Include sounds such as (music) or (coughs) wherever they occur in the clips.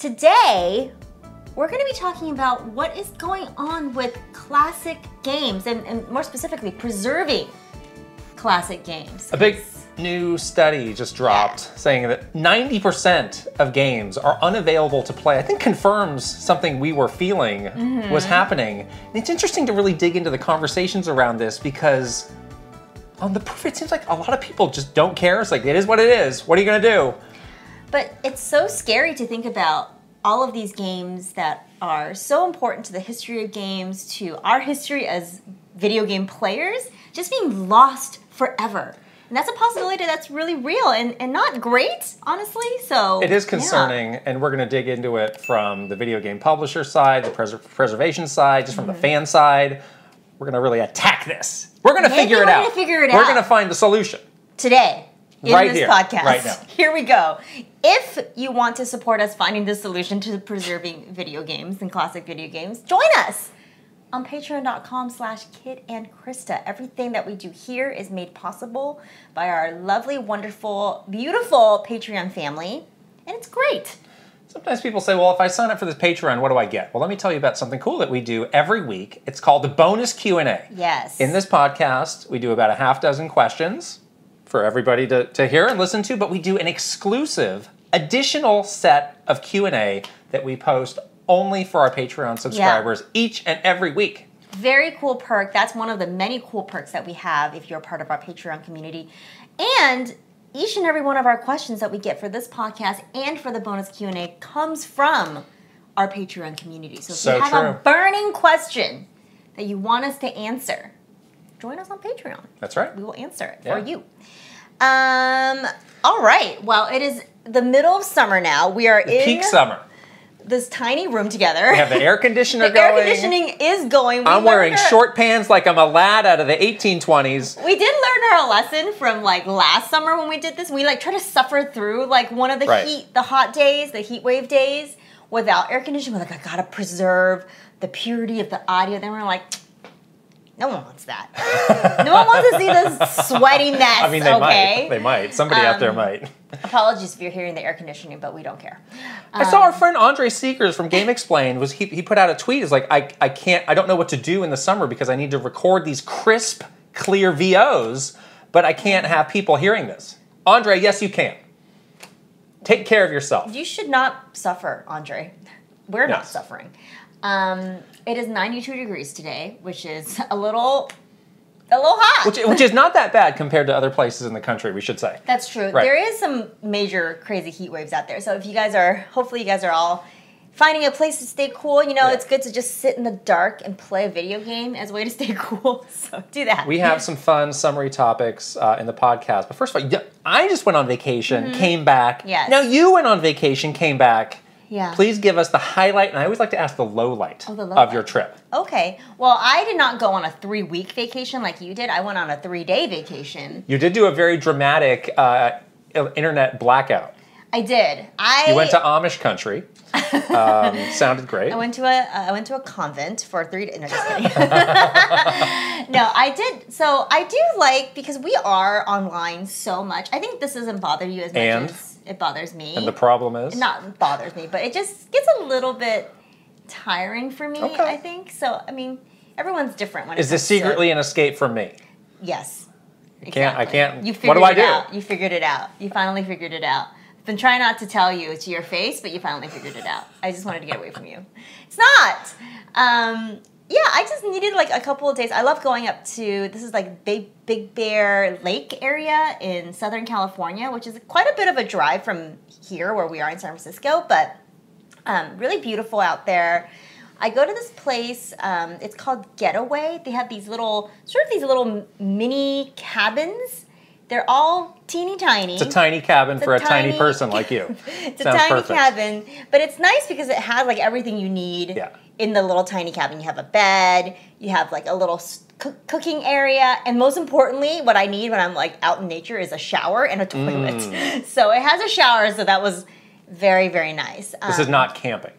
Today, we're going to be talking about what is going on with classic games and, and more specifically, preserving classic games. A big new study just dropped Yeah. saying that 90% of games are unavailable to play. I think confirms something we were feeling Mm-hmm. was happening. And it's interesting to really dig into the conversations around this because on the proof, it seems like a lot of people just don't care. It's like, it is what it is. What are you going to do? But it's so scary to think about all of these games that are so important to the history of games, to our history as video game players, just being lost forever. And that's a possibility that's really real and, and not great, honestly. So It is yeah. concerning, and we're going to dig into it from the video game publisher side, the pres- preservation side, just from Mm-hmm. the fan side. We're going to really attack this. We're going to figure it out. figure it we're going to find the solution. today in Right this here, podcast. right now. (laughs) Here we go. If you want to support us finding the solution to preserving video games and classic video games, join us on patreon.com slash kit and krysta everything that we do here is made possible by our lovely wonderful beautiful patreon family and it's great Sometimes people say, well, if I sign up for this Patreon, what do I get? Well, let me tell you about something cool that we do every week. It's called the bonus Q&A. yes In this podcast, we do about a half dozen questions for everybody to, to hear and listen to, but we do an exclusive additional set of Q&A that we post only for our Patreon subscribers each and every week. very cool perk. That's one of the many cool perks that we have if you're part of our Patreon community. And each and every one of our questions that we get for this podcast and for the bonus Q&A comes from our Patreon community. So if So you have a burning question that you want us to answer, join us on Patreon. That's right. We will answer it Yeah. for you. Um all right. Well, it is the middle of summer now. We are in Peak summer. this tiny room together. We have the air conditioner (laughs) the going. air conditioning is going. We I'm wearing our- short pants like I'm a lad out of the 1820s. We did learn our lesson from like last summer when we did this. We like try to suffer through like one of the Right. heat, the hot days, the heat wave days without air conditioning. We're like, I gotta preserve the purity of the audio. Then we're like, no one wants that. no one wants to see this sweaty (laughs) mess. I mean, they okay. might. They might. Somebody out there Um, might. Apologies if you're hearing the air conditioning, but we don't care. I saw our friend Andre Segers from GameXplain was he, he put out a tweet. Is like I I can't I don't know what to do in the summer because I need to record these crisp, clear VOs, but I can't have people hearing this. Andre, yes, you can. Take care of yourself. You should not suffer, Andre. We're not suffering. Um, it is 92 degrees today, which is a little, a little hot. Which, which is not that bad compared to other places in the country, we should say. That's true. Right. There is some major crazy heat waves out there. So if you guys are, hopefully you guys are all finding a place to stay cool. You know, Yeah. it's good to just sit in the dark and play a video game as a way to stay (laughs) cool. So do that. We have some fun summary topics uh, in the podcast. But first of all, I just went on vacation, came back. Mm-hmm. Yes. Now you went on vacation, came back. Yeah. Please give us the highlight, and I always like to ask the low light Oh, the low of your trip. Okay. Well, I did not go on a three week vacation like you did. I went on a three day vacation. You did do a very dramatic uh, internet blackout. I did. I You went to Amish country. (laughs) Um, sounded great. I went to a uh, I went to a convent for three days. No, just kidding. (laughs) (laughs) no, I did. So I do like because we are online so much. I think this doesn't bother you as much And? as it bothers me. and the problem is, Not bothers me, but it just gets a little bit tiring for me. Okay. I think so. I mean, everyone's different when it is this comes to- secretly an escape from me? yes. I can't- I can't- You what figured do I do? out. You figured it out. You finally figured it out. I've been trying not to tell you to your face, but you finally figured it out. I just wanted to get away from you. It's not. Um, yeah, I just needed like a couple of days. I love going up to this is like Big Big Bear Lake area in Southern California, which is quite a bit of a drive from here where we are in San Francisco, but um, really beautiful out there. I go to this place. Um, it's called Getaway. They have these little, sort of these little mini cabins. They're all teeny tiny. It's a tiny cabin It's for a tiny, tiny- person like (laughs) you. it's a tiny perfect. cabin, but it's nice because it has like everything you need Yeah. in the little tiny cabin. You have a bed, you have like a little cooking area, and most importantly, what I need when I'm like out in nature is a shower and a toilet. Mm. (laughs) So it has a shower, so that was very very nice. This is Um, not camping.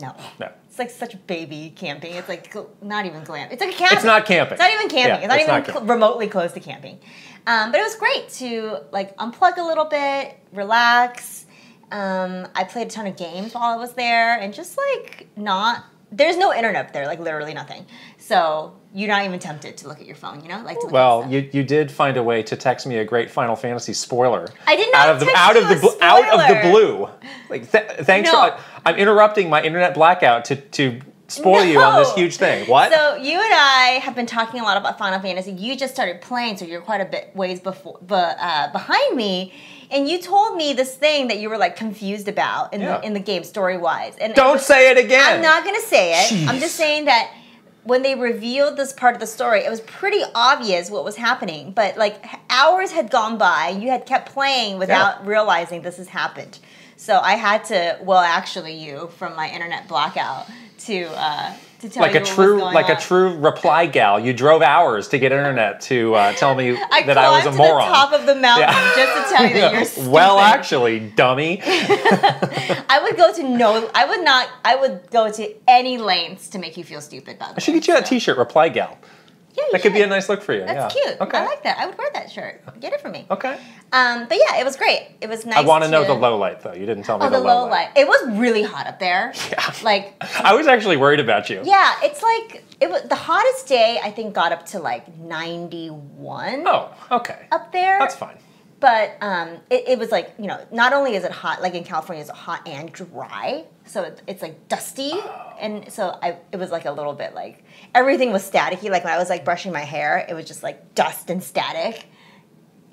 no. No. It's like such baby camping. It's like not even glam. It's like a camping. It's not camping. It's not even camping. Yeah, it's not it's even not cl- remotely close to camping. Um, but it was great to like unplug a little bit, relax, Um, I played a ton of games while I was there, and just like not. There's no internet up there, like literally nothing. So you're not even tempted to look at your phone, you know, like to look Well, you, you did find a way to text me a great Final Fantasy spoiler. I did not out of the out of the bl- out of the blue. Like th- thanks No. for I'm interrupting my internet blackout to to spoil you on this huge thing. What? So you and I have been talking a lot about Final Fantasy. You just started playing, so you're quite a bit ways before, but uh, behind me. And you told me this thing that you were like confused about in Yeah. the in the game story wise. And Don't was- say it again. I'm not gonna say it. I'm just saying that when they revealed this part of the story, it was pretty obvious what was happening. But like hours had gone by, you had kept playing without realizing this has happened. So I had to, well, actually, you from my internet blackout to uh, to tell like you a true like on. a true reply gal. You drove hours to get internet to uh, tell me (laughs) I that I was a moron. to the top of the mountain Yeah. just to tell you that you're (laughs) stupid. well, actually, dummy. (laughs) I would go to no. I would not. I would go to any lengths to make you feel stupid. By the I should way, get you that T-shirt, reply gal. Yeah, you That could be a nice look for you. That's yeah. cute. Okay. I like that. I would wear that shirt. Get it for me. Okay. Um, but yeah, it was great. It was nice. I want to know the low light though. You didn't tell me Oh, the low light. It was really hot up there. (laughs) Yeah. Like, (laughs) I was actually worried about you. yeah, it's like it was the hottest day. I think got up to like ninety one. Oh, okay. up there. That's fine. But um, it, it was like you know, not only is it hot, like in California, it's hot and dry, so it, it's like dusty, Oh. and so I it was like a little bit like everything was staticky. Like when I was like brushing my hair, it was just like dust and static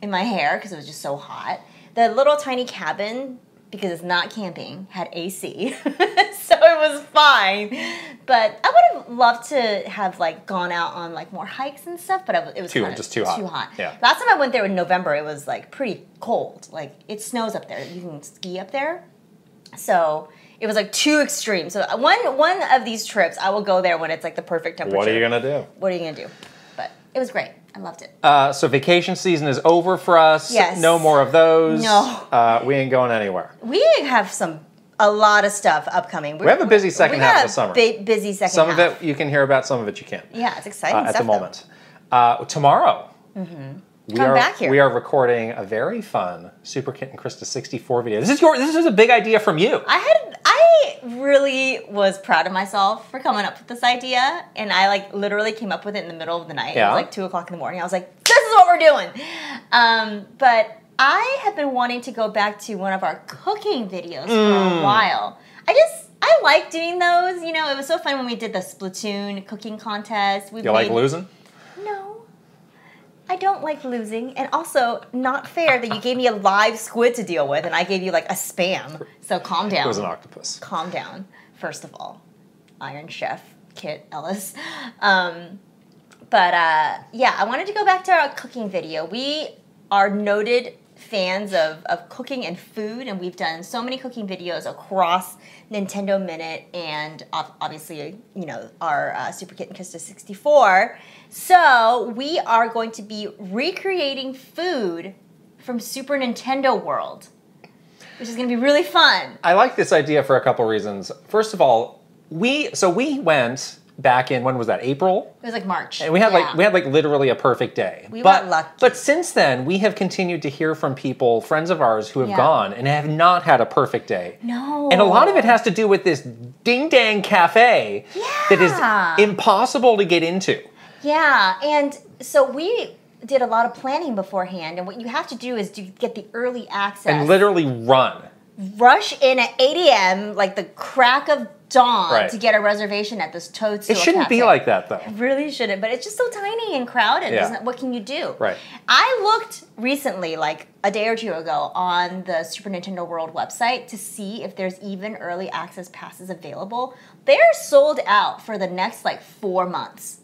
in my hair because it was just so hot. The little tiny cabin, because it's not camping, had AC, (laughs) so it was fine. But I would have loved to have like gone out on like more hikes and stuff, but I, it was Too- just too hot. Too hot. Yeah. Last time I went there in November, it was like pretty cold. Like it snows up there. You can ski up there, so it was like too extreme. So uh, one one of these trips, I will go there when it's like the perfect temperature. What are you gonna do? What are you gonna do? But it was great. I loved it. Uh, so vacation season is over for us. Yes. No more of those. No. Uh, we ain't going anywhere. We have some a lot of stuff upcoming. We have a busy second half of the summer. Busy second Some half. of it you can hear about. Some of it you can't. Yeah, it's exciting uh, at the moment. Uh, tomorrow, we Come are back here. we are recording a very fun Super Kit and Krysta 64 video. This is your this is a big idea from you. I had I really was proud of myself for coming up with this idea, and I like literally came up with it in the middle of the night. It was like two o'clock in the morning. I was like, "This is what we're doing." Um, but I have been wanting to go back to one of our cooking videos for Mm. a while. I just I like doing those. You know, it was so fun when we did the Splatoon cooking contest. We You like losing? No. I don't like losing, and also not fair that you gave me a live squid to deal with, and I gave you like a spam. So calm down. It was an octopus. calm down. First of all, Iron Chef Kit Ellis. Um, but uh, yeah, I wanted to go back to our cooking video. We are noted fans of, of cooking and food, and we've done so many cooking videos across Nintendo Minute and obviously, you know, our uh, Super Kit and Krysta 64. So we are going to be recreating food from Super Nintendo World, which is going to be really fun. I like this idea for a couple reasons. First of all, we so we went back in when was that April? It was like March. And we had Yeah. like we had like literally a perfect day. We but, were lucky. But since then, we have continued to hear from people, friends of ours, who have Yeah. gone and have not had a perfect day. No. And a lot of it has to do with this ding dang cafe that Yeah. is impossible to get into. Yeah, and so we did a lot of planning beforehand, and what you have to do is to get the early access. And literally run. rush in at 8 a.m. like the crack of dawn Right. to get a reservation at this toadstool. It shouldn't be like that though. It really shouldn't, but it's just so tiny and crowded. Yeah. What can you do? Right. I looked recently, like a day or two ago, on the Super Nintendo World website to see if there's even early access passes available. They're sold out for the next like four months.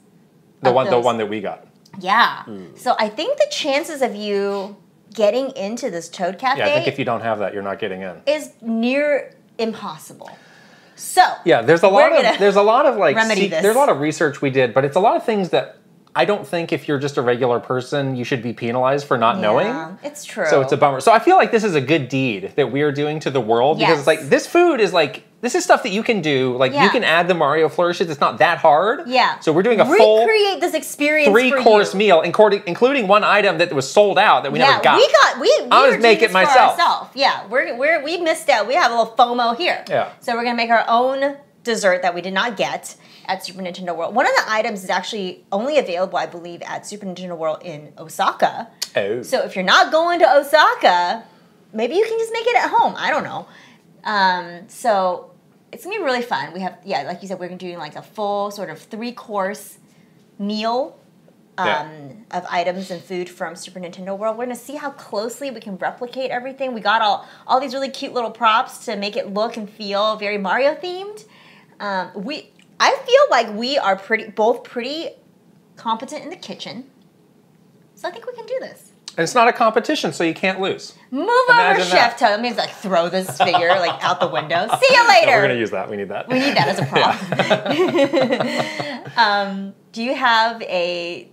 The one the one that we got. Yeah. Hmm. So I think the chances of you getting into this Toad Cafe Yeah, I think if you don't have that, you're not getting in. is near impossible. So Yeah, there's a lot of there's a lot of like remedy there's a lot of research we did, but it's a lot of things that I don't think if you're just a regular person, you should be penalized for not yeah, knowing. it's true. So it's a bummer. So I feel like this is a good deed that we are doing to the world because it's like this food is like This is stuff that you can do. Like you can add the Mario flourishes. It's not that hard. Yeah. So we're doing a full recreate this experience. three course you. meal, including including one item that was sold out that we yeah, never got. we got we. we I'll were make it myself. ourselves. Yeah, we're we're we missed out. We have a little FOMO here. Yeah. So we're gonna make our own dessert that we did not get at Super Nintendo World. One of the items is actually only available, I believe, at Super Nintendo World in Osaka. Oh. So if you're not going to Osaka, maybe you can just make it at home. I don't know. Um, so it's gonna be really fun. We have yeah, like you said, we're gonna do like a full sort of three course meal um, Yeah. of items and food from Super Nintendo World. We're gonna see how closely we can replicate everything. We got all all these really cute little props to make it look and feel very Mario themed. Um, we I feel like we are pretty both pretty competent in the kitchen. So I think we can do this. and it's not a competition, so you can't lose. Move Imagine over, Chef that. Toad. Means like throw this figure like out the window. See you later. we're gonna use that. We need that. we need that as a prop. (laughs) (laughs) um, do you have a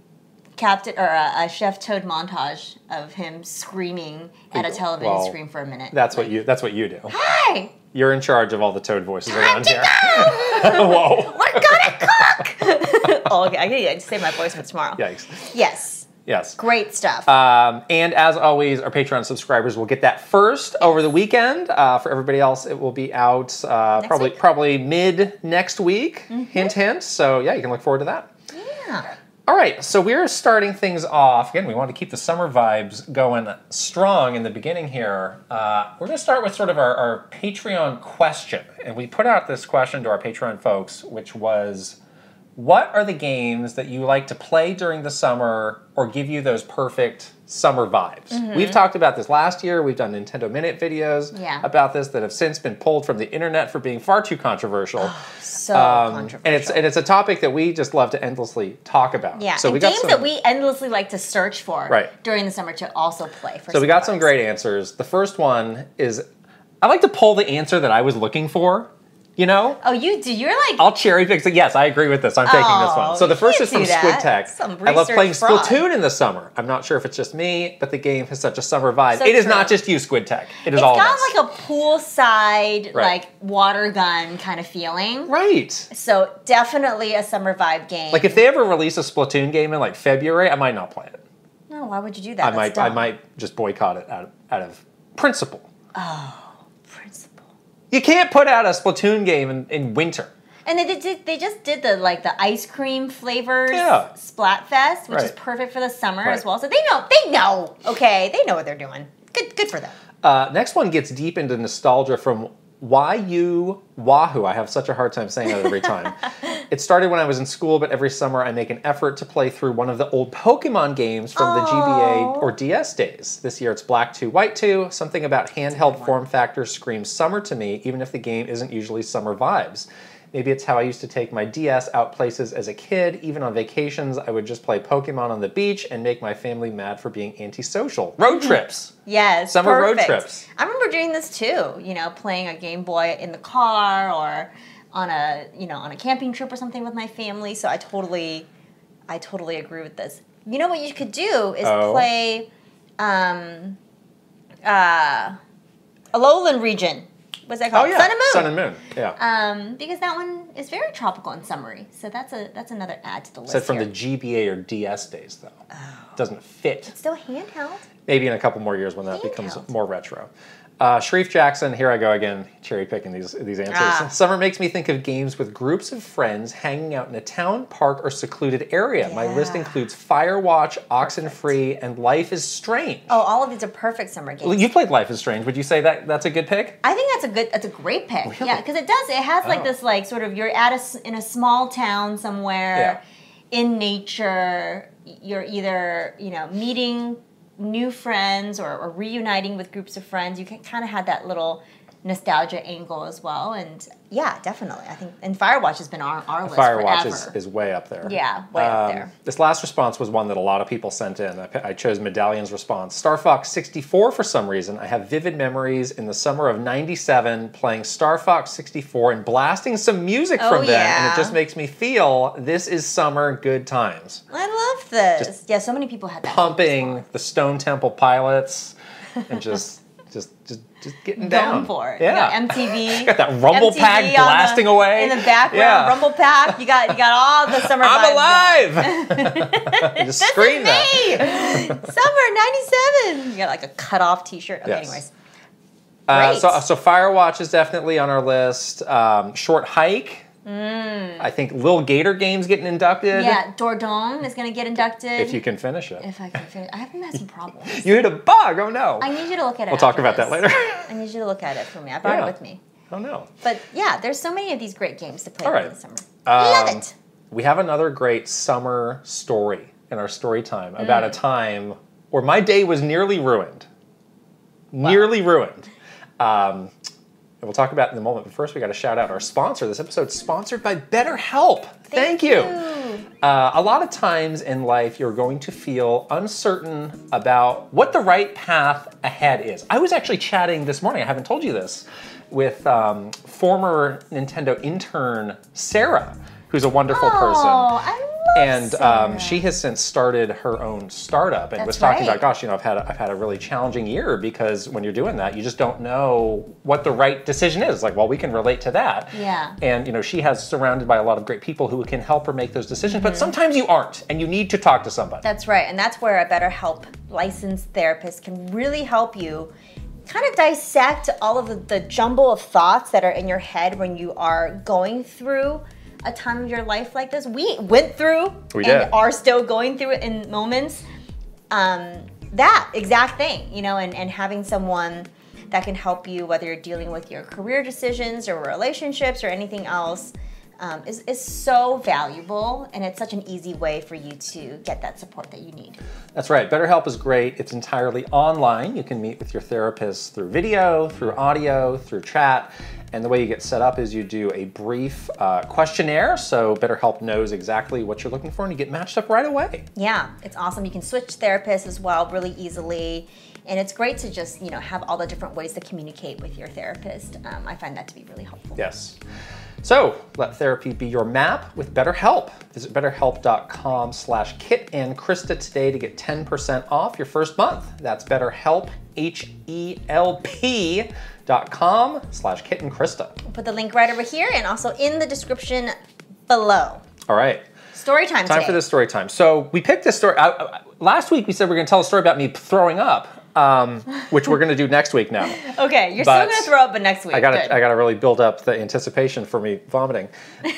Captain or a, a Chef Toad montage of him screaming at a television Well, screen for a minute? That's what you. That's what you do. Hi, You're in charge of all the Toad voices around here. go. (laughs) Whoa! We're gonna cook. (laughs) oh, okay. I need to save my voice for tomorrow. Yikes! Yes, Yes. great stuff. Um, and as always, our Patreon subscribers will get that first over the weekend. Uh, for everybody else, it will be out uh, probably week? Probably mid next week. Hint, hint. So yeah, you can look forward to that. yeah. All right, so we're starting things off. Again, we want to keep the summer vibes going strong in the beginning here. Uh, we're going to start with sort of our, our Patreon question. And we put out this question to our Patreon folks, which was What are the games that you like to play during the summer or give you those perfect summer vibes? We've talked about this last year. We've done Nintendo Minute videos Yeah. about this that have since been pulled from the internet for being far too controversial. So Um, controversial. and it's and it's a topic that we just love to endlessly talk about. Yeah, So and we got games some, that we endlessly like to search for Right. during the summer to also play. For So we got some great answers. The first one is I like to pull the answer that I was looking for. You know, Oh, you do. You're like I'll cherry pick. So yes, I agree with this. I'm taking this one. Oh, so the first is from. Squid Tech. I love playing fraud. Splatoon in the summer. I'm not sure if it's just me, but the game has such a summer vibe. So it is true. not just you, Squid Tech. It is it's all got of us. like a poolside, Right. like water gun kind of feeling. right. So definitely a summer vibe game. Like if they ever release a Splatoon game in like February, I might not play it. no, why would you do that? I That's might I might just boycott it out of, out of principle. principle. You can't put out a Splatoon game in, in winter. And they did. They just did the like the ice cream flavors Yeah. Splatfest, which is perfect for the summer Right. as well. So they know. They know. Okay, they know what they're doing. Good. Good for them. Uh, next one gets deep into nostalgia from YU Wahoo. I have such a hard time saying that every time. (laughs) it started when I was in school, but every summer I make an effort to play through one of the old Pokemon games from the GBA or DS days. This year it's Black 2, White 2. Something about handheld form factor screams summer to me, even if the game isn't usually summer vibes. Maybe it's how I used to take my DS out places as a kid. Even on vacations, I would just play Pokemon on the beach and make my family mad for being antisocial. Road trips! Yes. Summer road trips. I remember doing this too. You know, playing a Game Boy in the car or on a you know on a camping trip or something with my family. So I totally, I totally agree with this. You know what you could do is Oh. play, um, uh, Alolan region. What's that Oh called? yeah, Sun and Moon. Sun and Moon. Yeah. um, because that one is very tropical and summery. So that's a that's another add to the list. Said from here. the GBA or DS days though. Oh. Doesn't fit. It's Still handheld. Maybe in a couple more years when that becomes more retro. Uh, Sharif Jackson, here I go again, cherry picking these these answers. Ah. Summer makes me think of games with groups of friends hanging out in a town, park, or secluded area. My list Yeah. includes Firewatch, Oxenfree, and Life is Strange. Oh, all of these are perfect summer games. Well, you played Life is Strange. Would you say that that's a good pick? I think that's a good. That's a great pick. Yeah, because it does. It has like Oh. this, like sort of. You're at a in a small town somewhere, in nature. You're either you know meeting new friends or, or reuniting with groups of friends. You kind of had that little nostalgia angle as well. And yeah, definitely. I think and Firewatch has been on our list Firewatch is, is way up there. Yeah, way up Um, there. This last response was one that a lot of people sent in. I, I chose Medallion's response. Star Fox 64 for some reason. I have vivid memories in the summer of 97 playing Star Fox 64 and blasting some music Oh, from then. And it just makes me feel this is summer good times. I love this. yeah, so many people had that. Pumping the Stone Temple Pilots and just (laughs) just just just getting Going down for it. Yeah, (laughs) You got MTV. got that rumble MTV pack blasting the, away in the background. Yeah. Rumble pack. You got you got all the summer. I'm alive. (laughs) just scream that. me. Summer '97. You got like a cut off T-shirt. Okay, Yes. anyways. Uh, so, so Firewatch is definitely on our list. Um, short hike. I think Lil Gator Game's getting inducted. Mm. Yeah, Dordogne is gonna get inducted. If you can finish it. If I can finish, I haven't had some problems. (laughs) You hit a bug. Oh no. I need you to look at it. We'll talk about that later. I need you to look at it for me. I brought Yeah. it with me. oh no. But yeah, there's so many of these great games to play All right. the summer. Um, Love it. We have another great summer story in our story time about Mm. a time where my day was nearly ruined. Nearly ruined. Um, and we'll talk about it in a moment. But first, we got to shout out our sponsor. This episode's sponsored by BetterHelp. Thank, you. Uh, a lot of times in life, you're going to feel uncertain about what the right path ahead is. I was actually chatting this morning, I haven't told you this, with um, former Nintendo intern Sarah, who's a wonderful Oh, person. I love And um, she has since started her own startup and was talking right. about, gosh, you know, I've had a, I've had a really challenging year because when you're doing that, you just don't know what the right decision is. Like, well, we can relate to that. Yeah. And you know, she has surrounded by a lot of great people who can help her make those decisions. Mm-hmm. But sometimes you aren't, and you need to talk to somebody. That's right. And that's where a BetterHelp licensed therapist can really help you kind of dissect all of the, the jumble of thoughts that are in your head when you are going through a time of your life like this. We went through We and did. are still going through it in moments. Um, that exact thing, you know, and, and having someone that can help you, whether you're dealing with your career decisions or relationships or anything else, um, is, is so valuable. And it's such an easy way for you to get that support that you need. That's right. BetterHelp is great. It's entirely online. You can meet with your therapist through video, through audio, through chat. And the way you get set up is you do a brief uh, questionnaire, so BetterHelp knows exactly what you're looking for, and you get matched up right away. Yeah, it's awesome. You can switch therapists as well really easily. And it's great to just, you know, have all the different ways to communicate with your therapist. Um, I find that to be really helpful. Yes. So let therapy be your map with BetterHelp. Visit betterhelp.com slash Kit and Krysta today to get 10% off your first month. That's BetterHelp, H-E-L-P dot com slash Kit and Krysta. Put the link right over here and also in the description below. All right. Story time Time today. for the story time. So we picked this story. Uh, uh, last week we said we are going to tell a story about me throwing up, um, which we're going to do next week now. (laughs) Okay, you're But still gonna throw up, but next week. I got to I got to really build up the anticipation for me vomiting.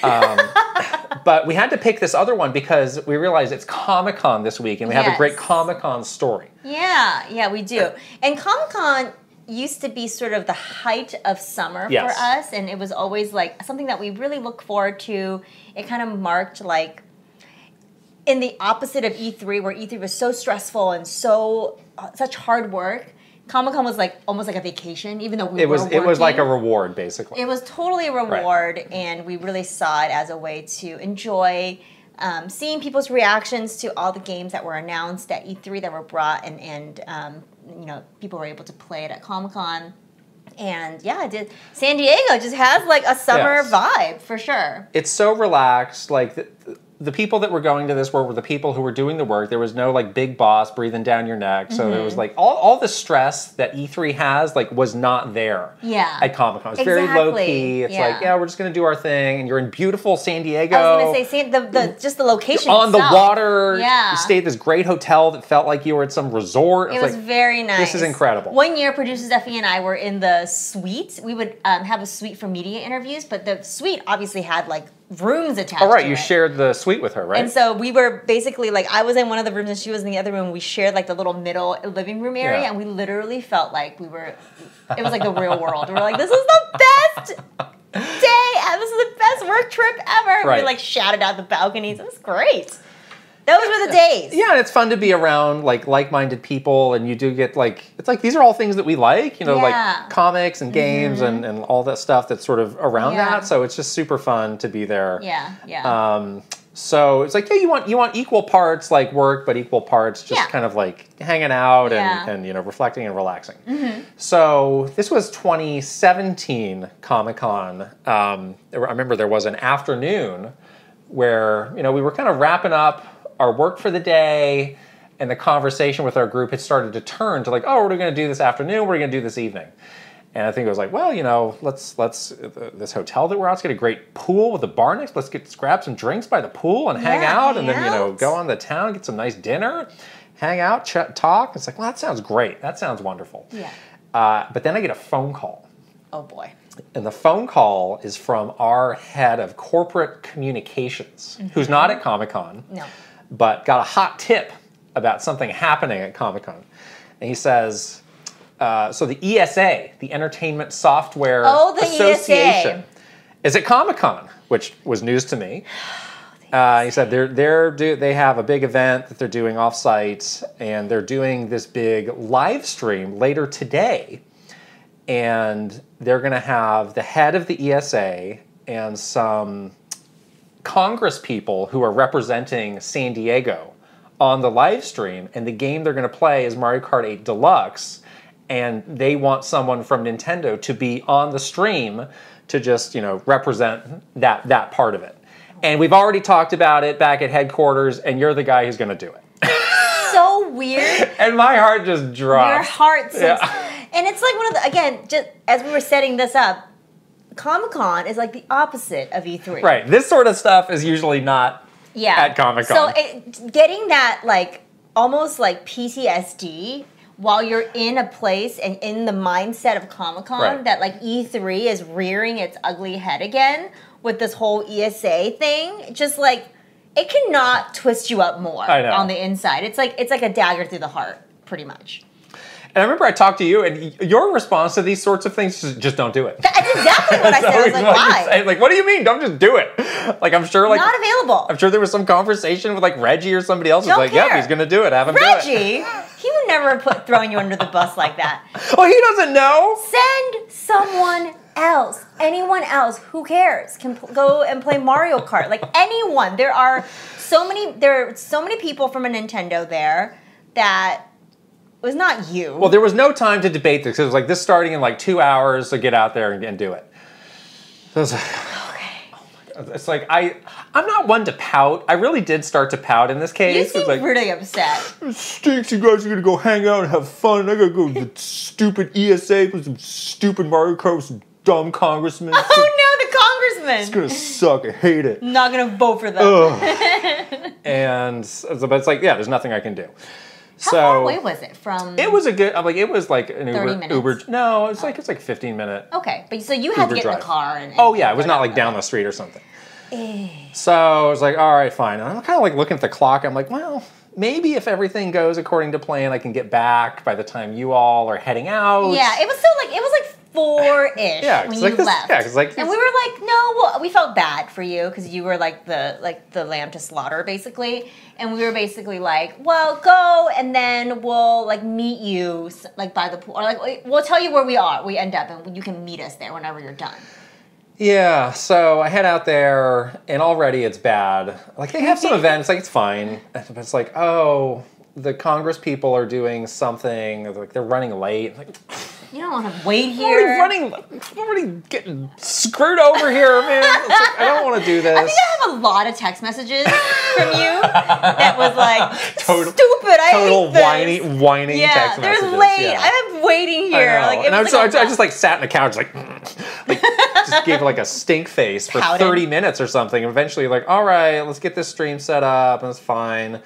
Um, (laughs) but we had to pick this other one because we realized it's Comic Con this week, and we have a great Comic Con story. Yeah, yeah, we do. And Comic Con used to be sort of the height of summer Yes. for us, and it was always like something that we really look forward to. It kind of marked like in the opposite of E3, where E3 was so stressful and so such hard work. Comic Con was like almost like a vacation, even though we were It was it was like a reward, basically. It was totally a reward, and we really saw it as a way to enjoy um, seeing people's reactions to all the games that were announced at E3 that were brought, and and um, you know people were able to play it at Comic Con. And yeah, did. San Diego just has like a summer Yes. vibe for sure. it's so relaxed. Like the, people that were going to this were, were the people who were doing the work. There was no like big boss breathing down your neck. So Mm-hmm. there was like all, all the stress that E3 has like was not there. Yeah. At Comic Con, it's very low key. It's Yeah. like yeah, we're just gonna do our thing, and you're in beautiful San Diego. I was gonna say San, the, the just the location on itself. the water. Yeah. You stayed at this great hotel that felt like you were at some resort. It It's was like, very nice. This is incredible. One year, producers Effie and I were in the suite. We would um, have a suite for media interviews, but the suite obviously had like rooms attached. All right, to you it. shared the suite with her, right? And so we were basically like, I was in one of the rooms and she was in the other room. We shared like the little middle living room area, Yeah. and we literally felt like we were. It was like the real world. We were like, this is the best day. and This is the best work trip ever. Right. We like shouted out the balconies. It was great. Those were the days. yeah, and it's fun to be around like like-minded people, and you do get like it's like these are all things that we like, you know, Yeah. Mm-hmm. like comics and games and, and all that stuff that's sort of around Yeah. that. So it's just super fun to be there. Yeah, yeah. Um, so it's like yeah, you want you want equal parts like work, but equal parts just Yeah. kind of like hanging out and, Yeah. Mm-hmm. and you know reflecting and relaxing. So this was 2017 Comic Con. Um, I remember there was an afternoon where you know we were kind of wrapping up our work for the day. and the conversation with our group had started to turn to like, oh, what are we going to do this afternoon? What are we going to do this evening? And I think it was like, well, you know, let's let's this hotel that we're at, let's get a great pool with a bar next. Let's get grab some drinks by the pool and hang Yeah, out, hang and then you know go on the town, get some nice dinner, hang out, chat, talk. It's like, well, that sounds great. That sounds wonderful. Yeah. Uh, but then I get a phone call. Oh boy. And the phone call is from our head of corporate communications, who's not at Comic Con, No. But got a hot tip about something happening at Comic Con. And he says, uh, so the ESA, the Entertainment Software Oh, the Association, ESA. is at Comic Con, which was news to me. Uh, he said they're they're do, they have a big event that they're doing offsite, and they're doing this big live stream later today, and they're going to have the head of the ESA and some Congress people who are representing San Diego on the live stream, and the game they're going to play is Mario Kart 8 Deluxe, and they want someone from Nintendo to be on the stream to just you know represent that that part of it. And we've already talked about it back at headquarters, and you're the guy who's going to do it. So weird. (laughs) and my heart just dropped. Your heart sinks. Yeah. And it's like one of the again, just as we were setting this up, Comic Con is like the opposite of E3. Right. This sort of stuff is usually not Yeah. at Comic-Con. So it, getting that like almost like PTSD while you're in a place and in the mindset of Comic Con Right. that like E3 is rearing its ugly head again with this whole ESA thing, just like it cannot twist you up more on the inside. It's like it's like a dagger through the heart, pretty much. And I remember I talked to you, and your response to these sorts of things is just don't do it. That's exactly what I (laughs) said. I was like, why? say- like, what do you mean? Don't just do it. Like, I'm sure, like, Not available. I'm sure there was some conversation with like Reggie or somebody else Don't like, "Yep, he's gonna do it. Have him do it." Reggie, he would never put throwing you under the bus like that. (laughs) Oh, he doesn't know. Send someone else, anyone else. Who cares? Can go and play Mario Kart. Like anyone. There are so many. There are so many people from a Nintendo there that it was not you. Well, there was no time to debate this. It was like this starting in like two hours, so get out there and, and do it. So it was like, it's like I, I'm not one to pout. I really did start to pout in this case. It's seem like, pretty upset. stinks. You guys are gonna go hang out and have fun. I gotta go to the (laughs) stupid ESA with some stupid Mario Kart with some dumb congressmen. Oh no, the congressman. It's gonna suck. I hate it. Not gonna vote for them. (laughs) And but it's like, yeah, there's nothing I can do. How so far away was it from? it was a good. I'm like, it was like an Uber. minutes? Uber. No, it's like it's like 15 minute. okay, but so you had Uber to get in the car and. Oh yeah, it was not like down the street or something. Eh. So I was like, all right, fine. And I'm kind of like looking at the clock. I'm like, well, maybe if everything goes according to plan, I can get back by the time you all are heading out. Yeah, it was still like it was like four ish (laughs) Yeah, when you like this- left. yeah, 'cause like and we were like, no, well, we felt bad for you because you were like the like the lamb to slaughter basically, and we were basically like, well, go and then we'll like meet you like by the pool or like we- we'll tell you where we are. We end up and you can meet us there whenever you're done. Yeah, so I head out there, and already it's bad. Like they have some (laughs) events, like it's fine, but it's like, oh, the Congress people are doing something. Like they're running late. Like You don't want to wait I'm already here. running, I'm already getting screwed over here, man. Like, I don't want to do this. I think I have a lot of text messages from you that was like (laughs) Total- stupid. I Total hate this. whiny, whining Yeah, text messages. there's late. yeah. I'm waiting I here. know. Like, and I'm was so, I, just- I like sat in the couch like, mm, like just gave like a stink face for Pouted. 30 minutes or something. And eventually, like, all right, let's get this stream set up, and it's fine.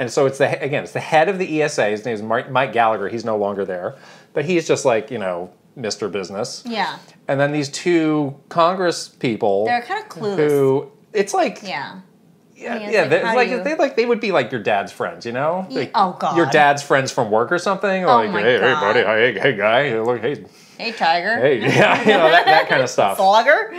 And so it's the again, it's the head of the ESA. His name is Mike Gallagher. He's no longer there, but he's just like you know Mr. Business. Yeah, And then these two Congress people they're kind of clueless. who it's like yeah. yeah, I mean, yeah, like, they- like you- they like they would be like your dad's friends, you know? Like, oh, God. your dad's friends from work or something. Oh, like, my hey, hey, buddy, hey, hey, guy, hey, look, hey, Hey, Tiger. hey, (laughs) yeah, you know that, that kind of (laughs) stuff. Slogger.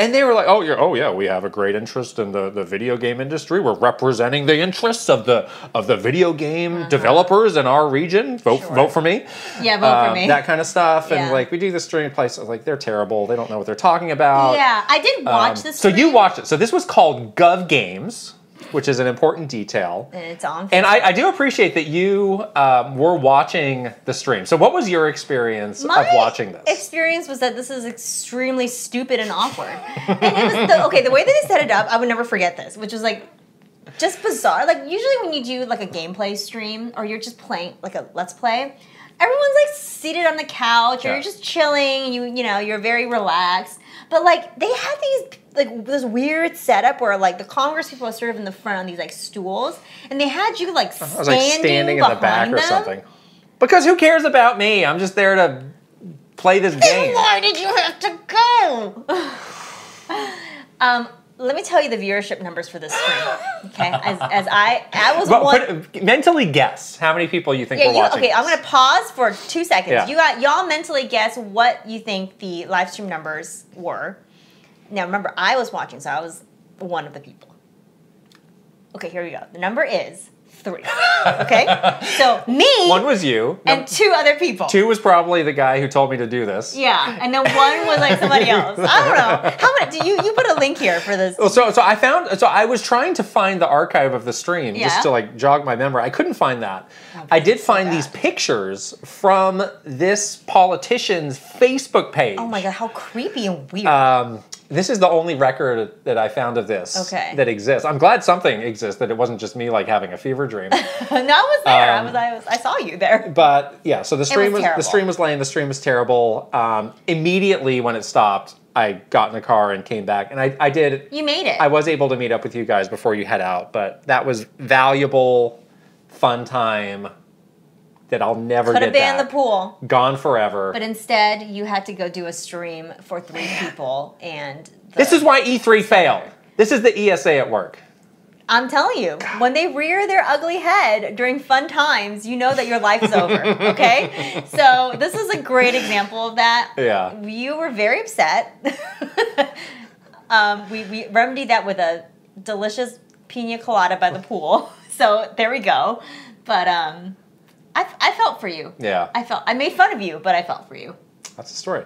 And they were like, oh, yeah, oh yeah, we have a great interest in the, the video game industry. We're representing the interests of the of the video game developers in our region. Vote Uh-huh. Sure. vote for me. Yeah, vote Um, for me. That kind of stuff. Yeah. And like we do the stream place, like they're terrible. They don't know what they're talking about. yeah, I did watch Um, this. So you watched it. So this was called Gov Games, which is an important detail. and it's on. And I, I do appreciate that you um, were watching the stream. So what was your experience My of watching this? experience was that this is extremely stupid and awkward. and it was the, okay. The way that they set it up, I would never forget this, which was like just bizarre. Like usually when you do like a gameplay stream or you're just playing like a let's play, everyone's like seated on the couch or Yeah. you're just chilling. You you know you're very relaxed. But like they had these like this weird setup where like the Congress people are sort of in the front on these like stools, and they had you like I was like standing in the back behind or something. Because who cares about me? I'm just there to play this game. Why did you have to go? (sighs) um, let me tell you the viewership numbers for this stream. Okay, as, as I I was one. put, mentally guess how many people you think Yeah, were you, watching. okay, I'm gonna pause for two seconds. Yeah. You got y'all mentally guess what you think the live stream numbers were. Now remember, I was watching, so I was one of the people. Okay, here we go. The number is three. Okay, so me (laughs) One was you. and two other people. Two was probably the guy who told me to do this. Yeah, and then one was like somebody (laughs) else. I don't know. How many? Do you you put a link here for this? Well, So, so I found. So I was trying to find the archive of the stream Yeah. just to like jog my memory. I couldn't find that. I did find these pictures from this politician's Facebook page. Oh my god, how creepy and weird. Um, this is the only record that I found of this Okay. that exists. I'm glad something exists. That it wasn't just me like having a fever dream. (laughs) no, I was there. I um, was. I was. I saw you there. but yeah, so the stream was, the stream was lame. The stream was terrible. Um, immediately when it stopped, I got in the car and came back, and I, I did. You made it. I was able to meet up with you guys before you head out, but that was valuable, fun time that I'll never Could get have been in the pool, Gone forever. but instead you had to go do a stream for three (sighs) people, and this is why E3 failed. This is the ESA at work. I'm telling you, when they rear their ugly head during fun times, you know that your life is over. (laughs) Okay, so this is a great example of that. Yeah. you were very upset. (laughs) um, we we remedied that with a delicious pina colada by the pool. (laughs) So there we go. But um, I, I felt for you. Yeah. I felt I made fun of you, but I felt for you. That's the story.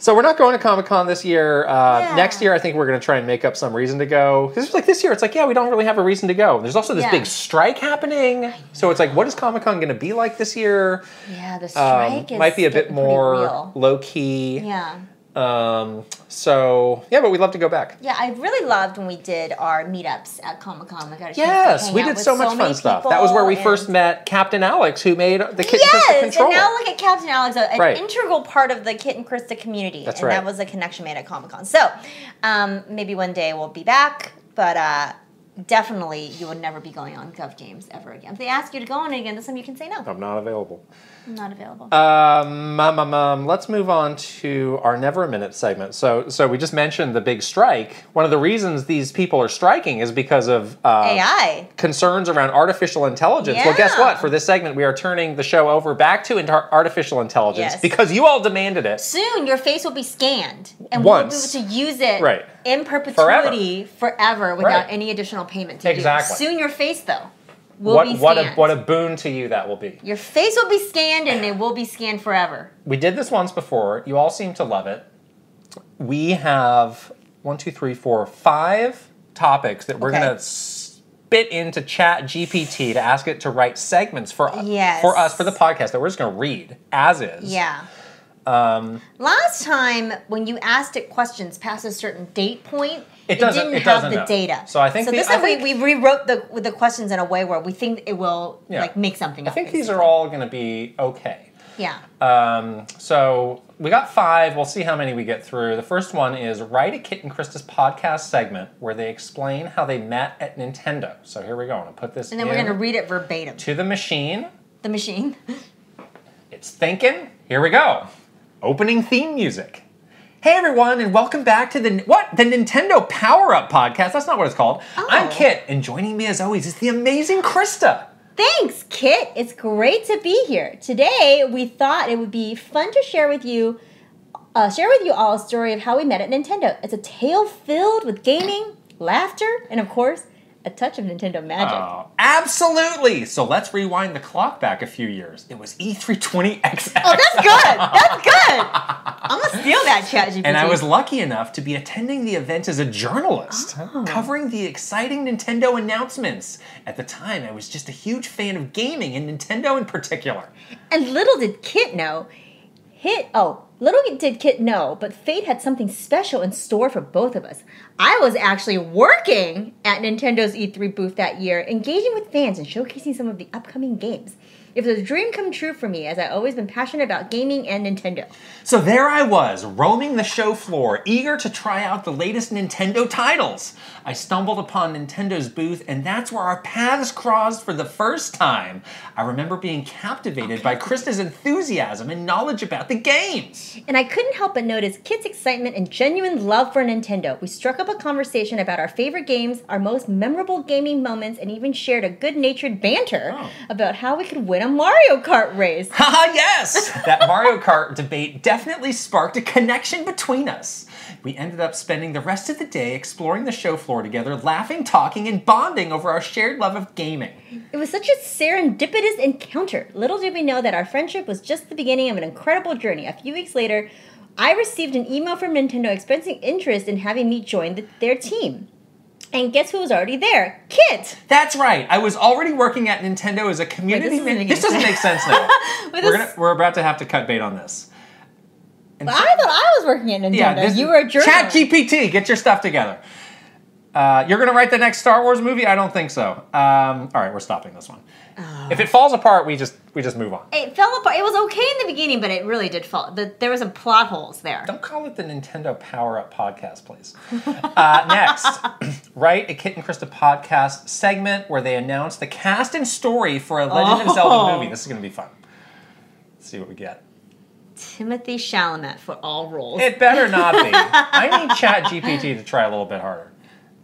So we're not going to Comic Con this year. Uh, Yeah. Next year, I think we're going to try and make up some reason to go. Because it's like this year, it's like yeah, we don't really have a reason to go. There's also this Yeah. big strike happening. So it's like, what is Comic Con going to be like this year? Yeah, the Um, strike is might be a bit more low key. Yeah. Um, so yeah, but we'd love to go back. Yeah, I really loved when we did our meetups at Comic Con. I got a chance to Yes, we did so much many fun stuff. That was where we first met Captain Alex, who made the Kit Yes, Krysta Yes, and now look at Captain Alex, an Right. integral part of the Kit and Krysta community. That's and right. that was a connection made at Comic Con. So um, maybe one day we'll be back, but uh, definitely you would never be going on Gov Games ever again. If they ask you to go on it again, this time you can say no. I'm not available. Not available. Um, um, um, let's move on to our never a minute segment. So, so we just mentioned the big strike. One of the reasons these people are striking is because of uh, AI. concerns around artificial intelligence. Well, guess what? For this segment, we are turning the show over back to inter- artificial intelligence Yes. because you all demanded it. Soon your face will be scanned and Once. we'll be able to use it Right. in perpetuity forever, without Right. any additional payment to Exactly. Soon your face though will what be scanned. what a what a boon to you that will be. your face will be scanned and it will be scanned forever. We did this once before. You all seem to love it. We have one, two, three, four, five topics that we're Okay. gonna spit into Chat GPT to ask it to write segments for Yes. for us for the podcast that we're just gonna read as is. Yeah. Um, Last time, when you asked it questions past a certain date point, It it, doesn't- didn't it have the know. data. So I think So the- this I time we, think- we rewrote the with the questions in a way where we think it will Yeah. like make something. I up, think these are all gonna be okay. Yeah. Um, so we got five. We'll see how many we get through. The first one is Write a Kit and Krysta's podcast segment where they explain how they met at Nintendo. So here we go. I'm gonna put this And then we're gonna read it verbatim. to the machine. The machine. (laughs) It's thinking. Here we go. Opening theme music. Hey everyone, and welcome back to the what the Nintendo Power Up podcast. That's not what it's called. I'm Oh. Kit, and joining me as always is the amazing Krysta. Thanks, Kit. It's great to be here. Today, we thought it would be fun to share with you, uh, share with you all a story of how we met at Nintendo. It's a tale filled with gaming, laughter, and of course, a touch of Nintendo magic. Oh, absolutely. So let's rewind the clock back a few years. It was E E320XX. Oh, that's good. That's good. I'm gonna steal that chat GPT. And I was lucky enough to be attending the event as a journalist, Oh. covering the exciting Nintendo announcements. At the time, I was just a huge fan of gaming and Nintendo in particular. And little did Kit know, hit oh Little did Kit know, but fate had something special in store for both of us. I was actually working at Nintendo's E3 booth that year, engaging with fans and showcasing some of the upcoming games. It was a dream come true for me, as I've always been passionate about gaming and Nintendo. So there I was, roaming the show floor, eager to try out the latest Nintendo titles. I stumbled upon Nintendo's booth, and that's where our paths crossed for the first time. I remember being captivated by Krysta's enthusiasm and knowledge about the games. And I couldn't help but notice Kit's excitement and genuine love for Nintendo. We struck up a conversation about our favorite games, our most memorable gaming moments, and even shared a good natured banter Oh. about how we could win a Mario Kart race. Haha, (laughs) yes! That Mario Kart debate definitely sparked a connection between us. We ended up spending the rest of the day exploring the show floor together, laughing, talking, and bonding over our shared love of gaming. It was such a serendipitous encounter. Little did we know that our friendship was just the beginning of an incredible journey. A few weeks later, I received an email from Nintendo expressing interest in having me join the, their team. And guess who was already there? Kit! That's right. I was already working at Nintendo as a community. doesn't man- this doesn't make sense (laughs) now. We're this- gonna we're about to have to cut bait on this. And I thought I was working at Nintendo. you were a journalist. Chat GPT, get your stuff together. Uh, you're gonna write the next Star Wars movie? I don't think so. Um, all right, we're stopping this one. Oh. If it falls apart, we just we just move on. It fell apart. It was okay in the beginning, but it really did fall. The, there were some plot holes there. Don't call it the Nintendo Power Up Podcast, please. Uh, (laughs) next, (clears throat) write a Kit and Krysta podcast segment where they announce the cast and story for a Legend of Oh. Zelda movie. This is going to be fun. Let's see what we get. Timothée Chalamet for all roles. It better not be. (laughs) I need Chat GPT to try a little bit harder.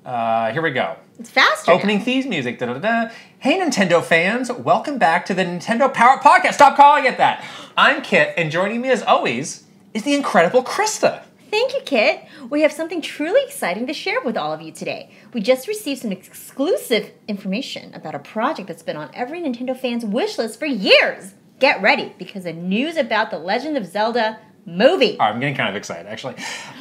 Uh, here we go. it's faster. now. Opening themes music. Da, da, da. Hey, Nintendo fans, welcome back to the Nintendo Power Podcast. Stop calling it that. I'm Kit, and joining me as always is the incredible Krysta. Thank you, Kit. We have something truly exciting to share with all of you today. We just received some exclusive information about a project that's been on every Nintendo fan's wish list for years. Get ready, because the news about the Legend of Zelda movie. I'm getting kind of excited, actually.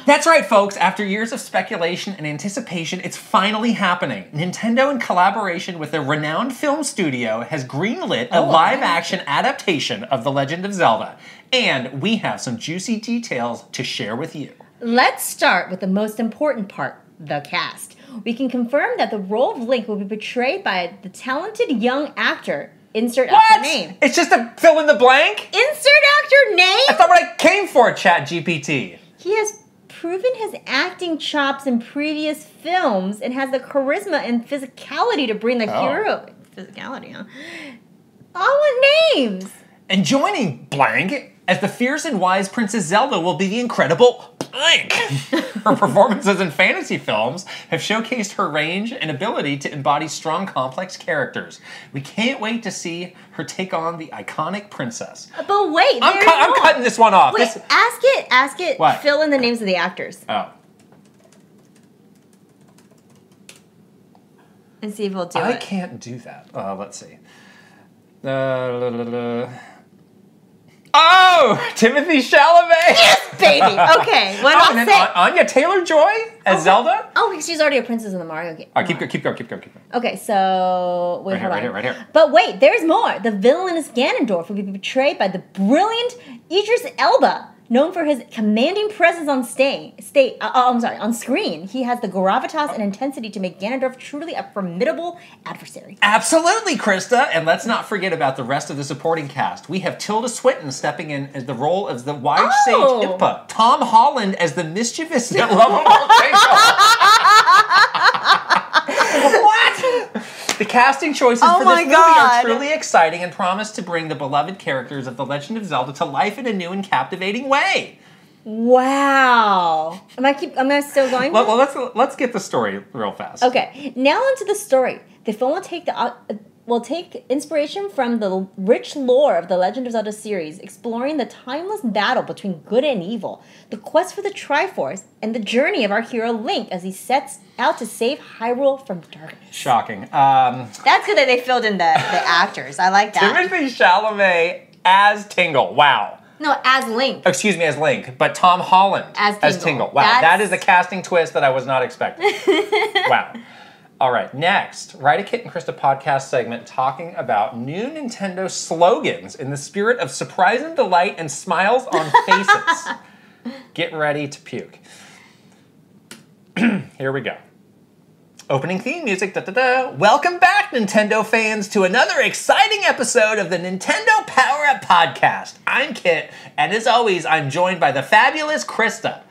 That's right, folks. After years of speculation and anticipation, it's finally happening. Nintendo, in collaboration with a renowned film studio, has greenlit a Oh, live wow. action adaptation of The Legend of Zelda. And we have some juicy details to share with you. Let's start with the most important part the cast. We can confirm that the role of Link will be portrayed by the talented young actor. Insert actor name. It's just a fill in the blank? Insert actor name? That's not what I came for, Chat GPT. He has proven his acting chops in previous films and has the charisma and physicality to bring the Oh. hero. Physicality, huh? I want names. And joining blank as the fierce and wise Princess Zelda will be the incredible blank. (laughs) her performances in fantasy films have showcased her range and ability to embody strong, complex characters. We can't wait to see her take on the iconic princess. But wait, I'm, there's cut- I'm cutting this one off. Wait, This- ask it. Ask it. What? Fill in the names of the actors oh. and see if we'll do I it. can't do that. Uh, let's see. Uh, la, la, la. Oh, Timothée Chalamet. Baby. Okay. What Oh, I'll say. Anya Taylor Joy as Zelda. oh, because she's already a princess in the Mario game. All right, keep going, keep going, keep going, keep going. Okay, so wait, Right here, right here, right here. But wait, there's more. The villainous Ganondorf will be portrayed by the brilliant Idris Elba, known for his commanding presence on stage. State, uh, I'm sorry, on screen. He has the gravitas and intensity to make Ganondorf truly a formidable adversary. Absolutely, Krysta. And let's not forget about the rest of the supporting cast. We have Tilda Swinton stepping in as the role of the wise Oh. sage Impa, Tom Holland as the mischievous (laughs) Tingle. what? (laughs) The casting choices Oh for this movie God. are truly exciting and promise to bring the beloved characters of The Legend of Zelda to life in a new and captivating way. Wow. Am I keep? Am I still going? Well, well, let's let's get the story real fast. Okay, now onto the story. The film will take the uh, will take inspiration from the rich lore of the Legend of Zelda series, exploring the timeless battle between good and evil, the quest for the Triforce, and the journey of our hero Link as he sets out to save Hyrule from darkness. Shocking. Um, That's good that they filled in the, the actors. I like that. Timothée Chalamet as Tingle. Wow. No, as Link. excuse me, as Link, but Tom Holland As Tingle. Wow, That's- that is a casting twist that I was not expecting. (laughs) wow. All right, next, Write a Kit and Krysta podcast segment talking about new Nintendo slogans in the spirit of surprise and delight and smiles on (laughs) faces. Get ready to puke. (clears throat) Here we go. Opening theme music, da da da. Welcome back, Nintendo fans, to another exciting episode of the Nintendo Power Up Podcast. I'm Kit, and as always, I'm joined by the fabulous Krysta.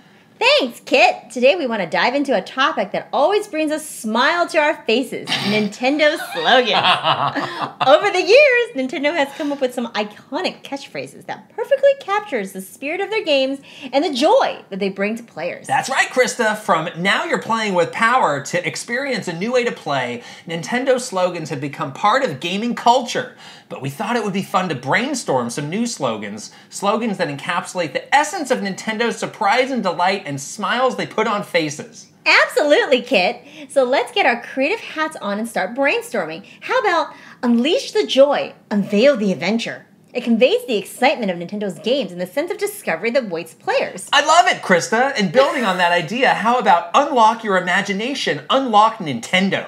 Thanks, Kit. Today we want to dive into a topic that always brings a smile to our faces (laughs) Nintendo slogans. (laughs) Over the years, Nintendo has come up with some iconic catchphrases that perfectly captures the spirit of their games and the joy that they bring to players. That's right, Krysta. From now you're playing with power to experience a new way to play, Nintendo slogans have become part of gaming culture. But we thought it would be fun to brainstorm some new slogans, slogans that encapsulate the essence of Nintendo's surprise and delight and smiles they put on faces. Absolutely, Kit. So let's get our creative hats on and start brainstorming. How about unleash the joy, unveil the adventure? It conveys the excitement of Nintendo's games and the sense of discovery that awaits players. I love it, Krysta. And building on that idea, how about unlock your imagination, unlock Nintendo?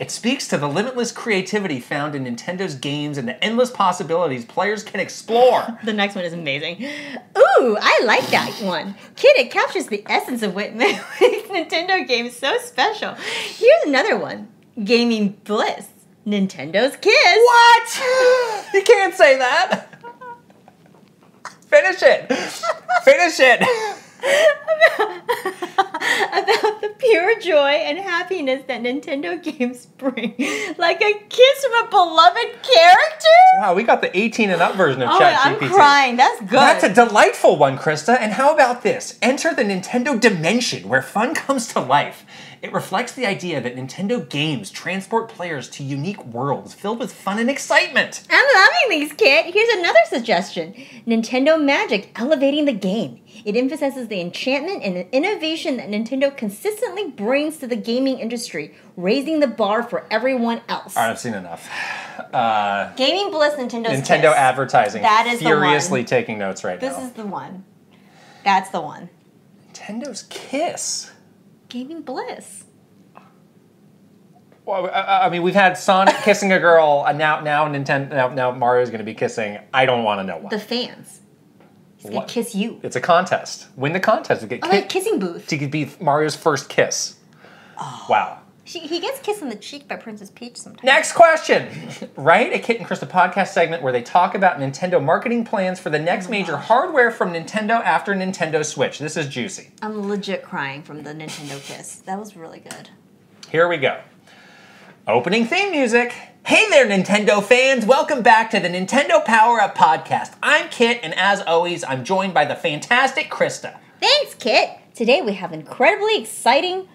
It speaks to the limitless creativity found in Nintendo's games and the endless possibilities players can explore. (laughs) The next one is amazing. Ooh, I like that one. Kid, it captures the essence of what (laughs) makes Nintendo games so special. Here's another one Gaming Bliss. Nintendo's Kiss. What? (laughs) You can't say that. Finish it. Finish it. (laughs) about the pure joy and happiness that Nintendo games bring. Like a kiss from a beloved character? Wow, we got the 18 and up version of Oh, I'm ChatGPT. crying. That's good. That's a delightful one, Krysta. And how about this? Enter the Nintendo dimension where fun comes to life. It reflects the idea that Nintendo games transport players to unique worlds filled with fun and excitement. I'm loving these, kid. Here's another suggestion Nintendo Magic elevating the game. It emphasizes the enchantment and innovation that Nintendo consistently brings to the gaming industry, raising the bar for everyone else. All right, I've seen enough. Uh, Gaming Bliss, Nintendo's Nintendo Kiss. advertising. That is the furiously taking notes right This now. This is the one. That's the one. Nintendo's Kiss. Gaming Bliss. Well, I, I mean, we've had Sonic (laughs) kissing a girl, and now now Nintendo now, now Mario's going to be kissing. I don't want to know why. The fans. He's gonna kiss you. It's a contest. Win the contest. We get Oh, ki- like kissing booth. to be Mario's first kiss. Oh. Wow. She, he gets kissed on the cheek by Princess Peach sometimes. Next question. Right? A Kit and Krysta podcast segment where they talk about Nintendo marketing plans for the Oh next major hardware from Nintendo after Nintendo Switch. This is juicy. I'm legit crying from the Nintendo kiss. That was really good. Here we go. Opening theme music. Hey there, Nintendo fans! Welcome back to the Nintendo Power Up Podcast. I'm Kit, and as always, I'm joined by the fantastic Krysta. Thanks, Kit. Today we have incredibly exciting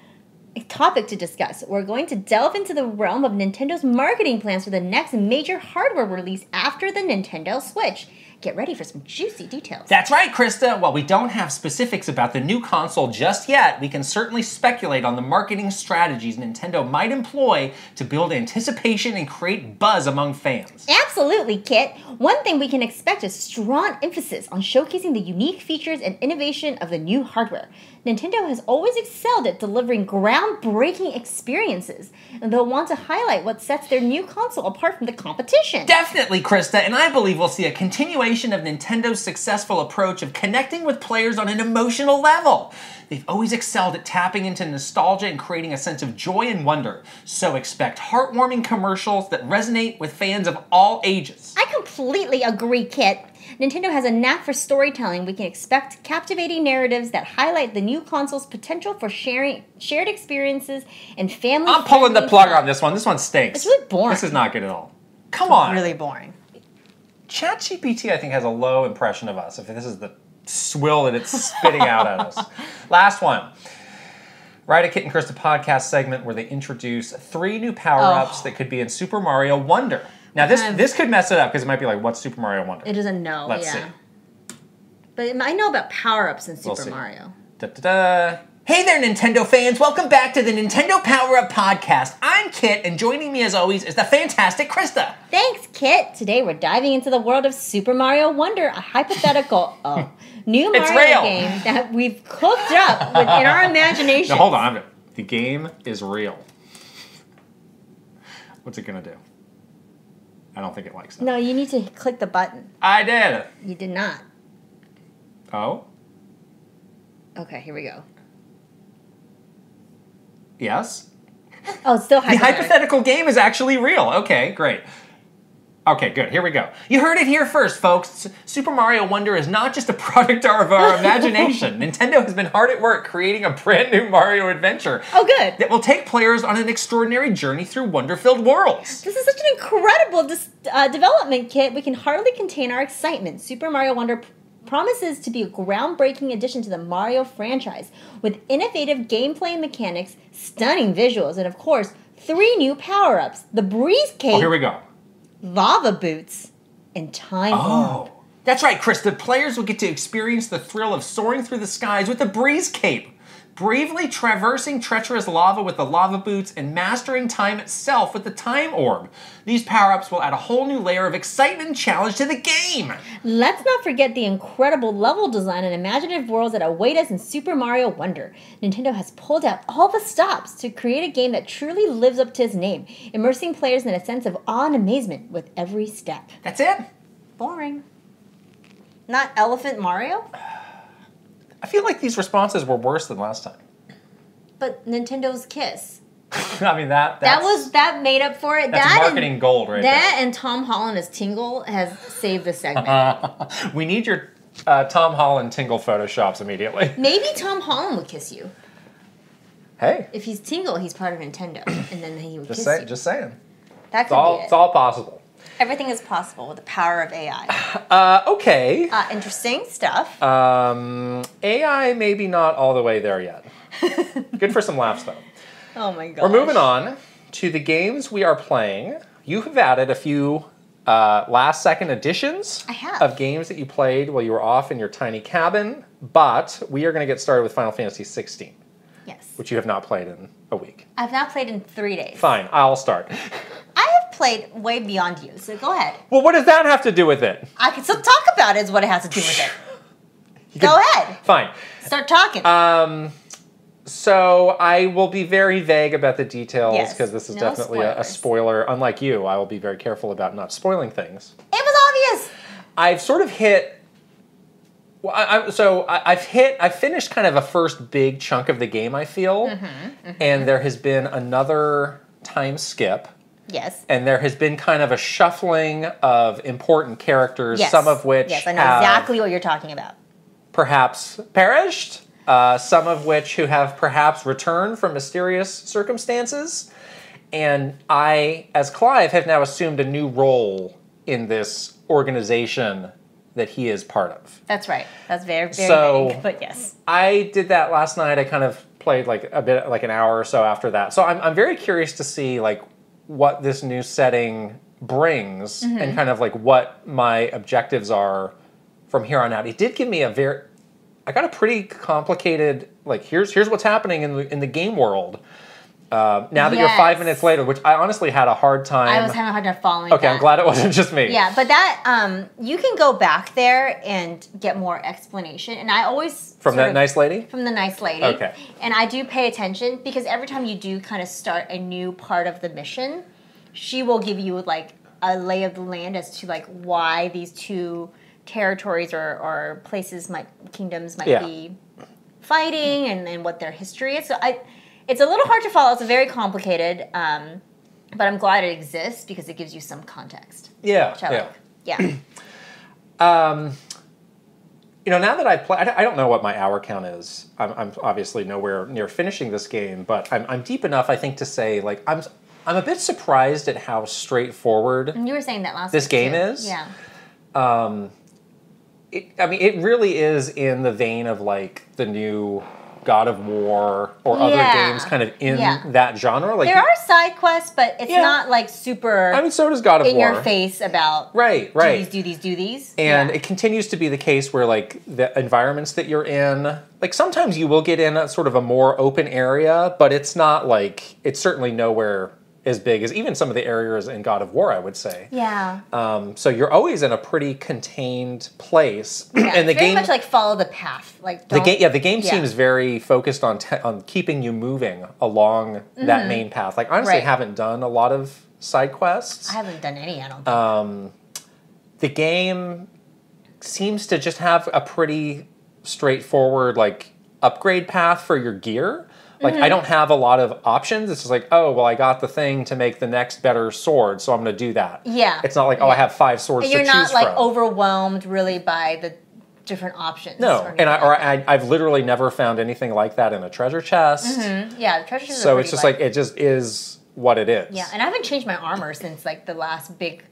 topic to discuss. We're going to delve into the realm of Nintendo's marketing plans for the next major hardware release after the Nintendo Switch. Get ready for some juicy details. That's right, Krysta. While we don't have specifics about the new console just yet, we can certainly speculate on the marketing strategies Nintendo might employ to build anticipation and create buzz among fans. Absolutely, Kit. One thing we can expect is strong emphasis on showcasing the unique features and innovation of the new hardware. Nintendo has always excelled at delivering groundbreaking experiences, and they'll want to highlight what sets their new console apart from the competition. Definitely, Krysta, and I believe we'll see a continuation of Nintendo's successful approach of connecting with players on an emotional level. They've always excelled at tapping into nostalgia and creating a sense of joy and wonder. So expect heartwarming commercials that resonate with fans of all ages. I completely agree, Kit. Nintendo has a knack for storytelling. We can expect captivating narratives that highlight the new console's potential for sharing shared experiences and family. I'm pulling the plug on this one. This one stinks. It's really boring. This is not good at all. Come on. Really boring. ChatGPT, I think, has a low impression of us if this is the swill that it's spitting out at us. (laughs) Last one. Write a Kit and Krysta podcast segment where they introduce three new power ups Oh. that could be in Super Mario Wonder. Now, this this could mess it up because it might be like, what's Super Mario Wonder? It doesn't know. Let's yeah. see. But I know about power ups in Super see. Mario. Da, da, da. Hey there, Nintendo fans! Welcome back to the Nintendo Power Up Podcast. I'm Kit, and joining me as always is the fantastic Krysta. Thanks, Kit. Today we're diving into the world of Super Mario Wonder, a hypothetical (laughs) oh, new Mario real. game that we've cooked up with, in our (laughs) imagination. Now, hold on. The game is real. What's it gonna do? I don't think it likes that. No, you need to click the button. I did. You did not. Oh, Okay, here we go. yes. Oh, it's still The hypothetical. hypothetical game is actually real. Okay, great. Okay, good. Here we go. You heard it here first, folks. Super Mario Wonder is not just a (laughs) product of our (laughs) imagination. Nintendo has been hard at work creating a brand new Mario adventure Oh, good. that will take players on an extraordinary journey through wonder-filled worlds. This is such an incredible uh, development kit. We can hardly contain our excitement. Super Mario Wonder promises to be a groundbreaking addition to the Mario franchise with innovative gameplay mechanics, stunning visuals, and of course, three new power ups the Breeze Cape, Oh, here we go. Lava Boots, and Time. Oh. That's right, Chris. The players will get to experience the thrill of soaring through the skies with a breeze cape, bravely traversing treacherous lava with the lava boots, and mastering time itself with the time orb. These power ups will add a whole new layer of excitement and challenge to the game. Let's not forget the incredible level design and imaginative worlds that await us in Super Mario Wonder. Nintendo has pulled out all the stops to create a game that truly lives up to its name, immersing players in a sense of awe and amazement with every step. That's it. Boring. Not Elephant Mario, I feel like these responses were worse than last time. but Nintendo's Kiss. (laughs) I mean that That was that made up for it. that's that marketing and, gold right that and Tom Holland as Tingle has saved the segment. (laughs) we need your uh, Tom Holland Tingle photoshops immediately. (laughs) Maybe Tom Holland would kiss you. Hey, If he's Tingle, he's part of Nintendo, and then he would just kiss say, you. just saying. that It's could all be it. it's all possible. Everything is possible with the power of AI. (laughs) Uh, okay. Uh, interesting stuff. Um, AI maybe not all the way there yet. (laughs) Good for some laughs though. oh my god. We're moving on to the games we are playing. You have added a few uh, last second additions I have. of games that you played while you were off in your tiny cabin, but we are going to get started with Final Fantasy 16, Yes. which you have not played in a week. I've not played in three days. Fine, I'll start. I have played way beyond you, so go ahead. Well, what does that have to do with it? I can still talk about it, is what it has to do with it. (laughs) Go can- ahead. Fine. Start talking. Um, so I will be very vague about the details Yes, because this is no definitely a, a spoiler. Unlike you, I will be very careful about not spoiling things. it was obvious. I've sort of hit. Well, I, I, so I, I've hit. I've finished kind of a first big chunk of the game. I feel, Mm-hmm, and there has been another time skip, Yes. and there has been kind of a shuffling of important characters. Yes. Some of which Yes, I know exactly what you're talking about. perhaps perished. Uh, some of which who have perhaps returned from mysterious circumstances. And I, as Clive, have now assumed a new role in this organization that he is part of. That's right. That's very, very So- vague, but yes. I did that last night. I kind of played like a bit, like an hour or so after that. So I'm, I'm very curious to see like what this new setting brings Mm-hmm. and kind of like what my objectives are from here on out. It did give me a very, I got a pretty complicated like here's here's what's happening in the in the game world. Uh, now that you're five minutes later, which I honestly had a hard time. I was having a hard time following okay, that. I'm glad it wasn't just me. Yeah, but that um, you can go back there and get more explanation. And I always From that of- nice lady. from the nice lady. Okay. And I do pay attention because every time you do kind of start a new part of the mission, she will give you like a lay of the land as to like why these two territories or, or places might kingdoms might Yeah. be fighting and, and what their history is. So I it's a little hard to follow. It's very complicated. Um, but I'm glad it exists because it gives you some context. Yeah. I yeah. like. Yeah. (clears throat) Um, you know, now that I've played, I don't know what my hour count is. I'm, I'm obviously nowhere near finishing this game, but I'm, I'm deep enough, I think, to say like I'm I'm a bit surprised at how straightforward. You were saying that last This game too. is? Yeah. Um, It, I mean, it really is in the vein of like the new God of War or other games, kind of in Yeah. that genre. Like, There are side quests, but it's Yeah. not like super I mean, so does God of in War. your face about Right, right. do these, do these, do these. And Yeah. it continues to be the case where, like, the environments that you're in, like, sometimes you will get in a sort of a more open area, but it's not like, it's certainly nowhere as big as even some of the areas in God of War. I would say. Yeah. Um, so you're always in a pretty contained place, (clears throat) yeah. and the very game much like follow the path. Like the game, yeah, the game yeah. seems very focused on on keeping you moving along that main path. Like honestly, Mm-hmm. Right. haven't done a lot of side quests. I haven't done any. I don't. Think. Um, the game seems to just have a pretty straightforward like upgrade path for your gear. Like Mm-hmm. I don't have a lot of options. It's just like, oh well, I got the thing to make the next better sword, so I'm going to do that. Yeah. It's not like, oh, I have five swords And you're to not choose like from. overwhelmed really by the different options. no, and I, or I, I've literally never found anything like that in a treasure chest. that. yeah, the treasure chests are So it's just light. like it just is what it is. yeah, and I haven't changed my armor since like the last big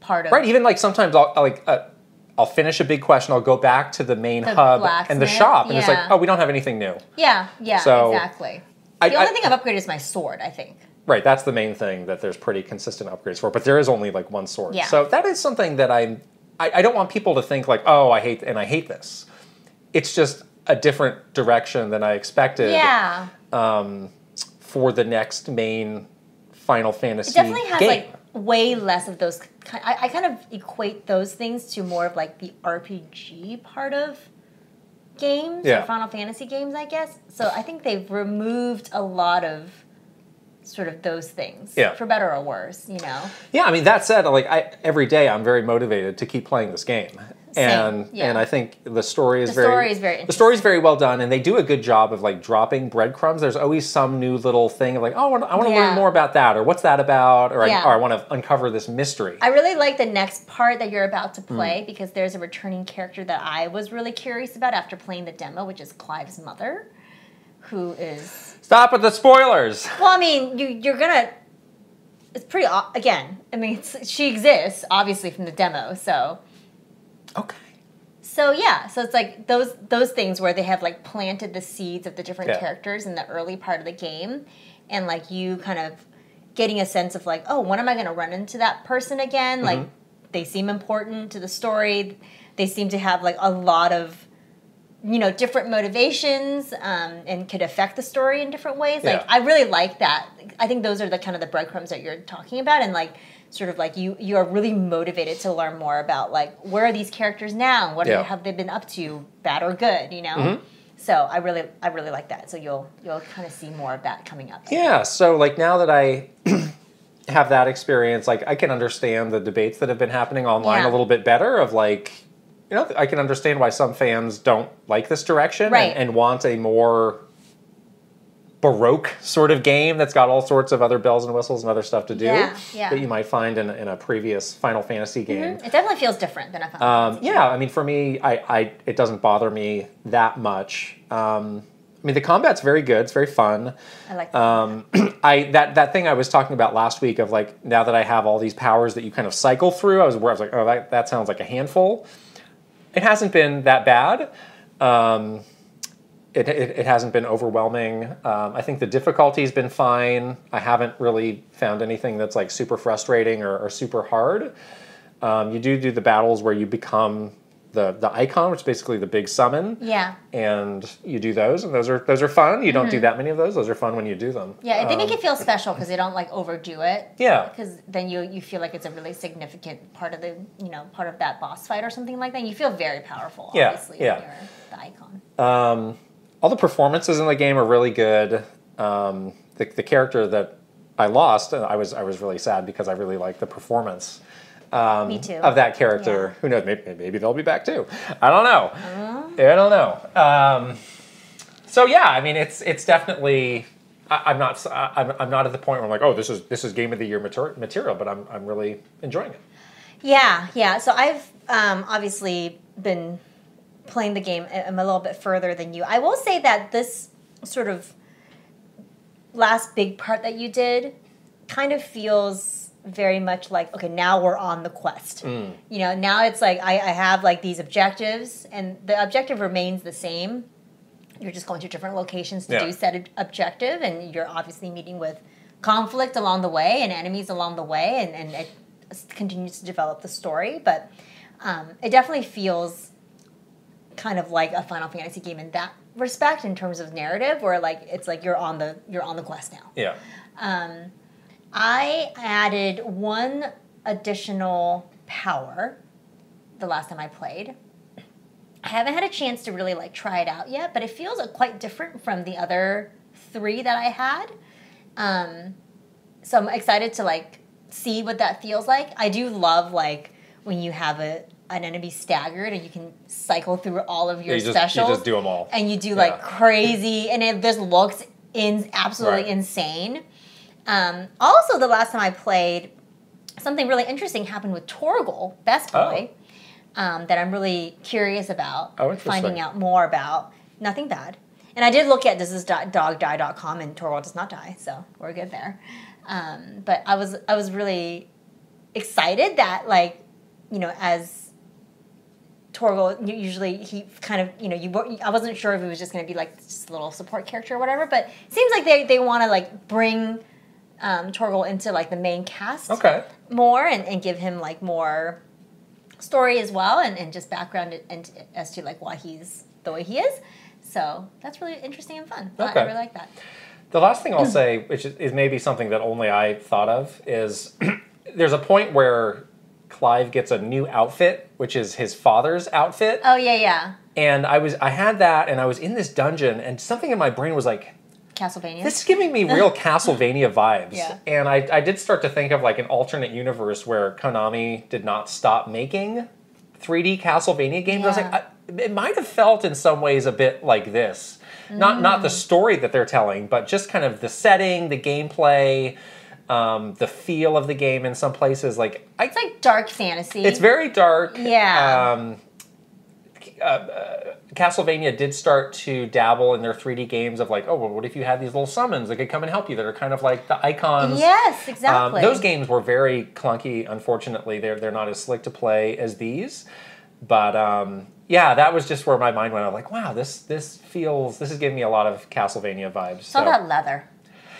part of Right. Even like sometimes I'll I'll, like uh, I'll finish a big question. I'll go back to the main The hub and the shop, and it's like, oh, we don't have anything new. Yeah, yeah, So, exactly. I- the only I- thing I've upgraded is my sword. I think. Right. That's the main thing that there's pretty consistent upgrades for. But there is only like one sword. Yeah. So that is something that I'm. I, I don't want people to think like, oh, I hate and I hate this. It's just a different direction than I expected. Yeah, um, For the next main Final Fantasy. it definitely has game. like way less of those. I, I kind of equate those things to more of like the RPG part of games Yeah. or Final Fantasy games, I guess. So I think they've removed a lot of sort of those things, Yeah. for better or worse. You know. Yeah, I mean that said, like I, every day I'm very motivated to keep playing this game, and yeah. and I think the story is The very story is very the story is very well done, and they do a good job of like dropping breadcrumbs. There's always some new little thing of like, oh, I want, I want to Yeah. learn more about that, or what's that about, or Yeah. I, or I want to uncover this mystery. I really like the next part that you're about to Hmm. play because there's a returning character that I was really curious about after playing the demo, which is Clive's mother, who is Stop with the spoilers. well. I mean, you you're gonna. It's pretty again. I mean, it's, she exists obviously from the demo, so Okay. so yeah. So it's like those those things where they have like planted the seeds of the different Yeah. characters in the early part of the game, and like you kind of getting a sense of like, oh, when am I going to run into that person again? Like Mm-hmm. they seem important to the story. They seem to have like a lot of you know different motivations um, and could affect the story in different ways. Like I really like that. I think those are the kind of the breadcrumbs that you're talking about, and like sort of like you you are really motivated to learn more about like where are these characters now? What Yeah. have they been up to, bad or good? You know. Mm-hmm. So I really I really like that. So you'll you'll kind of see more of that coming up. Yeah. So like now that I. (clears throat) have that experience like i can understand the debates that have been happening online Yeah. a little bit better of like you know i can understand why some fans don't like this direction Right. and, and want a more baroque sort of game that's got all sorts of other bells and whistles and other stuff to do Yeah, yeah. that you might find in, in a previous final fantasy game It definitely feels different than a Final um, Fantasy. yeah, I mean, for me, I, I it doesn't bother me that much. Um, I mean, the combat's very good. It's very fun. I like that. Um, (clears throat) I that that thing I was talking about last week of like now that I have all these powers that you kind of cycle through. I was where I was like, oh, that that sounds like a handful. It hasn't been that bad. Um, it, it, it hasn't been overwhelming. Um, I think the difficulty's been fine. I haven't really found anything that's like super frustrating or, or super hard. Um, you do do the battles where you become the the icon, which is basically the big summon, yeah. and you do those, and those are those are fun. You don't do that many of those. Those are fun when you do them. Mm-hmm. Yeah, they make Um, it feel special because they don't like overdo it. Yeah. Because then you you feel like it's a really significant part of the you know part of that boss fight or something like that. And you feel very powerful. Yeah, Obviously, yeah. when you're the icon. Um, all the performances in the game are really good. Um, the, the character that I lost, uh, I was I was really sad because I really liked the performance. Um, Me too. Of that character, who knows? Maybe, maybe they'll be back too. I don't know. Uh-huh. I don't know. Um, so yeah, I mean, it's it's definitely. I, I'm not. I'm, I'm not at the point where I'm like, oh, this is this is game of the year mater- material, but I'm I'm really enjoying it. Yeah, yeah. So I've um, obviously been playing the game. I'm a little bit further than you. I will say that this sort of last big part that you did kind of feels very much like okay now we're on the quest Mm. you know now it's like I, I have like these objectives and the objective remains the same you're just going to different locations to Yeah. do said objective and you're obviously meeting with conflict along the way and enemies along the way and, and it continues to develop the story but um, it definitely feels kind of like a final fantasy game in that respect in terms of narrative where like it's like you're on the you're on the quest now Yeah. I added one additional power the last time I played. I haven't had a chance to really like try it out yet, but it feels uh, quite different from the other three that I had. Um, so I'm excited to like see what that feels like. I do love like when you have a an enemy staggered and you can cycle through all of your you just, specials you just do them all. and you do like Yeah. crazy and it just looks in absolutely Right. insane. Um, also, the last time I played, something really interesting happened with Torgal, Best Boy, um, that I'm really curious about Oh, finding out more about. Nothing bad. And I did look at this dog die.com and Torgal does not die, so we're good there. Um, but I was I was really excited that like you know as Torgal usually he kind of you know you I wasn't sure if it was just going to be like just a little support character or whatever, but it seems like they they want to like bring um, Torgal into like the main cast Okay. more and, and give him like more story as well and, and just background and, and as to like why he's the way he is. So that's really interesting and fun. I- Okay. I really like that. The last thing I'll say, which is, is maybe something that only I thought of, is (clears throat) there's a point where Clive gets a new outfit, which is his father's outfit. Oh yeah, yeah. And I was I had that and I was in this dungeon and something in my brain was like, Castlevania. this is giving me real (laughs) Castlevania vibes. Yeah. And I, I did start to think of like an alternate universe where Konami did not stop making 3D Castlevania games. I was like, I, it might have felt in some ways a bit like this. Not not Mm. the story that they're telling, but just kind of the setting, the gameplay, um, the feel of the game in some places. Like I, it's like dark fantasy. it's very dark. Yeah. Um, uh, uh, Castlevania did start to dabble in their 3D games of like, oh, well, what if you had these little summons that could come and help you that are kind of like the icons. Yes, exactly. Um, exactly. those games were very clunky. Unfortunately, they're they're not as slick to play as these. But um, yeah, that was just where my mind went. I'm like, wow, this this feels this is giving me a lot of Castlevania vibes. It's all that leather.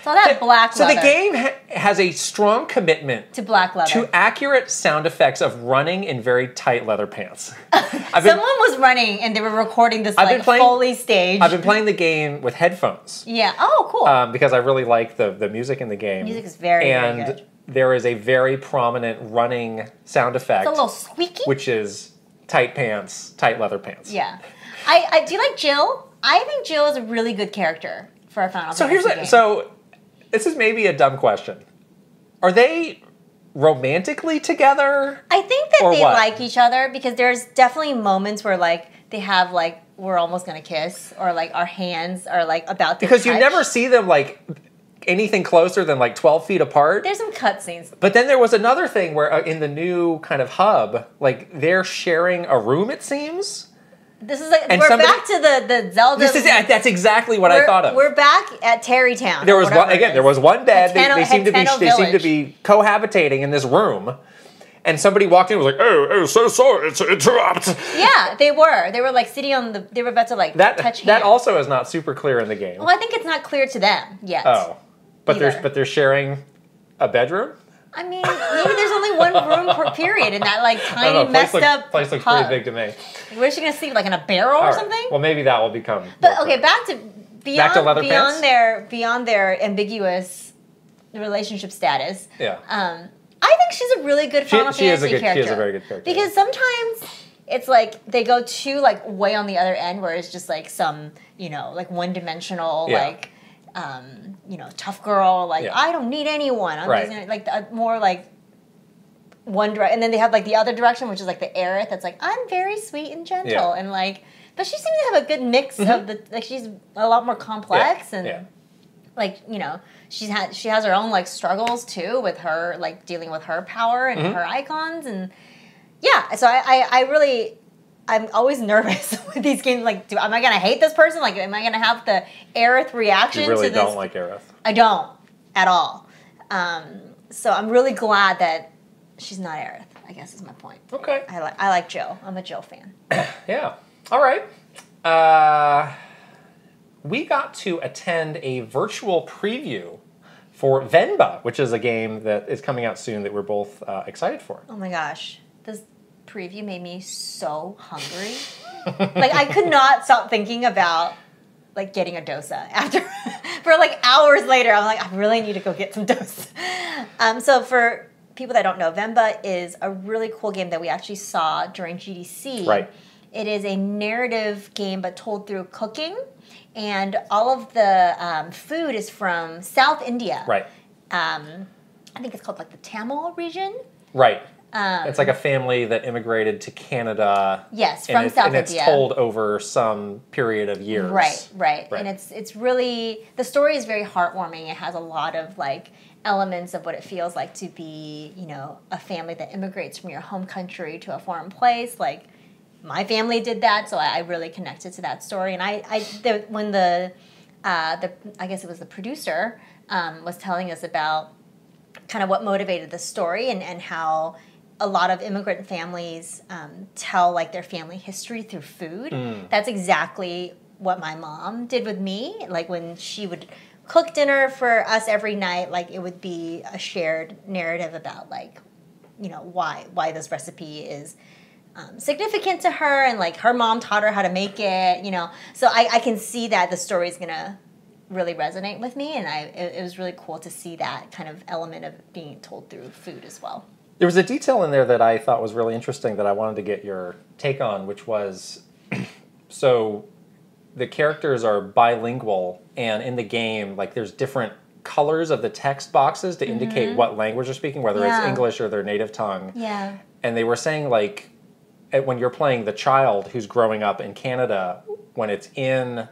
It's all that black so leather. the game ha- has a strong commitment to black leather. to accurate sound effects of running in very tight leather pants. (laughs) I've been, Someone was running and they were recording this I've been like playing- Foley stage. I've been playing the game with headphones yeah. Oh, cool. um, because I really like the, the music in the game. Music is very, very and good. there is a very prominent running sound effect, it's a little squeaky. which is tight pants, tight leather pants. yeah. I, I do you like Jill. I think Jill is a really good character for a Final So Fantasy here's a, game. so this is maybe a dumb question. Are they romantically together? I think that they what? like each other because there's definitely moments where like they have like we're almost gonna kiss or like our hands are like about to Because you never see them like anything closer than like 12 feet apart. There's some cutscenes. But then there was another thing where uh, in the new kind of hub, like they're sharing a room. It seems. This is like And we're somebody- back to the the Zelda. This is that's exactly what I thought of. We're back at Tarrey Town. there was one again. There was one bed. They, Hateno- they seemed to be they seemed to be cohabitating in this room, and somebody walked in and was like, "Oh, oh, so sorry it's interrupt." Yeah, they were. They were like sitting on the. They were about to like That touch that hands. also is not super clear in the game. Well, I think it's not clear to them yet. Oh, but Either. they're but they're sharing a bedroom. I mean, maybe there's only one room per period in that like (laughs) tiny know. Messed looks, up place looks hub. pretty big to me. Where's she gonna sleep? Like in a barrel All or right. something? Well, maybe that will become. But okay, back to beyond Back to leather beyond pants? their beyond their ambiguous relationship status. Yeah. Um, I think she's a really good She- Final she is a Fantasy good- she character. is a very good character, Because sometimes it's like they go too like way on the other end, where it's just like some you know like one dimensional Yeah. like. Um, you know, tough girl. Like Yeah. I don't need anyone. I'm Right. gonna, like a more like one direction, and then they have like the other direction, which is like the Aerith. That's like I'm very sweet and gentle, Yeah. and like, but she seems to have a good mix of the like. She's a lot more complex, and yeah. like you know, she's had she has her own like struggles too with her like dealing with her power and Mm-hmm. her icons, and yeah. So I, I, I really. I'm always nervous (laughs) with these games. Like, do, am I gonna hate this person? Like, am I gonna have the Aerith reaction You really to this? don't like Aerith. I don't at all. Um, so I'm really glad that she's not Aerith. I guess is my point. Okay. I like I like Jill. I'm a Jill fan. (coughs) Yeah. All right. Uh, we got to attend a virtual preview for Venba, which is a game that is coming out soon that we're both uh, excited for. Oh my gosh, this preview made me so hungry. like I could not stop thinking about like getting a dosa after (laughs) for like hours later. I'm like, I really need to go get some dosa. Um, so for people that don't know, Venba is a really cool game that we actually saw during GDC. Right. It is a narrative game, but told through cooking, and all of the um, food is from South India. Right. Um, I think it's called like the Tamil region. Right. Um, It's like a family that immigrated to Canada. Yes, and from it- South and India. it's told over some period of years. Right, right, Right. And it's it's really the story is very heartwarming. It has a lot of like elements of what it feels like to be, you know, a family that immigrates from your home country to a foreign place. Like my family did that, so I, I really connected to that story. And I, I the, when the uh, the I guess it was the producer um, was telling us about kind of what motivated the story and, and how a lot of immigrant families um, tell like their family history through food. That's exactly what my mom did with me. Like when she would cook dinner for us every night, like it would be a shared narrative about like, you know, why why this recipe is um, significant to her and like her mom taught her how to make it, you know. So I, I can see that the story is gonna really resonate with me and I it, it was really cool to see that kind of element of being told through food as well. There was a detail in there that I thought was really interesting that I wanted to get your take on, which was (clears throat) so the characters are bilingual, and in the game, like there's different colors of the text boxes to indicate what language they're speaking, whether it's Mm-hmm. English or their native tongue. Yeah. And they were saying like when you're playing the child who's growing up in Canada, when it's in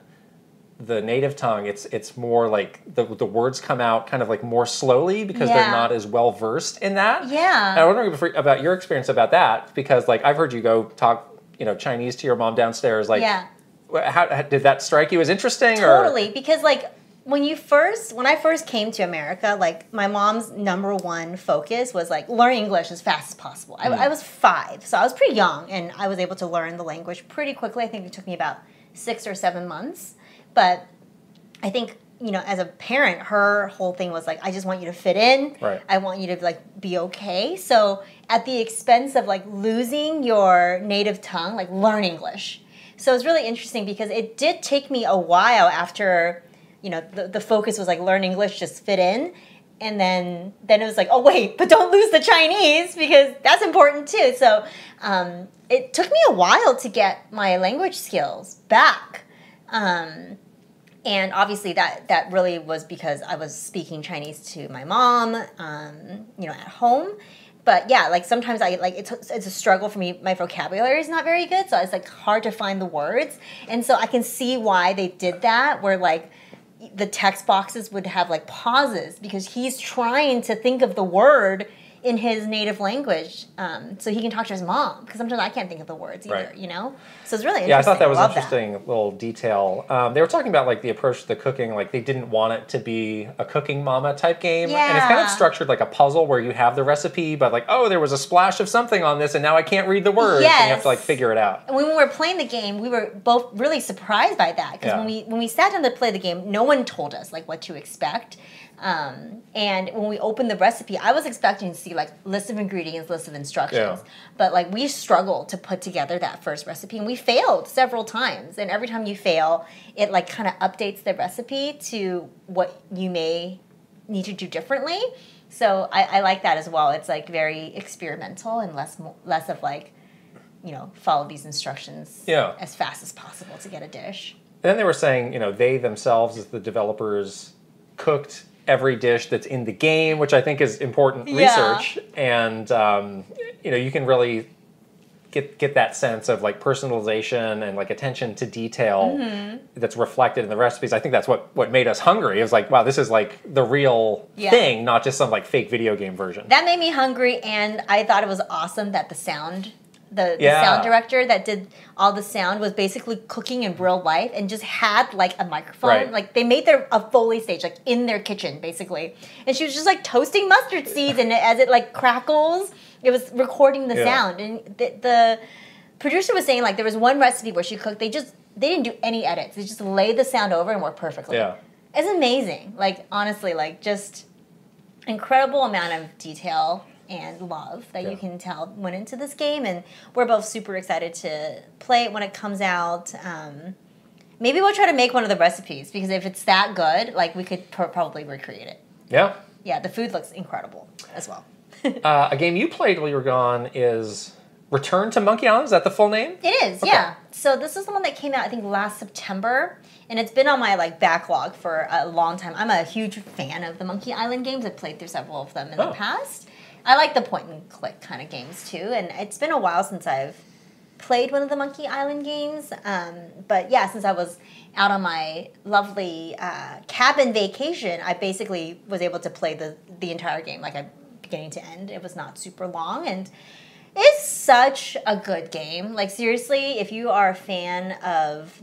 the native tongue, it's it's more like the the words come out kind of like more slowly because Yeah. they're not as well versed in that. Yeah. And I wondering if- about your experience about that because like I've heard you go talk you know Chinese to your mom downstairs. Like, Yeah. how, how- did that strike you as interesting? Or? Totally, because like when you first, when I first came to America, like my mom's number one focus was like learn English as fast as possible. I, hmm. I was five, so I was pretty young, and I was able to learn the language pretty quickly. I think it took me about six or seven months, but I think you know, as a parent, her whole thing was like, I just want you to fit in. Right. I want you to like be okay. So at the expense of like losing your native tongue, like learn English. So it's really interesting because it did take me a while after, you know, the, the focus was like learn English, just fit in. And then then it was like, oh wait, but don't lose the Chinese because that's important too. So um, it took me a while to get my language skills back. Um, and obviously that that really was because I was speaking Chinese to my mom, um, you know, at home. But yeah, like sometimes I like it's it's a struggle for me. My vocabulary is not very good, so it's like hard to find the words. And so I can see why they did that, where like the text boxes would have like pauses because he's trying to think of the word in his native language, um, so he can talk to his mom. Because sometimes I can't think of the words either, Right. you know. So it's really interesting. Yeah, I thought that was interesting little detail. Um, they were talking about like the approach to the cooking, like they didn't want it to be a cooking mama type game, yeah. and it's kind of structured like a puzzle where you have the recipe, but like oh, there was a splash of something on this, and now I can't read the words, and you have to like figure it out. And when we were playing the game, we were both really surprised by that because Yeah. when we when we sat down to play the game, no one told us like what to expect. Um, and when we opened the recipe, I was expecting to see like list of ingredients, list of instructions, Yeah. but like we struggled to put together that first recipe, and we failed several times. And every time you fail, it like kind of updates the recipe to what you may need to do differently. So I, I like that as well. It's like very experimental and less less of like you know, follow these instructions Yeah. as fast as possible to get a dish. then they were saying, you know, they themselves as the developers cooked every dish that's in the game, which I think is important Yeah. research, and um, you know, you can really get get that sense of like personalization and like attention to detail Mm-hmm. that's reflected in the recipes. I think that's what what made us hungry. It was like, wow, this is like the real Yeah. thing, not just some like fake video game version. That made me hungry, and I thought it was awesome that the sound, the, the sound director that did all the sound was basically cooking in real life and just had like a microphone. Right. Like they made their a foley stage like in their kitchen basically, and she was just like toasting mustard seeds, and as it like crackles, it was recording the Yeah. sound. And the, the producer was saying like there was one recipe where she cooked. They just they didn't do any edits. They just laid the sound over and worked perfectly. Yeah. It's amazing. Like honestly, like just incredible amount of detail and love that Yeah. you can tell went into this game, and we're both super excited to play it when it comes out. Um, maybe we'll try to make one of the recipes because if it's that good, like we could pr- probably recreate it. Yeah. Yeah, the food looks incredible as well. (laughs) Uh, a game you played while you were gone is Return to Monkey Island. Is that the full name? It is, yeah. So this is the one that came out I think last September, and it's been on my like backlog for a long time. I'm a huge fan of the Monkey Island games. I've played through several of them in Oh. the past. I like the point and click kind of games too, and it's been a while since I've played one of the Monkey Island games. Um, but yeah, since I was out on my lovely uh, cabin vacation, I basically was able to play the the entire game, like I beginning to end. It was not super long, and it's such a good game. Like seriously, if you are a fan of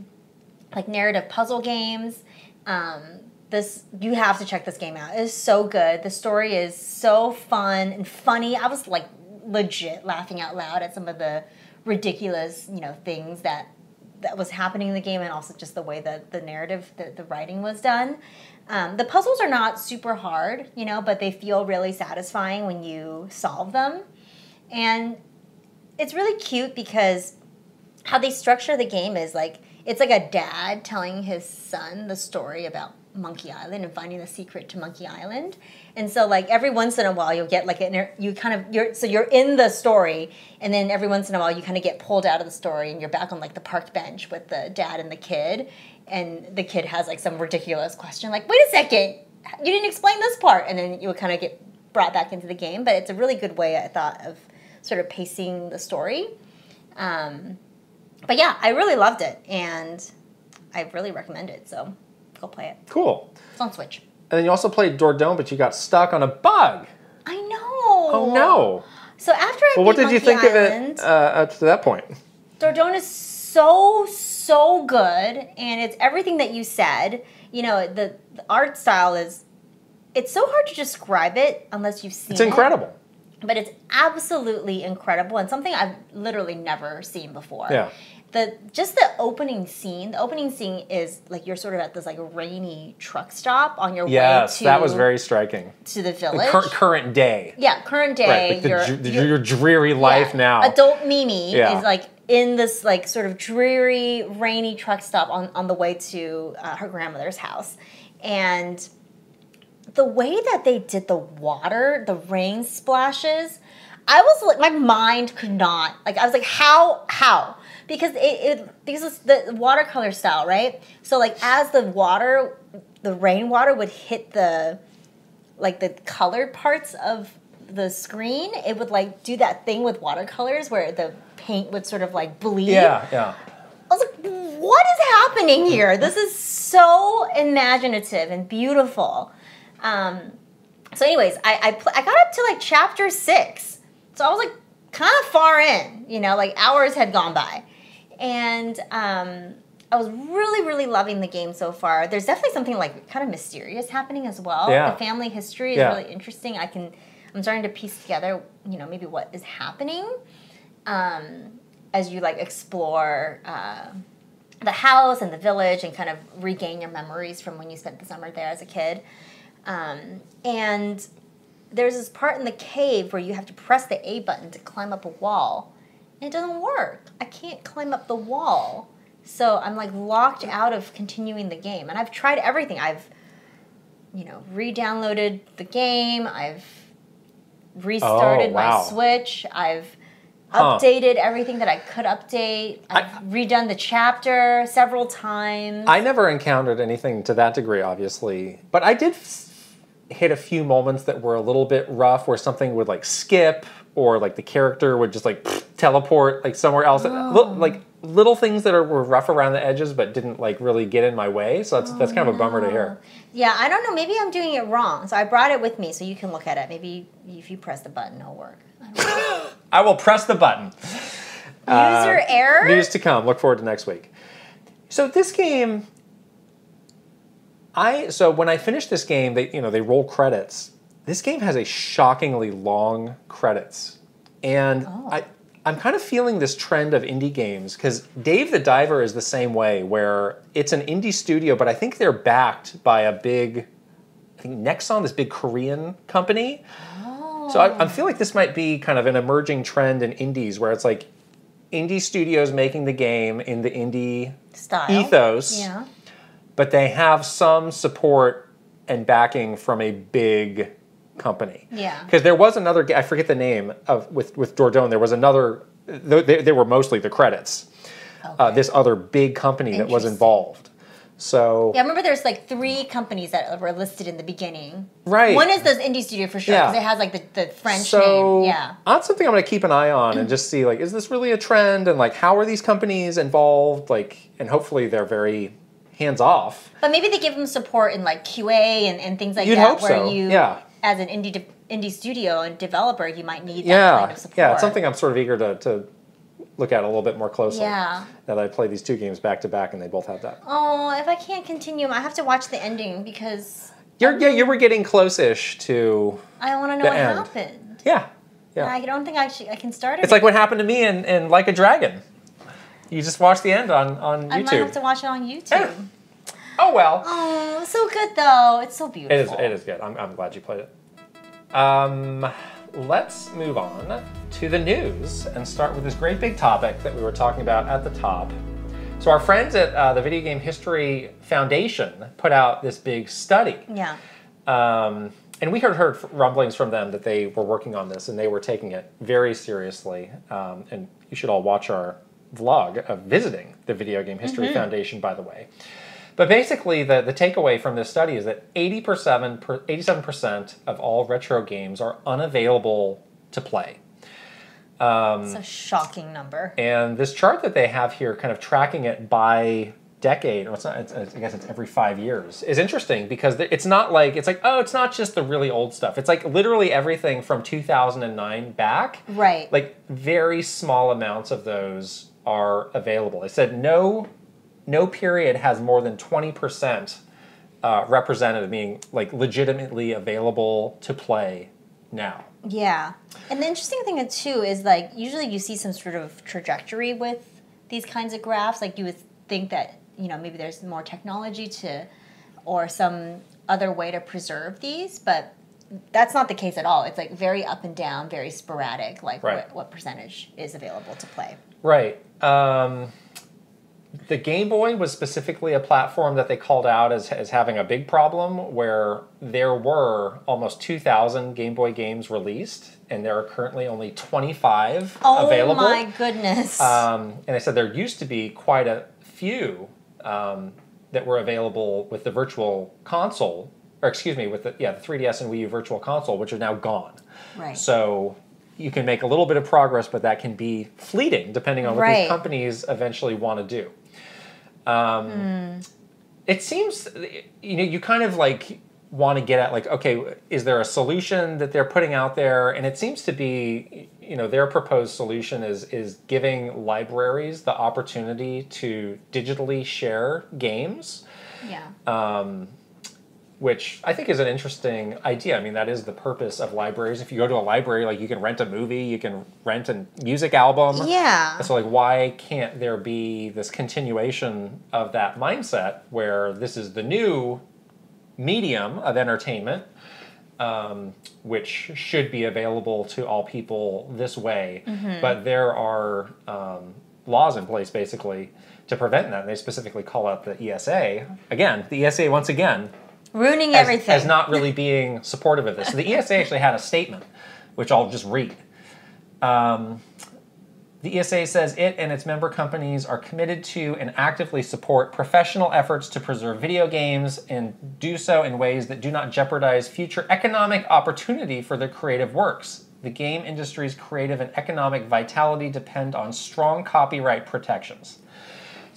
like narrative puzzle games, um, this you have to check this game out. It is so good. The story is so fun and funny. I was like legit laughing out loud at some of the ridiculous, you know, things that that was happening in the game, and also just the way that the narrative, the, the writing was done. Um, the puzzles are not super hard, you know, but they feel really satisfying when you solve them. And it's really cute because how they structure the game is like it's like a dad telling his son the story about Monkey Island and finding the secret to Monkey Island. And so like every once in a while you'll get like an you kind of you're so you're in the story and then every once in a while you kind of get pulled out of the story and you're back on like the park bench with the dad and the kid and the kid has like some ridiculous question like wait a second you didn't explain this part and then you would kind of get brought back into the game but it's a really good way I thought of sort of pacing the story. Um, but yeah, I really loved it, and I really recommend it. So go play it. Cool. It's on Switch. And then you also played Dordogne, but you got stuck on a bug. I know. Oh no. So after I Well, what did you think of it uh, up to that point? Dordogne is so so good, and it's everything that you said. You know, the, the art style is. It's so hard to describe it unless you've seen It's it. incredible. but it's absolutely incredible and something I've literally never seen before. Yeah. The just the opening scene. The opening scene is like you're sort of at this like rainy truck stop on your Yes, way to that was very striking. to the village. Cur- current day. yeah, current day. Right, like the, you're, dr- the- you're- your dreary life yeah, now. Adult Mimi Yeah. is like in this like sort of dreary, rainy truck stop on, on the way to uh, her grandmother's house. And the way that they did the water, the rain splashes, I was like, my mind could not, like, I was like, how, how? Because it, it because it's the watercolor style, right? So, like, as the water, the rainwater would hit the, like, the colored parts of the screen, it would, like, do that thing with watercolors where the paint would sort of, like, bleed. yeah, yeah. I was like, what is happening here? This is so imaginative and beautiful. Um, so, anyways, I I, pl- I got up to like chapter six, so I was like kind of far in, you know, like hours had gone by, and um, I was really really loving the game so far. There's definitely something like kind of mysterious happening as well. Yeah. The family history is Yeah. really interesting. I can I'm starting to piece together, you know, maybe what is happening um, as you like explore uh, the house and the village and kind of regain your memories from when you spent the summer there as a kid. Um, and there's this part in the cave where you have to press the A button to climb up a wall. It doesn't work. I can't climb up the wall. So I'm like locked out of continuing the game. And I've tried everything. I've, you know, re downloaded the game. I've restarted Oh, wow. my Switch. I've Huh. updated everything that I could update. I've redone the chapter several times. I never encountered anything to that degree, obviously, but I did hit a few moments that were a little bit rough, where something would like skip, or like the character would just like teleport like somewhere else. Li- oh. like little things that are, were rough around the edges, but didn't like really get in my way. So that's that's kind of a bummer to hear. Oh, yeah, I don't know. Maybe I'm doing it wrong. So I brought it with me so you can look at it. Maybe if you press the button, it'll work. I. (laughs) I will press the button. User uh, error? News to come. Look forward to next week. So this game, I so when I finished this game, they you know they roll credits. This game has a shockingly long credits, and oh. I I'm kind of feeling this trend of indie games because Dave the Diver is the same way, where it's an indie studio, but I think they're backed by a big, I think Nexon, this big Korean company. So I, I feel like this might be kind of an emerging trend in indies where it's like indie studios making the game in the indie Style. ethos, Yeah. but they have some support and backing from a big company. Yeah. Because there was another I forget the name of with with Dordogne. There was another. They, they were mostly the credits. Uh, this other big company that was involved. So Yeah, I remember there's like three companies that were listed in the beginning. right. One is this indie studio for sure Yeah. because it has like the, the French so name. Yeah. that's something I'm going to keep an eye on and just see like is this really a trend and like how are these companies involved like and hopefully they're very hands off. But maybe they give them support in like QA and, and things like You'd that hope where so, you yeah. As an indie de- indie studio and developer you might need that Yeah, kind of support. yeah, it's something I'm sort of eager to, to look at a little bit more closely. Yeah. That I play these two games back to back and they both have that. Oh, if I can't continue, I have to watch the ending because You're, yeah, you were getting close-ish to I want to know what end. happened. yeah, yeah. I don't think I should, I can start it. It's like what happened to me in, in Like a Dragon. You just watch the end on, on YouTube. I might have to watch it on YouTube. Yeah. Oh well. Oh, so good though. It's so beautiful. It is. It is good. I'm, I'm glad you played it. Um, let's move on to the news and start with this great big topic that we were talking about at the top. So our friends at uh, the Video Game History Foundation put out this big study. Yeah. Um, and we heard heard rumblings from them that they were working on this and they were taking it very seriously. Um, and you should all watch our vlog of visiting the Video Game History Foundation, by the way. But basically, the, the takeaway from this study is that 80%, per, 87% of all retro games are unavailable to play. Um, it's a shocking number. And this chart that they have here, kind of tracking it by decade, or it's not, it's, I guess it's every five years, is interesting because it's not like, it's like, oh, it's not just the really old stuff. It's like literally everything from 2009 back. Right. Like very small amounts of those are available. It said no, no period has more than 20% uh, represented, meaning like legitimately available to play now. Yeah. And the interesting thing too is like usually you see some sort of trajectory with these kinds of graphs. Like you would think that, you know, maybe there's more technology to or some other way to preserve these, but that's not the case at all. It's like very up and down, very sporadic, like Right. what, what percentage is available to play. Right. Um, the Game Boy was specifically a platform that they called out as, as having a big problem where there were almost 2,000 Game Boy games released, and there are currently only 25 Oh available. Oh my goodness. Um, and they said there used to be quite a few um, that were available with the Virtual Console, or excuse me, with the yeah the 3DS and Wii U Virtual Console, which are now gone. right. So you can make a little bit of progress, but that can be fleeting depending on what Right. these companies eventually want to do. Um, Hmm. It seems you know you kind of like want to get at like okay is there a solution that they're putting out there and it seems to be you know their proposed solution is is giving libraries the opportunity to digitally share games yeah. um, which I think is an interesting idea. I mean, that is the purpose of libraries. If you go to a library, like you can rent a movie, you can rent a music album. yeah. So, like, why can't there be this continuation of that mindset where this is the new medium of entertainment, um, which should be available to all people this way? But there are um, laws in place, basically, to prevent that. And they specifically call out the ESA. Again, the ESA, once again, Ruining as, everything. as not really being supportive of this. So the ESA (laughs) actually had a statement, which I'll just read. Um, the ESA says it and its member companies are committed to and actively support professional efforts to preserve video games and do so in ways that do not jeopardize future economic opportunity for their creative works. The game industry's creative and economic vitality depend on strong copyright protections.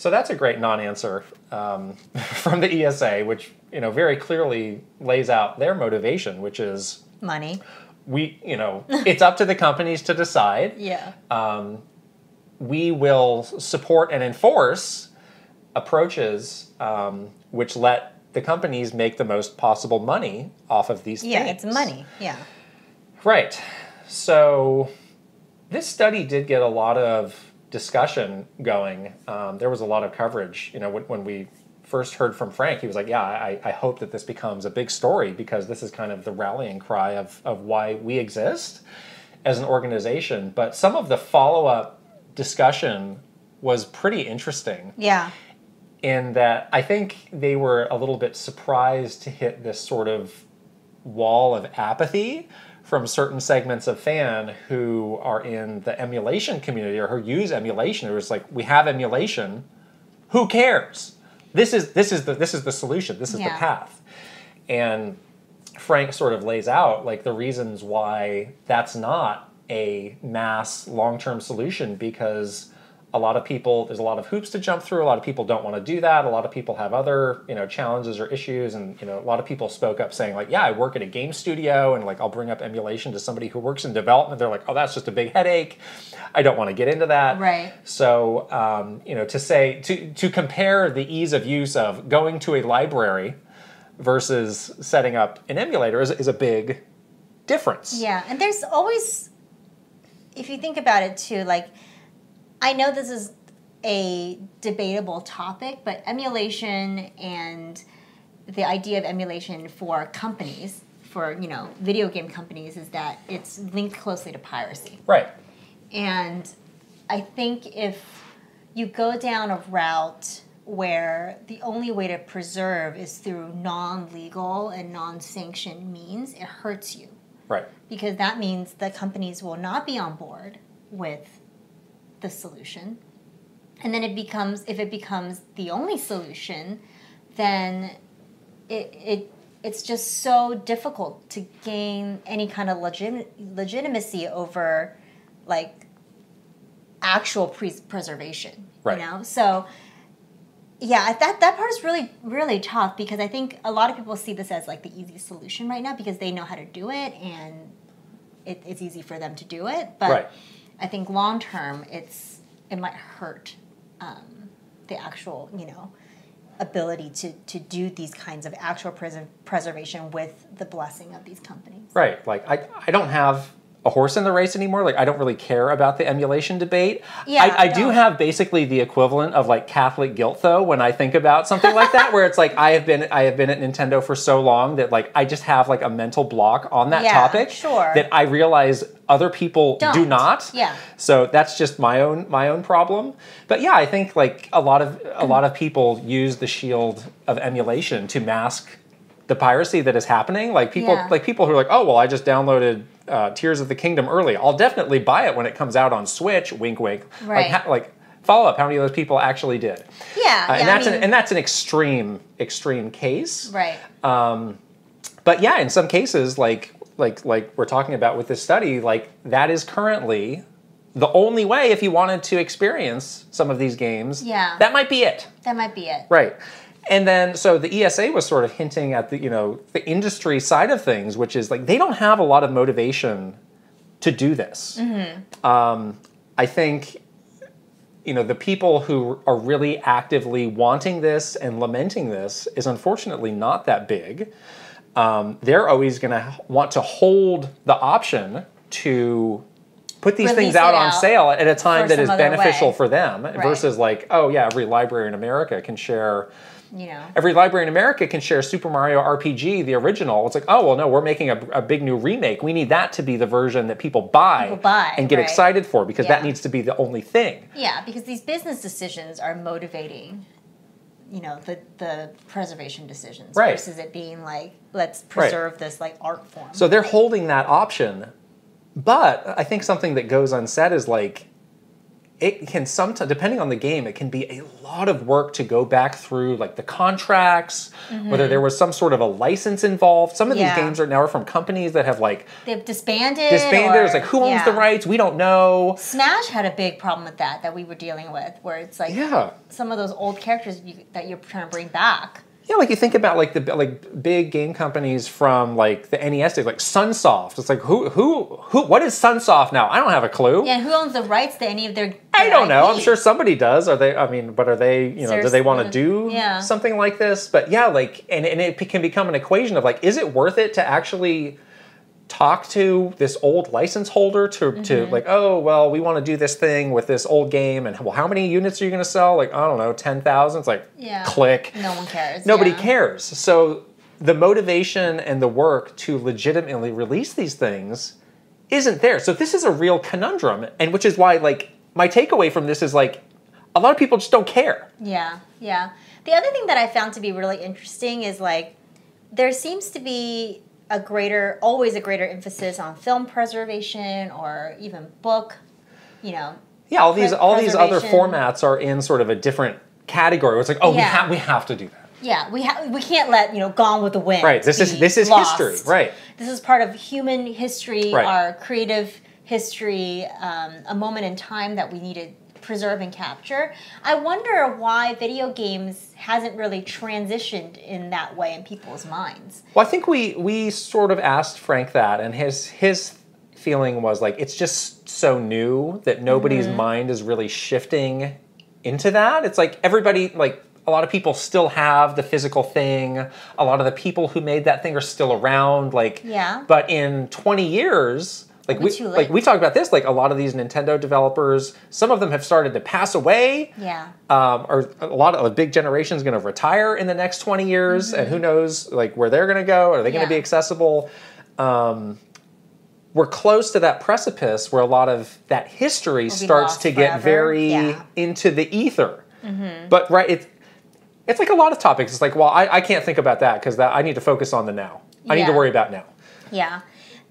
So that's a great non-answer um, (laughs) from the ESA, which you know very clearly lays out their motivation, which is Money. we, you know, (laughs) it's up to the companies to decide. Yeah. We will support and enforce approaches um, which let the companies make the most possible money off of these yeah, things. it's money. Yeah. Right. So this study did get a lot of discussion going. Um, there was a lot of coverage. You know, when, when we first heard from Frank, he was like, "Yeah, I, I hope that this becomes a big story because this is kind of the rallying cry of of why we exist as an organization." But some of the follow up discussion was pretty interesting Yeah. in that I think they were a little bit surprised to hit this sort of wall of apathy from certain segments of fan who are in the emulation community or who use emulation. It was like, we have emulation, who cares? This is this is the this is the solution. This is the path. And Frank sort of lays out like the reasons why that's not a mass long-term solution because a lot of people there's a lot of hoops to jump through. A lot of people don't want to do that. A lot of people have other you know challenges or issues. And you know a lot of people spoke up saying like yeah i work at a game studio and like i'll bring up emulation to somebody who works in development. They're like oh that's just a big headache. I don't want to get into that. Right. so um, you know to say to to compare the ease of use of going to a library versus setting up an emulator is, is a big difference. Yeah, and there's always, if you think about it too, like, I know this is a debatable topic, but emulation and the idea of emulation for companies, for, you know, video game companies, is that it's linked closely to piracy. right. And I think if you go down a route where the only way to preserve is through non legal and non sanctioned means, it hurts you. Right. Because that means the companies will not be on board with the solution. And then it becomes if it becomes the only solution, then it, it it's just so difficult to gain any kind of legit, legitimacy over like actual pre- preservation Right. you know so yeah that that part is really really tough because i think a lot of people see this as like the easy solution right now because they know how to do it and it, it's easy for them to do it but Right. I think long term it's it might hurt um, the actual you know ability to to do these kinds of actual pres- preservation with the blessing of these companies Right. Like I, I don't have a horse in the race anymore. Like I don't really care about the emulation debate. Yeah, I, I do have basically the equivalent of like Catholic guilt though when I think about something like that, where it's like I have been I have been at Nintendo for so long that like I just have like a mental block on that Yeah, topic. sure. That I realize other people do Don't. not. Yeah. So that's just my own my own problem. But yeah, I think like a lot of a lot of people use the shield of emulation to mask the piracy that is happening. Like people Yeah. like people who are like, oh well, I just downloaded uh, Tears of the Kingdom early. I'll definitely buy it when it comes out on Switch. Wink, wink. Right. Like, like follow up. How many of those people actually did? yeah, Uh, and yeah, that's I mean, an, and that's an extreme extreme case. right Um, But yeah, in some cases, like like like we're talking about with this study, like that is currently the only way if you wanted to experience some of these games. Yeah. That might be it. that might be it Right. And then so the ESA was sort of hinting at the, you know, the industry side of things, which is like they don't have a lot of motivation to do this. Um, I think you know the people who are really actively wanting this and lamenting this is unfortunately not that big. Um, they're always going to want to hold the option to put these Release things out on out sale at a time that is beneficial way. for them versus like oh yeah every library in america can share you know every library in America can share Super Mario RPG, the original. It's like, oh well, no, we're making a, a big new remake. We need that to be the version that people buy, People buy, and get right. excited for because that needs to be the only thing. Yeah, because these business decisions are motivating, you know, the the preservation decisions Right. versus it being like let's preserve this like art form. So they're holding that option. But I think something that goes unsaid is like it can sometimes depending on the game it can be a lot of work to go back through like the contracts mm-hmm. whether there was some sort of a license involved some of. Yeah. these games are now are from companies that have like They've disbanded. disbanded or- it's like who owns yeah. the rights we don't know Smash had a big problem with that that we were dealing with, where it's like yeah some of those old characters you, that you're trying to bring back. Yeah, like you think about like the like big game companies from like the NES days, like Sunsoft. It's like who who who what is Sunsoft now? I don't have a clue. Yeah, and who owns the rights to any of their? I don't know. I'm sure somebody does. Are they? I mean, but are they? You know, do they want to do Yeah. something like this? But yeah, like, and, and it can become an equation of like, is it worth it to actually talk to this old license holder to Mm-hmm. to like, oh well, we want to do this thing with this old game, and well, how many units are you going to sell? Like, I don't know, ten thousand. It's like, Yeah. click. No one cares. Nobody yeah. cares. So the motivation and the work to legitimately release these things isn't there. So this is a real conundrum, and which is why like my takeaway from this is like a lot of people just don't care. Yeah, yeah. The other thing that I found to be really interesting is like there seems to be a greater, always a greater emphasis on film preservation or even book, you know. Yeah, all these all these other formats are in sort of a different category. It's like, oh, we Yeah. have we have to do that. Yeah, we ha- we can't let you know Gone with the Wind. Right. This is this is lost. history. Right. This is part of human history, Right. our creative history, um, a moment in time that we need to preserve and capture. I wonder why video games hasn't really transitioned in that way in people's minds. Well, I think we we sort of asked Frank that, and his his feeling was like it's just so new that nobody's Mm-hmm. mind is really shifting into that. It's like everybody like a lot of people still have the physical thing. A lot of the people who made that thing are still around. Like Yeah. But in twenty years. Like we like we talked about this, like a lot of these Nintendo developers, some of them have started to pass away. Yeah. um, or a lot of a big generation is going to retire in the next 20 years and who knows like where they're going to go are they going to Mm-hmm. Be accessible um, we're close to that precipice where a lot of that history starts lost to get forever. very Yeah. Mm-hmm. into the ether but right it's it's like a lot of topics it's like well i, I can't think about that because that i need to focus on the now i need to worry about now Yeah.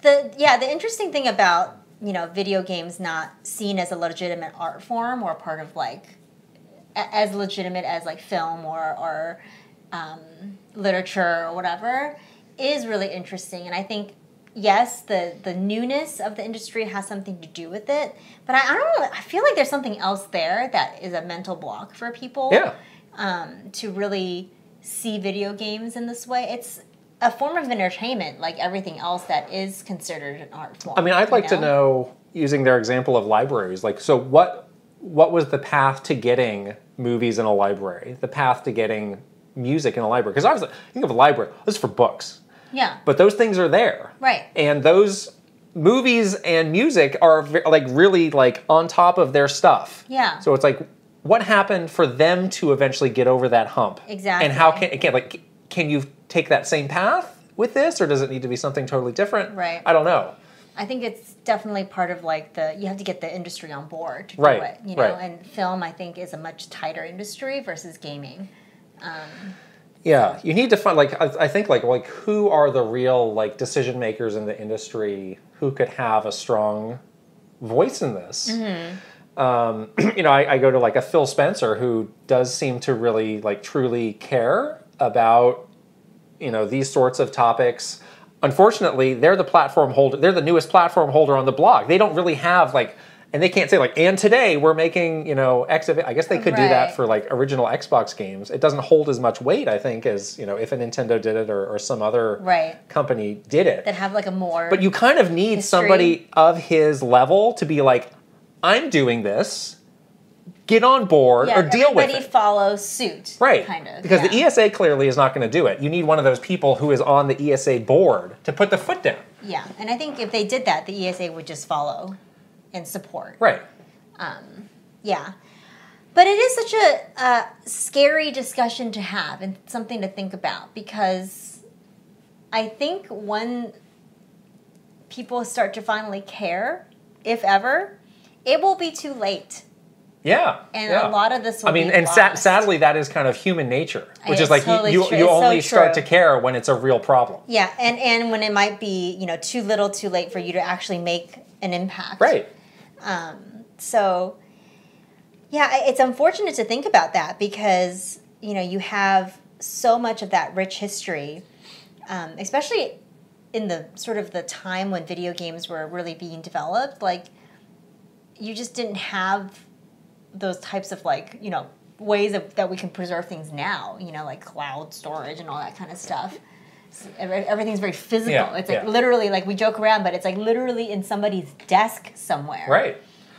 The yeah, the interesting thing about, you know, video games not seen as a legitimate art form or part of like a- as legitimate as like film or or um, literature or whatever is really interesting and I think yes, the the newness of the industry has something to do with it, but I, I don't know, I feel like there's something else there that is a mental block for people yeah um, to really see video games in this way. It's a form of entertainment, like everything else that is considered an art form. I mean, I'd like to know, using their example of libraries, like, so what what was the path to getting movies in a library? The path to getting music in a library? Because obviously, you think of a library. This is for books, Yeah, but those things are there, right. and those movies and music are like really like on top of their stuff. Yeah. So it's like, what happened for them to eventually get over that hump? Exactly. And how can it again like can you take that same path with this, or does it need to be something totally different? Right. I don't know. I think it's definitely part of like the you have to get the industry on board to Right, do it. You know, right. and film I think is a much tighter industry versus gaming. Yeah, you need to find like I, I think like like who are the real like decision makers in the industry who could have a strong voice in this. Um, (clears throat) you know, I, I go to like a Phil Spencer who does seem to really like truly care about you know these sorts of topics. Unfortunately, they're the platform holder. They're the newest platform holder on the blog. They don't really have like. And they can't say like, and today we're making, you know, X of it. I guess they could do that for like original Xbox games. It doesn't hold as much weight, I think, as you know, if a Nintendo did it or, or some other Right. company did it. That have like a more But you kind of need History. somebody of his level to be like, I'm doing this. Get on board yeah, or deal with everybody it. follows suit. Right. Kind of. Because yeah. the ESA clearly is not going to do it. You need one of those people who is on the ESA board to put the foot down. Yeah, and I think if they did that, the ESA would just follow and support. Right. Yeah. But it is such a, uh scary discussion to have and something to think about because I think when people start to finally care, if ever, it will be too late. Yeah. And yeah. a lot of this will I mean, and sa- sadly, that is kind of human nature, which It's is like totally you, true. you It's so only start to care when it's a real problem. Yeah, and, and when it might be, you know, too little too late for you to actually make an impact. Right. So, yeah, it's unfortunate to think about that because you know you have so much of that rich history, um, especially in the sort of the time when video games were really being developed. Like, you just didn't have those types of like you know ways of, that we can preserve things now. You know, like cloud storage and all that kind of stuff. S- every- Everything's very physical. Yeah, it's like yeah. literally like we joke around, but it's like literally in somebody's desk somewhere Right.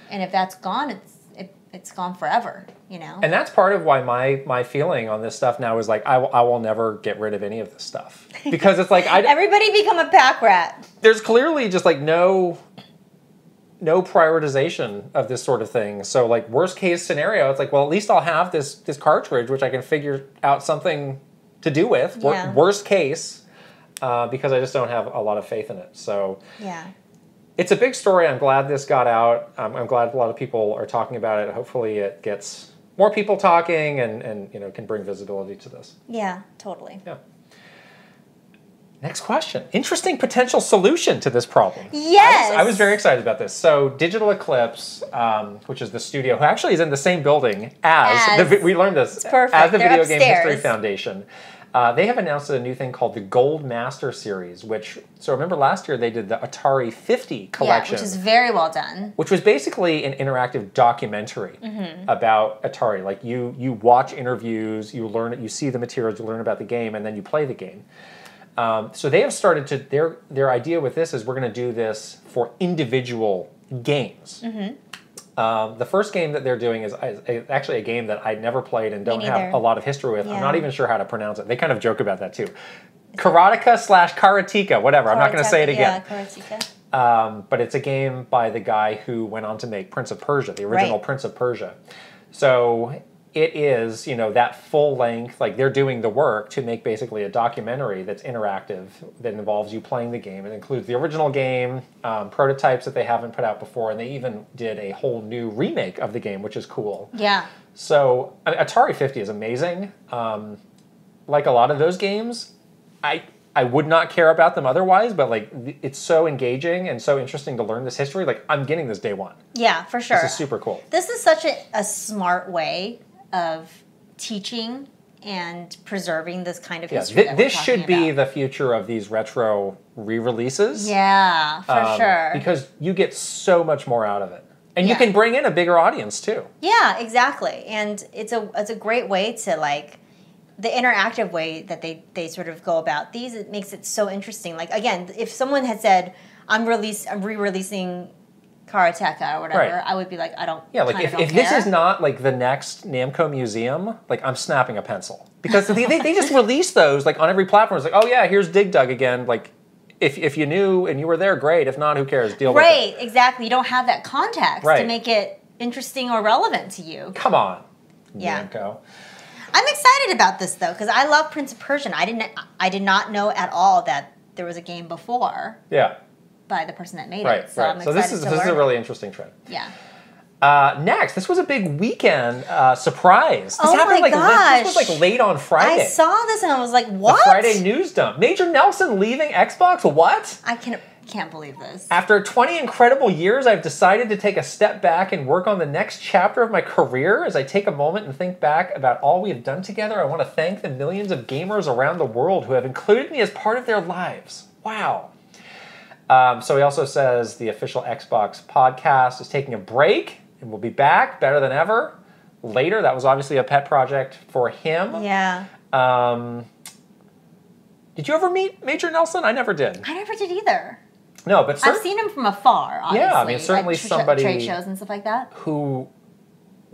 and if that's gone it's it, it's gone forever you know And that's part of why my my feeling on this stuff now is like I will, I will never get rid of any of this stuff because it's like I (laughs) everybody become a pack rat there's clearly just like no no prioritization of this sort of thing. So like worst case scenario, it's like well at least I'll have this this cartridge which I can figure out something to do with. Wor- Yeah. Worst case, uh, because I just don't have a lot of faith in it. So yeah it's a big story. I'm glad this got out. Um, I'm glad a lot of people are talking about it. Hopefully, it gets more people talking and, and you know can bring visibility to this. Yeah, totally. Yeah. Next question. Interesting potential solution to this problem. Yes. I was, I was very excited about this. So, Digital Eclipse, um, which is the studio, who actually is in the same building as, As- the, we learned this perfect. as the They're Video Game History. Foundation. Uh, they have announced a new thing called the Gold Master Series, which so remember last year they did the Atari 50 collection Yeah, which is very well done. which was basically an interactive documentary Mm-hmm. about Atari. Like you, you watch interviews, you learn, you see the materials, you learn about the game, and then you play the game. Um, so they have started to their their idea with this is we're going to do this for individual games. Mm-hmm. Um, the first game that they're doing is, is actually a game that I never played and don't have a lot of history with. I'm not even sure how to pronounce it. They kind of joke about that too. Karateka slash Karatika, whatever. I'm not going to say it again. Yeah, Karateka. Um, but it's a game by the guy who went on to make Prince of Persia, the original Right. Prince of Persia. So it is, you know, that full length, like they're doing the work to make basically a documentary that's interactive that involves you playing the game. It includes the original game, um, prototypes that they haven't put out before, and they even did a whole new remake of the game, which is cool. Yeah. So Atari 50 is amazing. Um, like a lot of those games, I I would not care about them otherwise, but like it's so engaging and so interesting to learn this history. Like I'm getting this day one. Yeah, for sure. This is super cool. This is such a, a smart way of teaching and preserving this kind of Yeah, history. thi- that we're this should be about. the future of these retro re-releases. Yeah, for um, sure. Because you get so much more out of it, and you can bring in a bigger audience too. Yeah, exactly. And it's a it's a great way to like the interactive way that they they sort of go about these. It makes it so interesting. Like again, if someone had said, "I'm release I'm re-releasing Karateka or whatever," Right. I would be like, "I don't." Yeah, like if, if this is not like the next Namco museum, like I'm snapping a pencil because they, they, they just (laughs) release those like on every platform. It's like, oh yeah, here's Dig Dug again. Like if, if you knew and you were there, great. If not, who cares? Deal with it. right, exactly. You don't have that context to make it interesting or relevant to you. Come on, Yeah. Namco. I'm excited about this though because I love Prince of Persia. I didn't I did not know at all that there was a game before Yeah, by the person that made right, it. So right. I'm So this is this is a really interesting trend. yeah. Uh, next, this was a big weekend uh, surprise. This Oh happened my like late- this was like late on Friday. I saw this and I was like, "What?" the? Friday news dump. Major Nelson leaving Xbox. What? I can can't believe this. After 20 incredible years, I've decided to take a step back and work on the next chapter of my career. As I take a moment and think back about all we have done together, I want to thank the millions of gamers around the world who have included me as part of their lives. Wow. Um, so he also says the official Xbox podcast is taking a break and will be back better than ever later. That was obviously a pet project for him. Yeah, Um, did you ever meet Major Nelson? I never did. I never did either. No, but I've seen him from afar. Obviously, Yeah, I mean, certainly at tr- somebody- trade shows and stuff like that. who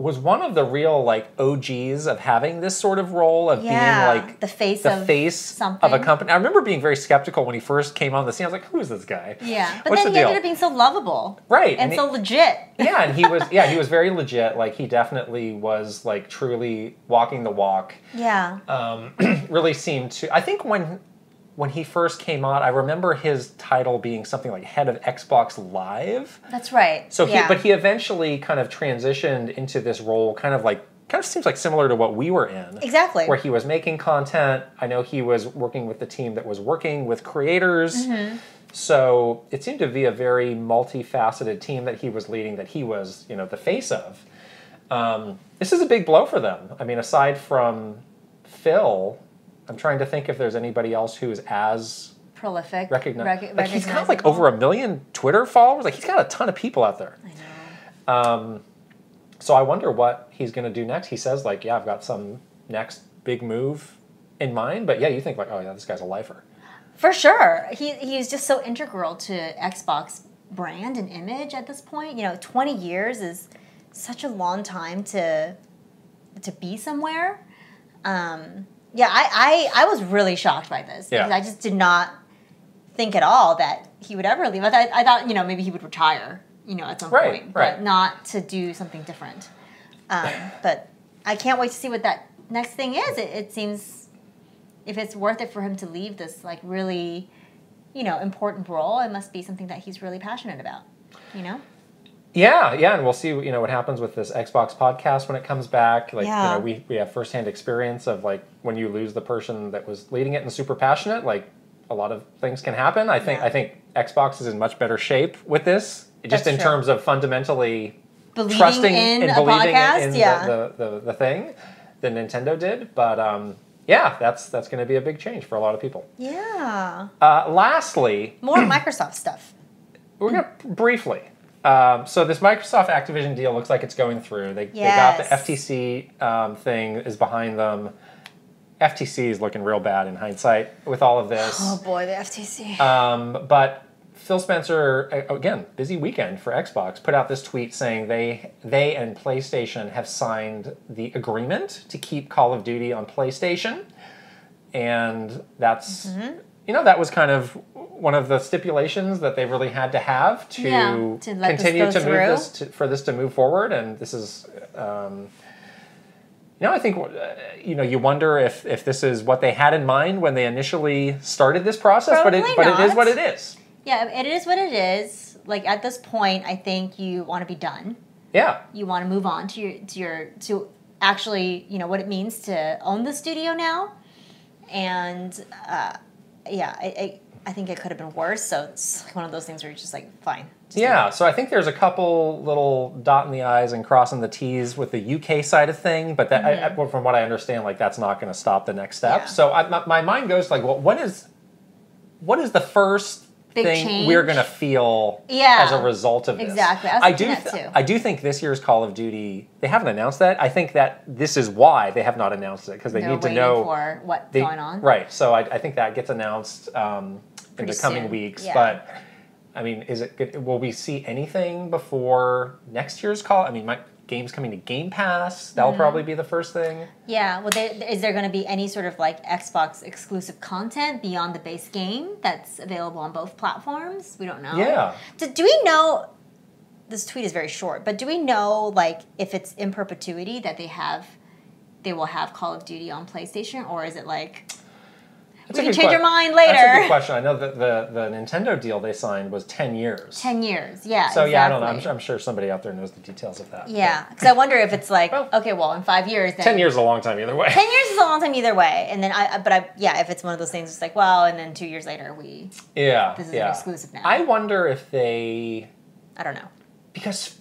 was one of the real like OGs of having this sort of role of Yeah, being like the face the of face something. of a company. I remember being very skeptical when he first came on the scene. I was like, "Who is this guy?" Yeah, but What's then the he deal? ended up being so lovable, Right, and, and so legit. (laughs) yeah, and he was yeah he was very legit. Like he definitely was like truly walking the walk. Yeah, Um, (clears throat) really seemed to. I think when when he first came on, I remember his title being something like head of Xbox Live. that's right. So he, but he eventually kind of transitioned into this role, kind of like, kind of seems like similar to what we were in, exactly. where he was making content. I know he was working with the team that was working with creators. Mm-hmm. So it seemed to be a very multifaceted team that he was leading, that he was, you know, the face of. Um, this is a big blow for them. I mean, aside from Phil, I'm trying to think if there's anybody else who is as Prolific, recognized. rec- like he's got like over a million Twitter followers. Like he's got a ton of people out there. I know. Um, so I wonder what he's going to do next. He says like, yeah, I've got some next big move in mind. But yeah, you think like, oh yeah, this guy's a lifer. For sure. He he's just so integral to Xbox brand and image at this point. You know, 20 years is such a long time to to be somewhere. Um, yeah, I, I I was really shocked by this Yeah. because I just did not think at all that he would ever leave. I thought, I thought you know maybe he would retire, you know, at some Right, point, right. but not to do something different. Um, (laughs) but I can't wait to see what that next thing is. It, it seems if it's worth it for him to leave this like really you know, important role, it must be something that he's really passionate about. You know? Yeah, yeah, and we'll see. You know what happens with this Xbox podcast when it comes back. Like, Yeah. you know, we we have firsthand experience of like when you lose the person that was leading it and super passionate. Like, a lot of things can happen. I think Yeah. I think Xbox is in much better shape with this, just That's in true. terms of fundamentally Believing trusting in and a believing podcast, in yeah. the, the, the the thing that Nintendo did. But um, yeah, that's that's going to be a big change for a lot of people. Yeah. Uh, lastly, More Microsoft stuff. we're to briefly. Um, so this Microsoft Activision deal looks like it's going through. They, they got the FTC um, thing is behind them. FTC is looking real bad in hindsight with all of this. Oh boy, the FTC. Um, but Phil Spencer, again, busy weekend for Xbox, put out this tweet saying they they and PlayStation have signed the agreement to keep Call of Duty on PlayStation, and that's Mm-hmm. you know that was kind of one of the stipulations that they really had to have to, Yeah, to continue to move through. this to, for this to move forward, and this is. Um, you know, I think uh, you know you wonder if if this is what they had in mind when they initially started this process, but it Probably but it is what it is. yeah, it is what it is. Like at this point, I think you want to be done. Yeah, You want to move on to your to your to actually, you know, what it means to own the studio now. And uh, yeah, I, I I think it could have been worse. So it's one of those things where you're just like, fine. just yeah. So I think there's a couple little dot in the i's and crossing the t's with the UK side of thing, but that I, I, from what I understand, like that's not going to stop the next step. Mm-hmm. Yeah. So I, my, my mind goes like, well, what is what is the first Big thing change? we're going to feel Yeah, as a result of this? exactly. I I do th- I do think this year's Call of Duty they haven't announced that. I think that this is why they have not announced it because they They're need to know for what's they- going on. Right. So I, I think that gets announced um, in the coming soon, weeks. yeah. But I mean, is it good? Will we see anything before next year's call? I mean, my games coming to Game Pass. That'll Mm-hmm. probably be the first thing. Yeah. Well, there, is there going to be any sort of like Xbox exclusive content beyond the base game that's available on both platforms? We don't know. Yeah. Do, do we know? This tweet is very short, but do we know like if it's in perpetuity that they have, they will have Call of Duty on PlayStation, or is it like That's we can change que- our mind later. That's a good question. I know that the the Nintendo deal they signed was ten years. Ten years. Yeah. So yeah, I don't know. I'm, I'm sure somebody out there knows the details of that. Yeah, because I wonder if it's like Well, okay, well, in five years, then Ten years is a long time either way. Ten years is a long time either way, and then I, I- but I, yeah, if it's one of those things, it's like, well, and then two years later, we, Yeah. This is yeah. exclusive now. I wonder if they I don't know. because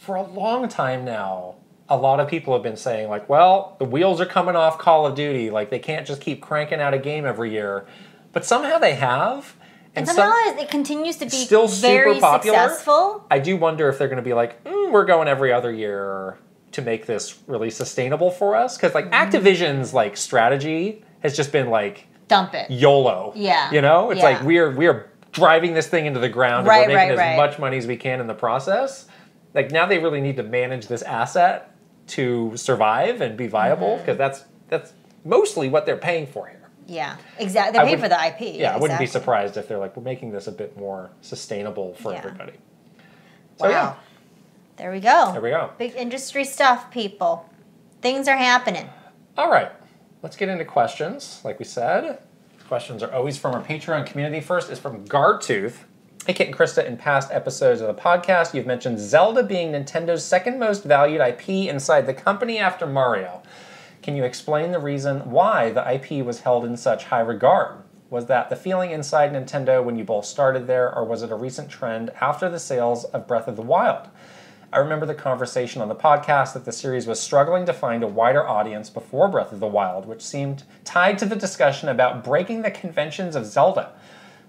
for a long time now a lot of people have been saying like well the wheels are coming off call of duty like they can't just keep cranking out a game every year but somehow they have And some- somehow it continues to be Still super very popular? successful. i do wonder if they're going to be like mm, we're going every other year to make this really sustainable for us because Mm-hmm. like activision's like strategy has just been like Dump it. YOLO. Yeah, You know, it's yeah. like we're we're driving this thing into the ground Right, and we're making right, as right. much money as we can in the process. Like now they really need to manage this asset to survive and be viable Mm-hmm. because that's that's mostly what they're paying for here. Yeah, exactly. I They pay would- for the IP. Yeah, I wouldn't be surprised if they're like we're making this a bit more sustainable for Yeah. everybody. So Wow. yeah, There we go. there we go. Big industry stuff, people. Things are happening. All right, let's get into questions. Like we said, questions are always from our Patreon community. First is from Guardtooth. Hey, Kit and Krysta, in past episodes of the podcast, you've mentioned Zelda being Nintendo's second most valued IP inside the company after Mario. Can you explain the reason why the IP was held in such high regard? Was that the feeling inside Nintendo when you both started there, or was it a recent trend after the sales of Breath of the Wild? I remember the conversation on the podcast that the series was struggling to find a wider audience before Breath of the Wild, which seemed tied to the discussion about breaking the conventions of Zelda.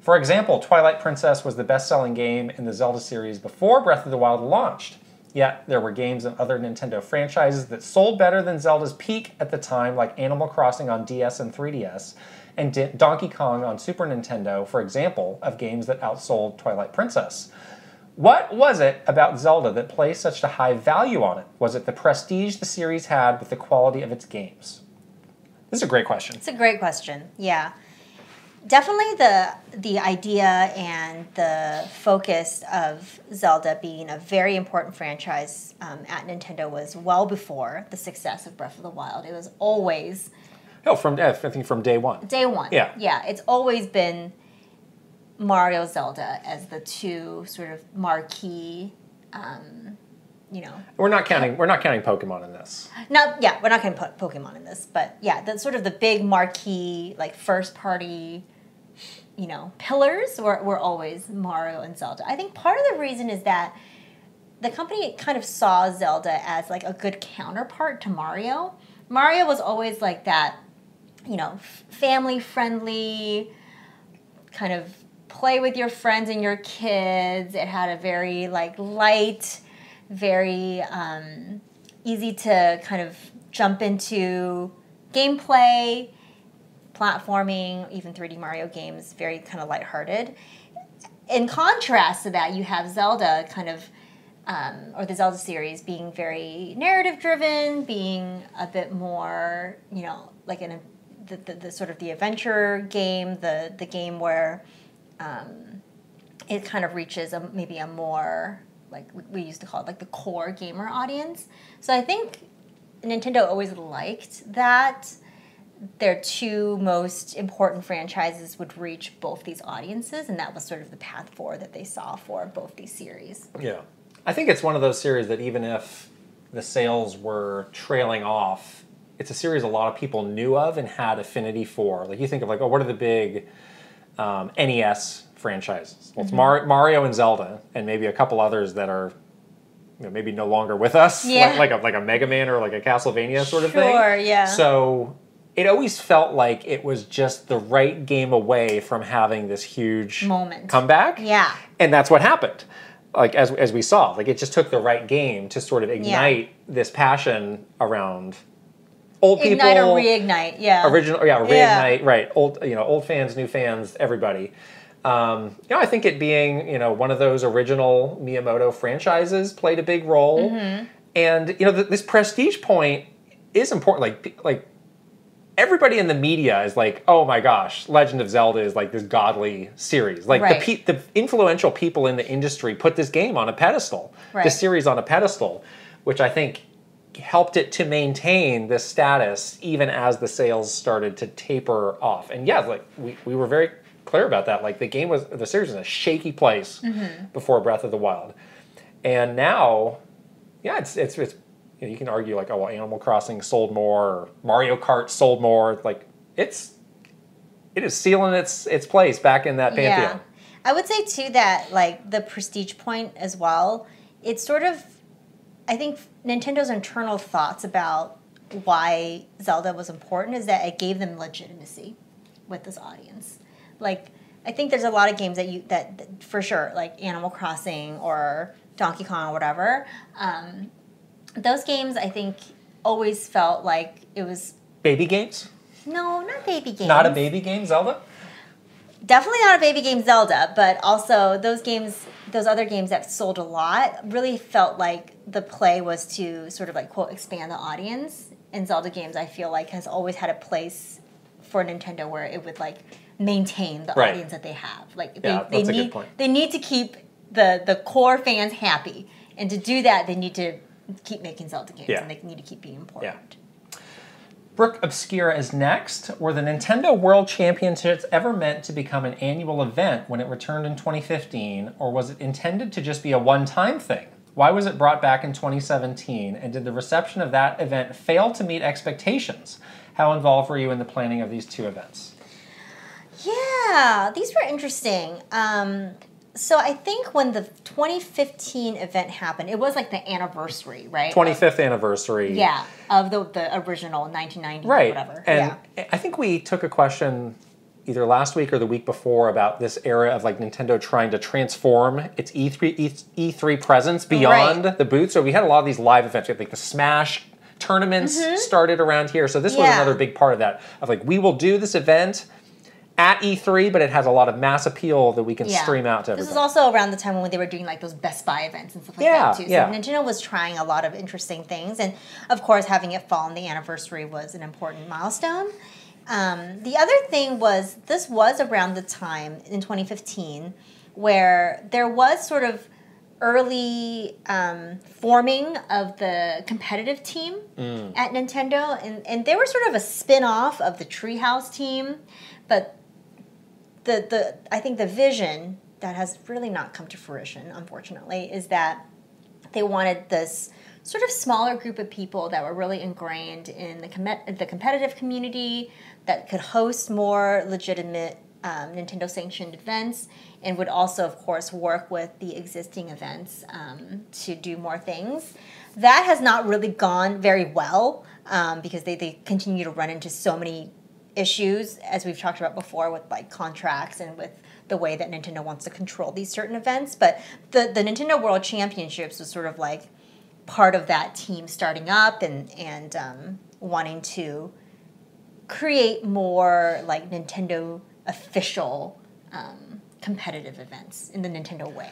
For example, Twilight Princess was the best selling game in the Zelda series before Breath of the Wild launched. Yet, there were games and other Nintendo franchises that sold better than Zelda's peak at the time, like Animal Crossing on DS and 3DS, and D- Donkey Kong on Super Nintendo, for example, of games that outsold Twilight Princess. What was it about Zelda that placed such a high value on it? Was it the prestige the series had with the quality of its games? This is a great question. It's a great question. Yeah. Definitely the the idea and the focus of Zelda being a very important franchise um, at Nintendo was well before the success of Breath of the Wild. It was always Oh, from I think from day one. day one. Yeah. Yeah. It's always been Mario Zelda as the two sort of marquee, um, you know, We're not counting. We're not counting Pokemon in this. not yeah, we're not going to put Pokemon in this, but yeah, that's sort of the big marquee like first party, you know, pillars were, were always Mario and Zelda. I think part of the reason is that the company kind of saw Zelda as like a good counterpart to Mario. Mario was always like that, you know, family friendly, kind of play with your friends and your kids. It had a very like light, very um, easy to kind of jump into gameplay, platforming, even 3D Mario games, very kind of lighthearted. In contrast to that, you have Zelda kind of, um, or the Zelda series being very narrative driven, being a bit more, you know, like in a, the, the, the sort of the adventure game, the, the game where um, it kind of reaches a, maybe a more like we- we used to call it like the core gamer audience. So I think Nintendo always liked that their two most important franchises would reach both these audiences, and that was sort of the path forward that they saw for both these series. Yeah. I think it's one of those series that even if the sales were trailing off, it's a series a lot of people knew of and had affinity for. Like you think of like, oh, what are the big um, NES franchises? Well, it's Mar- Mario and Zelda, and maybe a couple others that are you know, maybe no longer with us, Yeah. like, like a like a Mega Man or like a Castlevania sort of thing. Sure, yeah. So it always felt like it was just the right game away from having this huge Moment. comeback Yeah. and that's what happened like as, as we saw like it just took the right game to sort of ignite this passion around old people Ignite or reignite, yeah. original yeah Yeah. reignite right old you know old fans new fans everybody um, you know i think it being you know one of those original miyamoto franchises played a big role Mm-hmm. and you know th- this prestige point is important like like everybody in the media is like, oh my gosh, Legend of Zelda is like this godly series. Like Right. the pe- the influential people in the industry put this game on a pedestal, Right. this series on a pedestal, which I think helped it to maintain this status even as the sales started to taper off. And yeah, like we, we were very clear about that. Like the game was the series was in a shaky place mm-hmm. before Breath of the Wild. And now, yeah, it's it's it's you, know, you can argue like, oh well, Animal Crossing sold more, or Mario Kart sold more. Like it's it is sealing its its place back in that pantheon. I would say too that like the prestige point as well. It's sort of, I think Nintendo's internal thoughts about why Zelda was important is that it gave them legitimacy with this audience. Like I think there's a lot of games that you that, that for sure like Animal Crossing or Donkey Kong or whatever. Um, those games I think always felt like it was Baby games, no, not baby games. not a baby game, Zelda. definitely not a baby game Zelda, but also those games, those other games that sold a lot, really felt like the play was to sort of like quote expand the audience. And Zelda games, I feel like, has always had a place for Nintendo where it would like maintain the Right. audience that they have. Like they, Yeah, they that's a good need point. they need to keep the the core fans happy, and to do that, they need to keep making Zelda games, Yeah. and they need to keep being important. Brooke Obscura is next. Were the Nintendo World Championships ever meant to become an annual event when it returned in 2015, or was it intended to just be a one time thing? Why was it brought back in 2017, and did the reception of that event fail to meet expectations? How involved were you in the planning of these two events? Yeah, these were interesting. Um, so I think when the 2015 event happened, it was like the anniversary, right? 25th anniversary. Yeah, of the the original 1990 Right. whatever. And yeah. I think we took a question either last week or the week before about this era of like Nintendo trying to transform its E E3 E- E3 presence beyond Right. the booth. So we had a lot of these live events. We had like the Smash tournaments started around here. So this was Mm-hmm. Another big part of that. Of like we will do this event at E3, but it has a lot of mass appeal that we can Yeah. stream out to everybody. This is also around the time when they were doing like those Best Buy events and stuff like Yeah, that too. So yeah. Nintendo was trying a lot of interesting things, and of course, having it fall on the anniversary was an important milestone. Um, the other thing was this was around the time in 2015 where there was sort of early um, forming of the competitive team at Nintendo, and, and they were sort of a spin off of the Treehouse team, but the the I think the vision that has really not come to fruition, unfortunately, is that they wanted this sort of smaller group of people that were really ingrained in the com- the competitive community that could host more legitimate um, Nintendo sanctioned events and would also, of course, work with the existing events um, to do more things. That has not really gone very well um, because they, they continue to run into so many issues, as we've talked about before, with like contracts and with the way that Nintendo wants to control these certain events. But the, the Nintendo World Championships was sort of like part of that team starting up and, and um, wanting to create more like Nintendo official um, competitive events in the Nintendo way.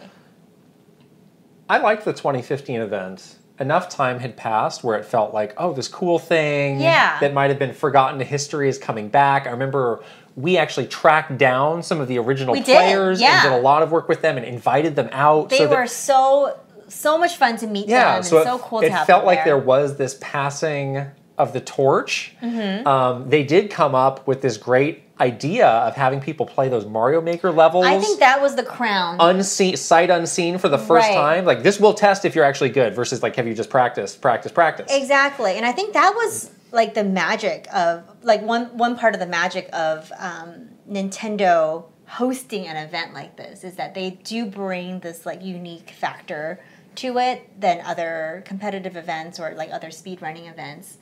I liked the 2015 event. Enough time had passed where it felt like, oh, this cool thing Yeah. that might have been forgotten to history is coming back. I remember we actually tracked down some of the original We did, players yeah. and did a lot of work with them and invited them out. They so were so so much fun to meet yeah, them so and it, so cool it to have felt them like there there. was this passing of the torch. Mm-hmm. Um, they did come up with this great idea of having people play those Mario Maker levels. I think that was the crown. unseen sight unseen for the first Right. time like this will test if you're actually good versus like have you just practiced practice practice Exactly, and I think that was like the magic of like one one part of the magic of um, Nintendo hosting an event like this is that they do bring this like unique factor to it than other competitive events or like other speed running events,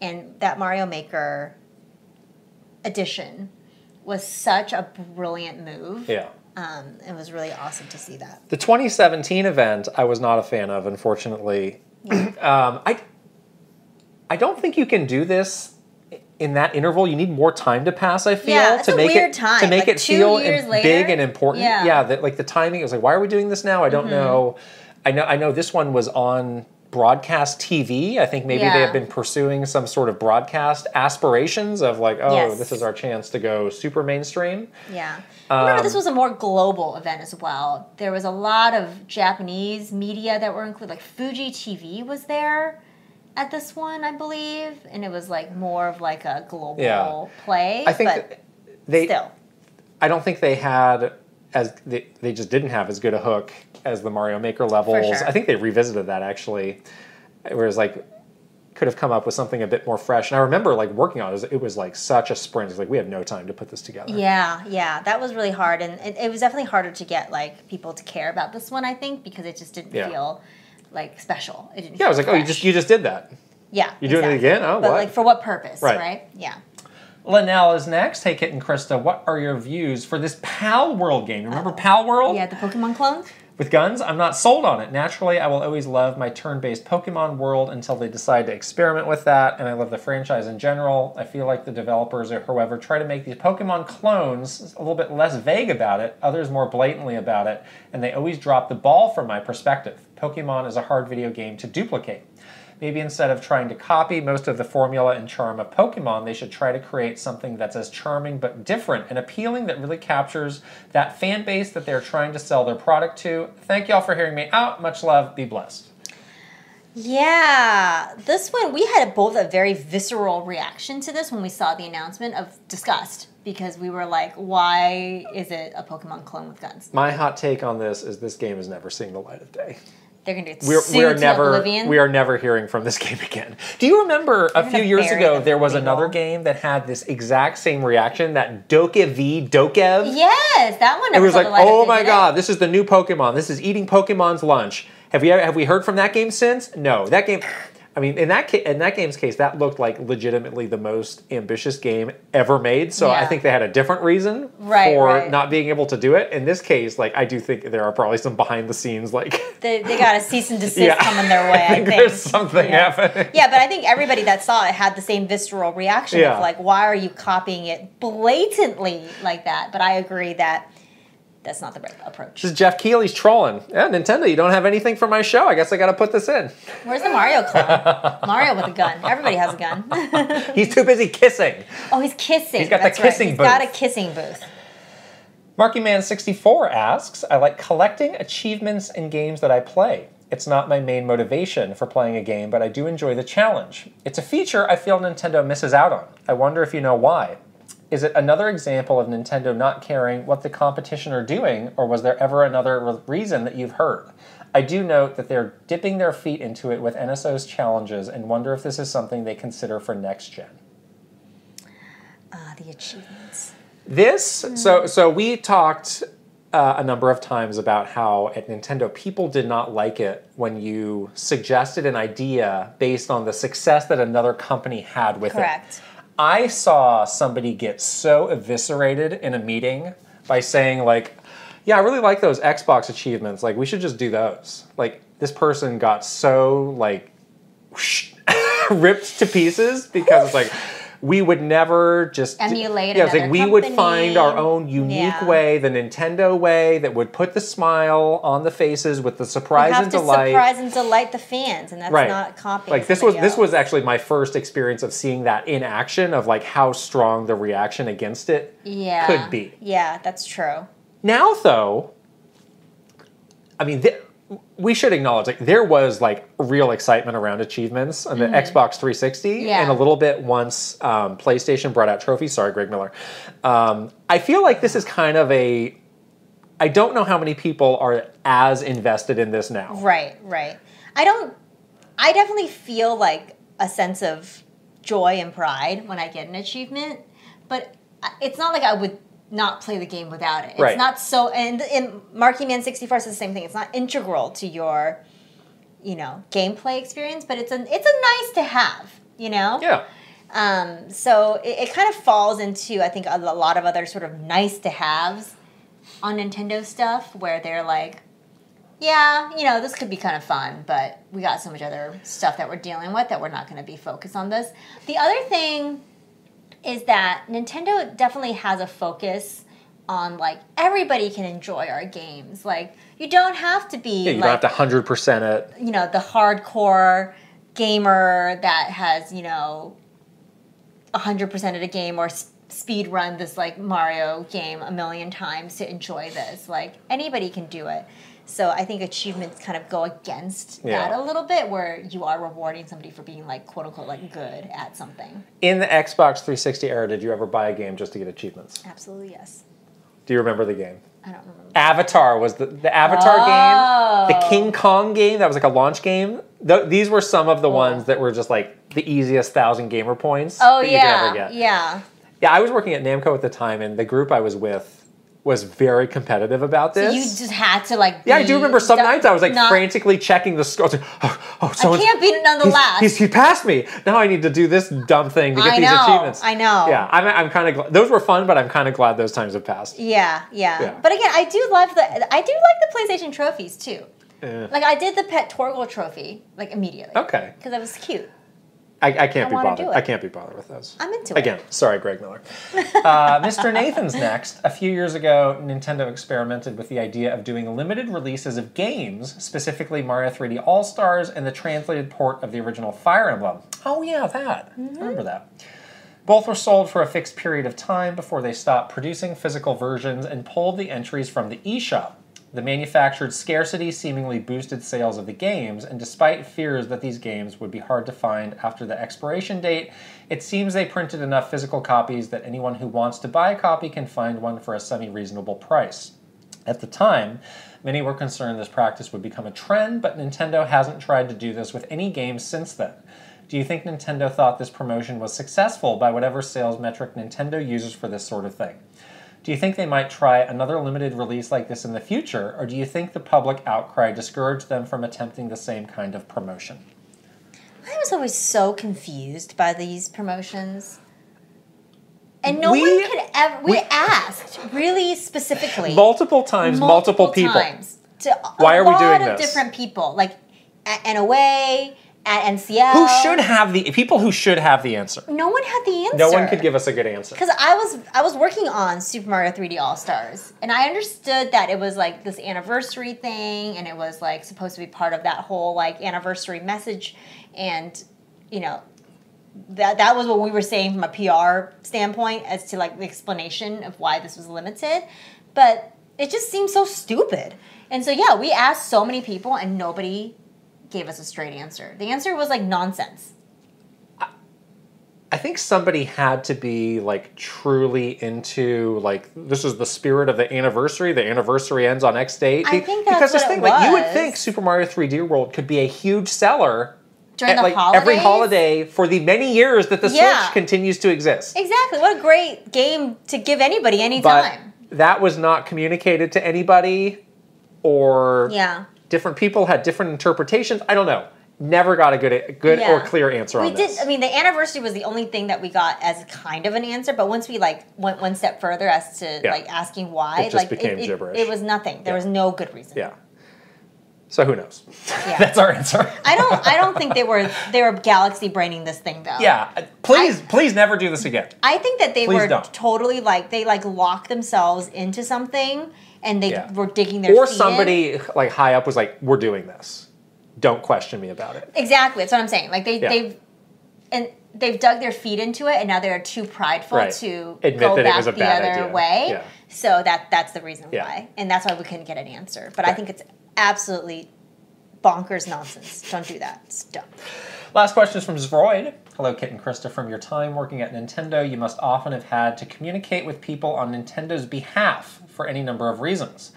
and that Mario Maker edition was such a brilliant move. yeah Um, it was really awesome to see that. the 2017 event i was not a fan of unfortunately (clears throat) um, i i don't think you can do this in that interval you need more time to pass i feel Yeah, to a make weird it time, to make like it feel later? big and important Yeah. Mm-hmm. yeah that like the timing it was like why are we doing this now i don't know i know i know this one was on broadcast tv i think maybe they have been pursuing some sort of broadcast aspirations of like oh Yes. this is our chance to go super mainstream Yeah. Remember, this Um, was a more global event as well. There was a lot of Japanese media that were included. Like Fuji TV was there at this one, I believe, and it was like more of like a global Yeah. play. i think but they still, I don't think they had as they, they just didn't have as good a hook as the Mario Maker levels. sure. I think they revisited that actually, whereas like could have come up with something a bit more fresh. And I remember like working on it. It was, it was like such a sprint. It's like we have no time to put this together. yeah, yeah, that was really hard, and it, it was definitely harder to get like people to care about this one. I think because it just didn't Yeah. feel like special. It didn't. Yeah, I was feel like, oh, you just you just did that. yeah. you're doing it again? Oh, but what? like for what purpose? Right. Right. Yeah. Linnell is next. Hey, Kit and Krysta, what are your views for this Palworld game? Remember uh, Palworld? Yeah, the Pokemon clones. With guns, I'm not sold on it. Naturally, I will always love my turn based Pokemon world until they decide to experiment with that, and I love the franchise in general. I feel like the developers, or whoever, try to make these Pokemon clones a little bit less vague about it, others more blatantly about it, and they always drop the ball from my perspective. Pokemon is a hard video game to duplicate. Maybe instead of trying to copy most of the formula and charm of Pokemon, they should try to create something that's as charming but different and appealing that really captures that fan base that they're trying to sell their product to. Thank y'all for hearing me out. Much love. Be blessed. Yeah, this one we had both a very visceral reaction to this when we saw the announcement of disgust because we were like, why is it a Pokemon clone with guns? My hot take on this is this game is never seeing the light of day. They're gonna get We're, sued we are to never oblivion. we are never hearing from this (laughs) game again. Do you remember a gonna few years ago there was another game that had this exact same reaction that Dokev v Dokev? yes, that one. It was like, the light of oh my did it? god, this is the new Pokemon. This is eating Pokemon's lunch. Have we have we heard from that game since? No, that game. I mean, in that in that game's case, that looked like legitimately the most ambitious game ever made. So I think they had a different reason Right, for right. not being able to do it. In this case, like I do think there are probably some behind the scenes like (laughs) They, they got a cease and desist Yeah. coming their (laughs) way. I I think think, there's something yeah. happening. Yeah, but I think everybody that saw it had the same visceral reaction Yeah. of like, why are you copying it blatantly like that? But I agree that that's not the right approach. This is Geoff Keighley's trolling. Yeah, Nintendo, you don't have anything for my show. I guess I got to put this in. Where's the Mario (laughs) Club? Mario with a gun. Everybody has a gun. (laughs) He's too busy kissing. oh, he's kissing. He's got the That's right. kissing He's got a kissing booth. Marky Man 64 asks, I like collecting achievements in games that I play. It's not my main motivation for playing a game, but I do enjoy the challenge. It's a feature I feel Nintendo misses out on. I wonder if you know why. Is it another example of Nintendo not caring what the competition are doing, or was there ever another re- reason that you've heard? I do note that they're dipping their feet into it with NSO's challenges and wonder if this is something they consider for next gen. Ah, the achievements. This so so we talked uh, a number of times about how at Nintendo people did not like it when you suggested an idea based on the success that another company had with it. Correct. it. I saw somebody get so eviscerated in a meeting by saying like, "Yeah, I really like those Xbox achievements. Like, we should just do those." Like, this person got so like (laughs) ripped to pieces because it's like we would never just Emulate Yeah, it's like we would find our own unique Yeah. way, the Nintendo way that would put the smile on the faces with the surprise have and to delight. surprise and delight the fans, and that's Right. not copying. like this was somebody this was actually my first experience of seeing that in action of like how strong the reaction against it yeah could be. Yeah, that's true. Now, though, I mean, th- we should acknowledge like there was like real excitement around achievements on the Xbox 360, Mm-hmm. Yeah. and a little bit once um, PlayStation brought out trophies. Sorry, Greg Miller. Um, I feel like this is kind of a. I don't know how many people are as invested in this now. Right, right. I don't. I definitely feel like a sense of joy and pride when I get an achievement, but it's not like I would not play the game without it. It's Right. not so. And in Marky Man sixty four says the same thing. It's not integral to your, you know, gameplay experience, but it's a it's a nice to have. You know. Yeah. Um, so it, it kind of falls into I think a, a lot of other sort of nice to haves on Nintendo stuff where they're like, yeah, you know, this could be kind of fun, but we got so much other stuff that we're dealing with that we're not going to be focused on this. The other thing is that Nintendo definitely has a focus on like everybody can enjoy our games. Like you don't have to be Yeah, you like don't have to hundred percent it. you know the hardcore gamer that has you know 100% of the game or speed run this like mario game a million times to enjoy this like anybody can do it so i think achievements kind of go against Yeah. that a little bit where you are rewarding somebody for being like quote unquote like good at something In the Xbox 360 era, did you ever buy a game just to get achievements? absolutely yes Do you remember the game? i don't remember Avatar was the, the Avatar Oh. game, the oh. King Kong game that was like a launch game. Th- these were some of the ones that were just like the easiest thousand gamer points. oh that you could yeah ever get. yeah Yeah, I was working at Namco at the time, and the group I was with was very competitive about this. so you just had to like yeah, I do remember some nights I was like not- frantically checking the score. Like, oh, oh i can't beat it he's, nonetheless he's, he passed me. Now I need to do this dumb thing to get I these know, achievements. I know. Yeah, I'm, I'm kind of glad. Those were fun, but I'm kind of glad those times have passed. Yeah, yeah, Yeah. But again, I do love the I do like the PlayStation trophies too. Eh. Like I did the Pet Torgal trophy like immediately. Okay. Because it was cute. I, I can't I be bothered. I can't be bothered with those. I'm into it. Again, sorry, Greg Miller. Uh, (laughs) Mr. Nathan's next. A few years ago, Nintendo experimented with the idea of doing limited releases of games, specifically Mario 3D All Stars and the translated port of the original Fire Emblem. Oh, yeah, that. I remember that. Both were sold for a fixed period of time before they stopped producing physical versions and pulled the entries from the eShop. The manufactured scarcity seemingly boosted sales of the games, and despite fears that these games would be hard to find after the expiration date, it seems they printed enough physical copies that anyone who wants to buy a copy can find one for a semi reasonable price. At the time, many were concerned this practice would become a trend, but Nintendo hasn't tried to do this with any games since then. Do you think Nintendo thought this promotion was successful by whatever sales metric Nintendo uses for this sort of thing? Do you think they might try another limited release like this in the future, or do you think the public outcry discouraged them from attempting the same kind of promotion? I was always so confused by these promotions. And no We- one could ever we, we- asked really specifically Multiple times, multiple, people. times to a Why are we lot doing of this? different people. Like at NOA, at NCL. Who should have the people who should have the answer? no one had the answer. No one could give us a good answer. because I was I was working on Super Mario 3D All Stars, and I understood that it was like this anniversary thing, and it was like supposed to be part of that whole like anniversary message, and you know that that was what we were saying from a PR standpoint as to like the explanation of why this was limited, but it just seemed so stupid, and so yeah, we asked so many people, and nobody gave us a straight answer. The answer was like nonsense. I think somebody had to be like truly into like this is the spirit of the anniversary. The anniversary ends on X date. I think that's because this thing, like you would think Super Mario 3D World could be a huge seller During the like holidays. every holiday for the many years that the Yeah. Switch continues to exist. Exactly. What a great game to give anybody But anytime. that was not communicated to anybody, or Yeah. Different people had different interpretations. I don't know. Never got a good, good or clear answer We on did. this. I mean, the anniversary was the only thing that we got as kind of an answer. But once we like went one step further as to Yeah. like asking why, It just like became it, gibberish. It was nothing. There Yeah. was no good reason. yeah. So who knows? Yeah. (laughs) That's our answer. I don't. I don't think they were. They were galaxy braining this thing though. Yeah, please, please never do this again. I think that they Please were don't. totally like they like locked themselves into something and they Yeah. were digging their Or feet in. somebody like high up was like, "We're doing this. Don't question me about it." Exactly. That's what I'm saying. Like they Yeah. they've and they've dug their feet into it and now they're too prideful Right. to Admit go that it back was a the bad other idea. way. Yeah. So that that's the reason Yeah. why. And that's why we couldn't get an answer. But I think it's absolutely bonkers nonsense. Don't do that. It's dumb. Last question is from Zvroid. Hello, Kit and Krysta. From your time working at Nintendo, you must often have had to communicate with people on Nintendo's behalf for any number of reasons.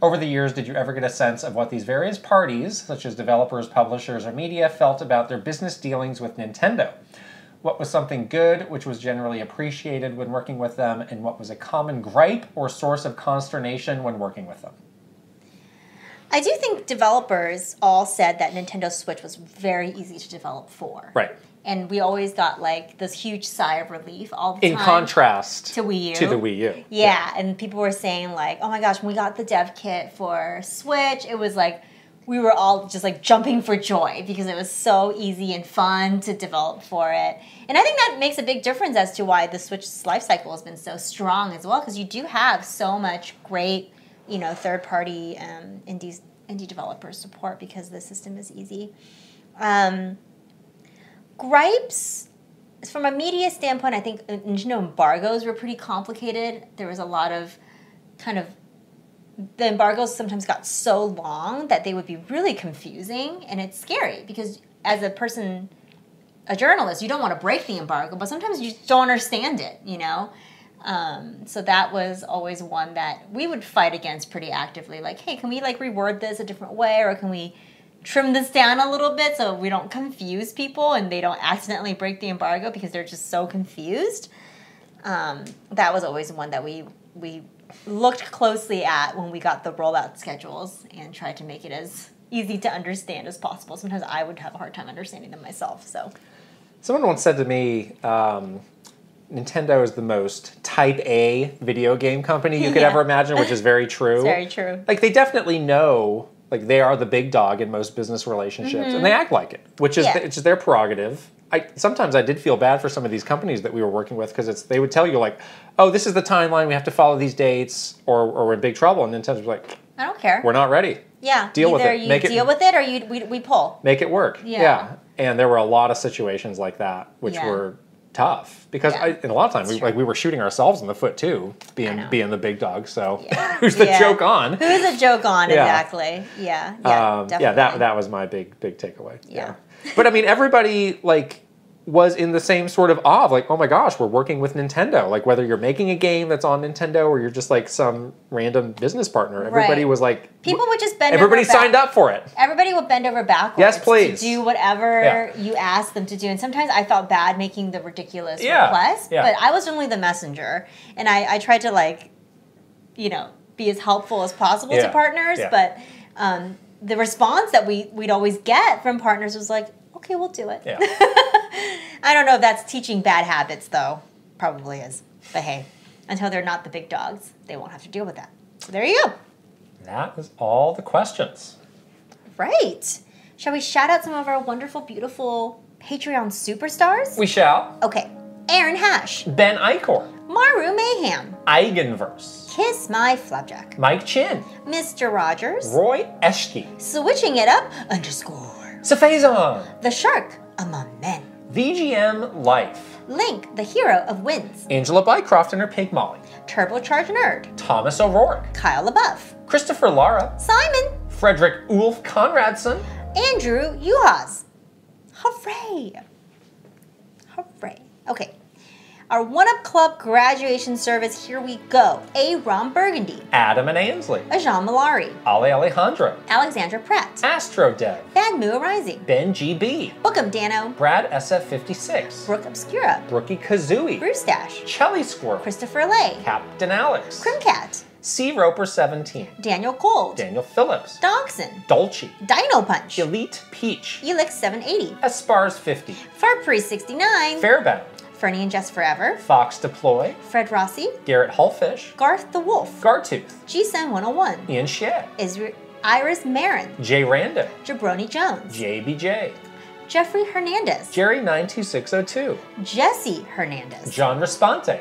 Over the years, did you ever get a sense of what these various parties, such as developers, publishers, or media, felt about their business dealings with Nintendo? What was something good, which was generally appreciated when working with them, and what was a common gripe or source of consternation when working with them? I do think developers all said that Nintendo Switch was very easy to develop for. Right. And we always got like this huge sigh of relief all the In time. In contrast To Wii U? To the Wii U. Yeah, and people were saying like, "Oh my gosh, when we got the dev kit for Switch, it was like we were all just like jumping for joy because it was so easy and fun to develop for it." And I think that makes a big difference as to why the Switch's life cycle has been so strong as well because you do have so much great, you know, third-party um, indie indie developer support because the system is easy. Um, gripes from a media standpoint, I think you know embargoes were pretty complicated. There was a lot of kind of the embargoes sometimes got so long that they would be really confusing, and it's scary because as a person, a journalist, you don't want to break the embargo, but sometimes you just don't understand it, you know. Um, so that was always one that we would fight against pretty actively. Like, hey, can we like reword this a different way, or can we trim this down a little bit so we don't confuse people and they don't accidentally break the embargo because they're just so confused. Um, that was always one that we we looked closely at when we got the rollout schedules and tried to make it as easy to understand as possible. Sometimes I would have a hard time understanding them myself. So Someone once said to me, um, Nintendo is the most type A video game company you could (laughs) Yeah. ever imagine, which is very true. (laughs) it's very true. Like they definitely know, like they are the big dog in most business relationships, and they act like it, which is Mm-hmm. Yeah. which is their prerogative. I sometimes I did feel bad for some of these companies that we were working with because it's they would tell you like, oh, this is the timeline, we have to follow these dates, or or we're in big trouble, and Nintendo's like, I don't care. we're not ready, yeah, deal with it. you Make it- deal with it or you we, we pull. make it work. Yeah. And there were a lot of situations like that, which Yeah. were tough because Yeah. I, and a lot of times we, true. like we were shooting ourselves in the foot too, being being the big dog. So Yeah. (laughs) who's the Yeah. joke on? Who's the joke on exactly? Yeah, yeah, um, definitely. yeah, that that was my big big takeaway. Yeah. but I mean, everybody like was in the same sort of awe of like, oh my gosh, we're working with Nintendo. Like whether you're making a game that's on Nintendo or you're just like some random business partner, everybody Right. was like, People would just bend. everybody over back- signed up for it. Everybody would bend over backwards. Yes, please. To do whatever Yeah. you asked them to do, and sometimes I felt bad making the ridiculous Yeah, request, yeah. but I was only the messenger, and I, I tried to like, you know, be as helpful as possible to partners. But um, the response that we we'd always get from partners was like, "Okay, we'll do it." Yeah. (laughs) I don't know if that's teaching bad habits, though. Probably is. But hey, until they're not the big dogs, they won't have to deal with that. So there you go. that was all the questions. Right. Shall we shout out some of our wonderful, beautiful Patreon superstars? We shall. Okay. Aaron Hash, Ben Eichhorn, Maru Mayhem, Eigenverse, Kiss My Flapjack, Mike Chin, Mr. Rogers, Roy Eschke, Switching It Up underscore, Safazon, The Shark Among Men, VGM Life, Link, the hero of Winds, Angela Bycroft and her pig Molly, Turbocharged Nerd, Thomas O'Rourke, Kyle LaBeouf, Christopher Lara, Simon, Frederick Ulf Conradson, Andrew Uhas. Hooray! Hooray. Okay. Our One Up Club graduation service, here we go. A. Ron Burgundy, Adam and Ainsley. Ajan Malari, Ale Alejandro. Alexandra Pratt, Astro Dev. Bad Moo Rising, Ben GB. Bookham Dano, Brad SF56. Brooke Obscura, Brookie Kazooie. Bruce Dash, Chelly Squirrel. Christopher Lay, Captain Alex. Crimcat, C Roper 17. Daniel Gold, Daniel Phillips. Dogson, Dolce. Dino Punch, Elite Peach. Elix 780, Aspars 50. Farpree 69, Fairbound. Fernie and Jess Forever, Fox Deploy. Fred Rossi, Garrett Hullfish. Garth the Wolf, Gartooth. GSEN 101, Ian Shea. Isra- Iris Marin, Jay Rando. Jabroni Jones, JBJ. Jeffrey Hernandez, Jerry 92602. Jesse Hernandez, John Respante.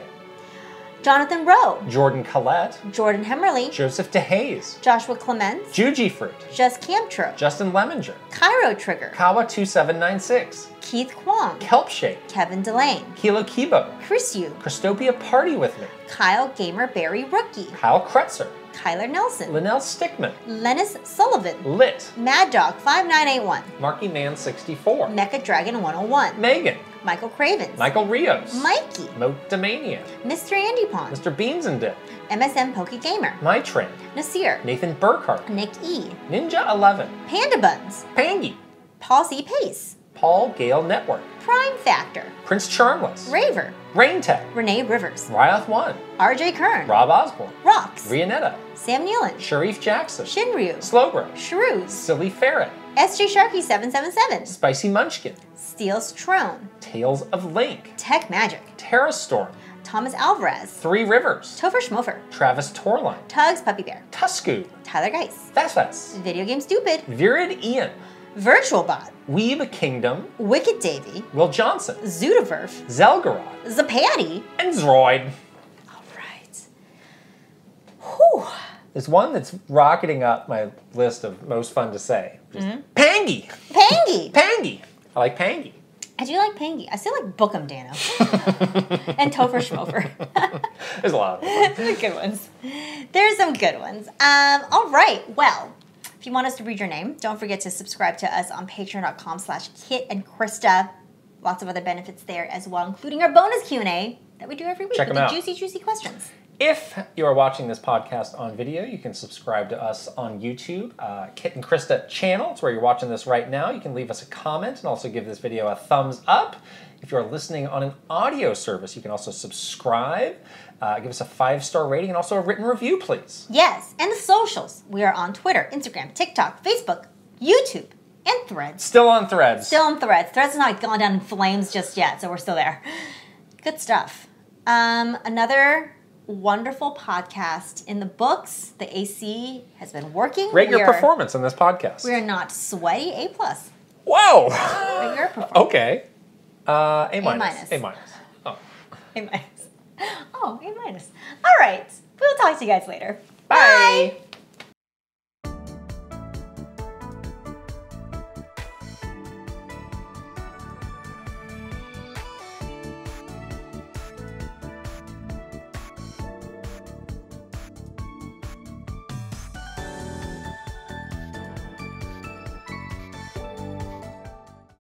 Jonathan Rowe, Jordan Collette. Jordan Hemmerly, Joseph DeHaze. Joshua Clements, Juji Fruit. Jess Camtro, Justin Leminger, Cairo Trigger, Kawa 2796. Keith Kwong, Kelp Shake. Kevin Delane, Kilo Kibo. Chris Yu, Christopia Party with Me. Kyle Gamer Berry Rookie, Kyle Kretzer. Kyler Nelson, Linnell Stickman. Lennis Sullivan, Lit. Mad Dog 5981, Marky Man 64. Mecha Dragon 101, Megan. Michael Cravens, Michael Rios. Mikey, Motomania. Mr. Andy Pond, Mr. Beans and Dip. MSM Poke Gamer, My Train. Nasir, Nathan Burkhart. Nick E, Ninja 11. Panda Buns, Pangy. Paul C. Pace, Paul Gale Network. Prime Factor, Prince Charmless. Raver, Rain Tech. Renee Rivers, Ryoth 1. RJ Kern, Rob Osborne. Rocks, Rianetta. Sam Nealon, Sharif Jackson. Shinryu, Slowbro. Shrews, Silly Ferret. SJ Sharky 777, Spicy Munchkin. Steel Strone, Tales of Link. Tech Magic, Terra Storm. Thomas Alvarez, Three Rivers. Topher Schmofer, Travis Torline. Tugs Puppy Bear, Tusku. Tyler Geis, Fast Fast. Video Game Stupid, Virid Ian. Virtual Bot, Weeb Kingdom. Wicked Davy, Will Johnson. Zoodiverf, Zelgarod. Zapatty. And Zroid. All right. Whew. There's one that's rocketing up my list of most fun to say. Just Mm-hmm. Pangy. Pangy. (laughs) Pangy. I like Pangy. I do like Pangy. I still like Bookham Dano (laughs) and Topher Schmofer. (laughs) There's a lot of them. (laughs) Good ones. There's some good ones. Um, all right. Well, if you want us to read your name, don't forget to subscribe to us on patreon.com slash Kit and Krysta. Lots of other benefits there as well, including our bonus Q&A that we do every week Check with them the out. juicy, juicy questions. If you are watching this podcast on video, you can subscribe to us on YouTube, uh, Kit and Krysta channel. It's where you're watching this right now. You can leave us a comment and also give this video a thumbs up. If you're listening on an audio service, you can also subscribe, uh, give us a five star rating, and also a written review, please. Yes, and the socials. We are on Twitter, Instagram, TikTok, Facebook, YouTube, and Threads. Still on threads. Still on Threads. Threads has not gone down in flames just yet, so we're still there. Good stuff. Um, another wonderful podcast in the books. The AC has been working. Rate We your are- performance in this podcast. We are not sweaty. A plus. Whoa! Rate your (laughs) performance. okay. Uh, a minus. minus. A minus. Oh. (laughs) A minus. Oh, A minus. All right. We'll talk to you guys later. Bye. Bye.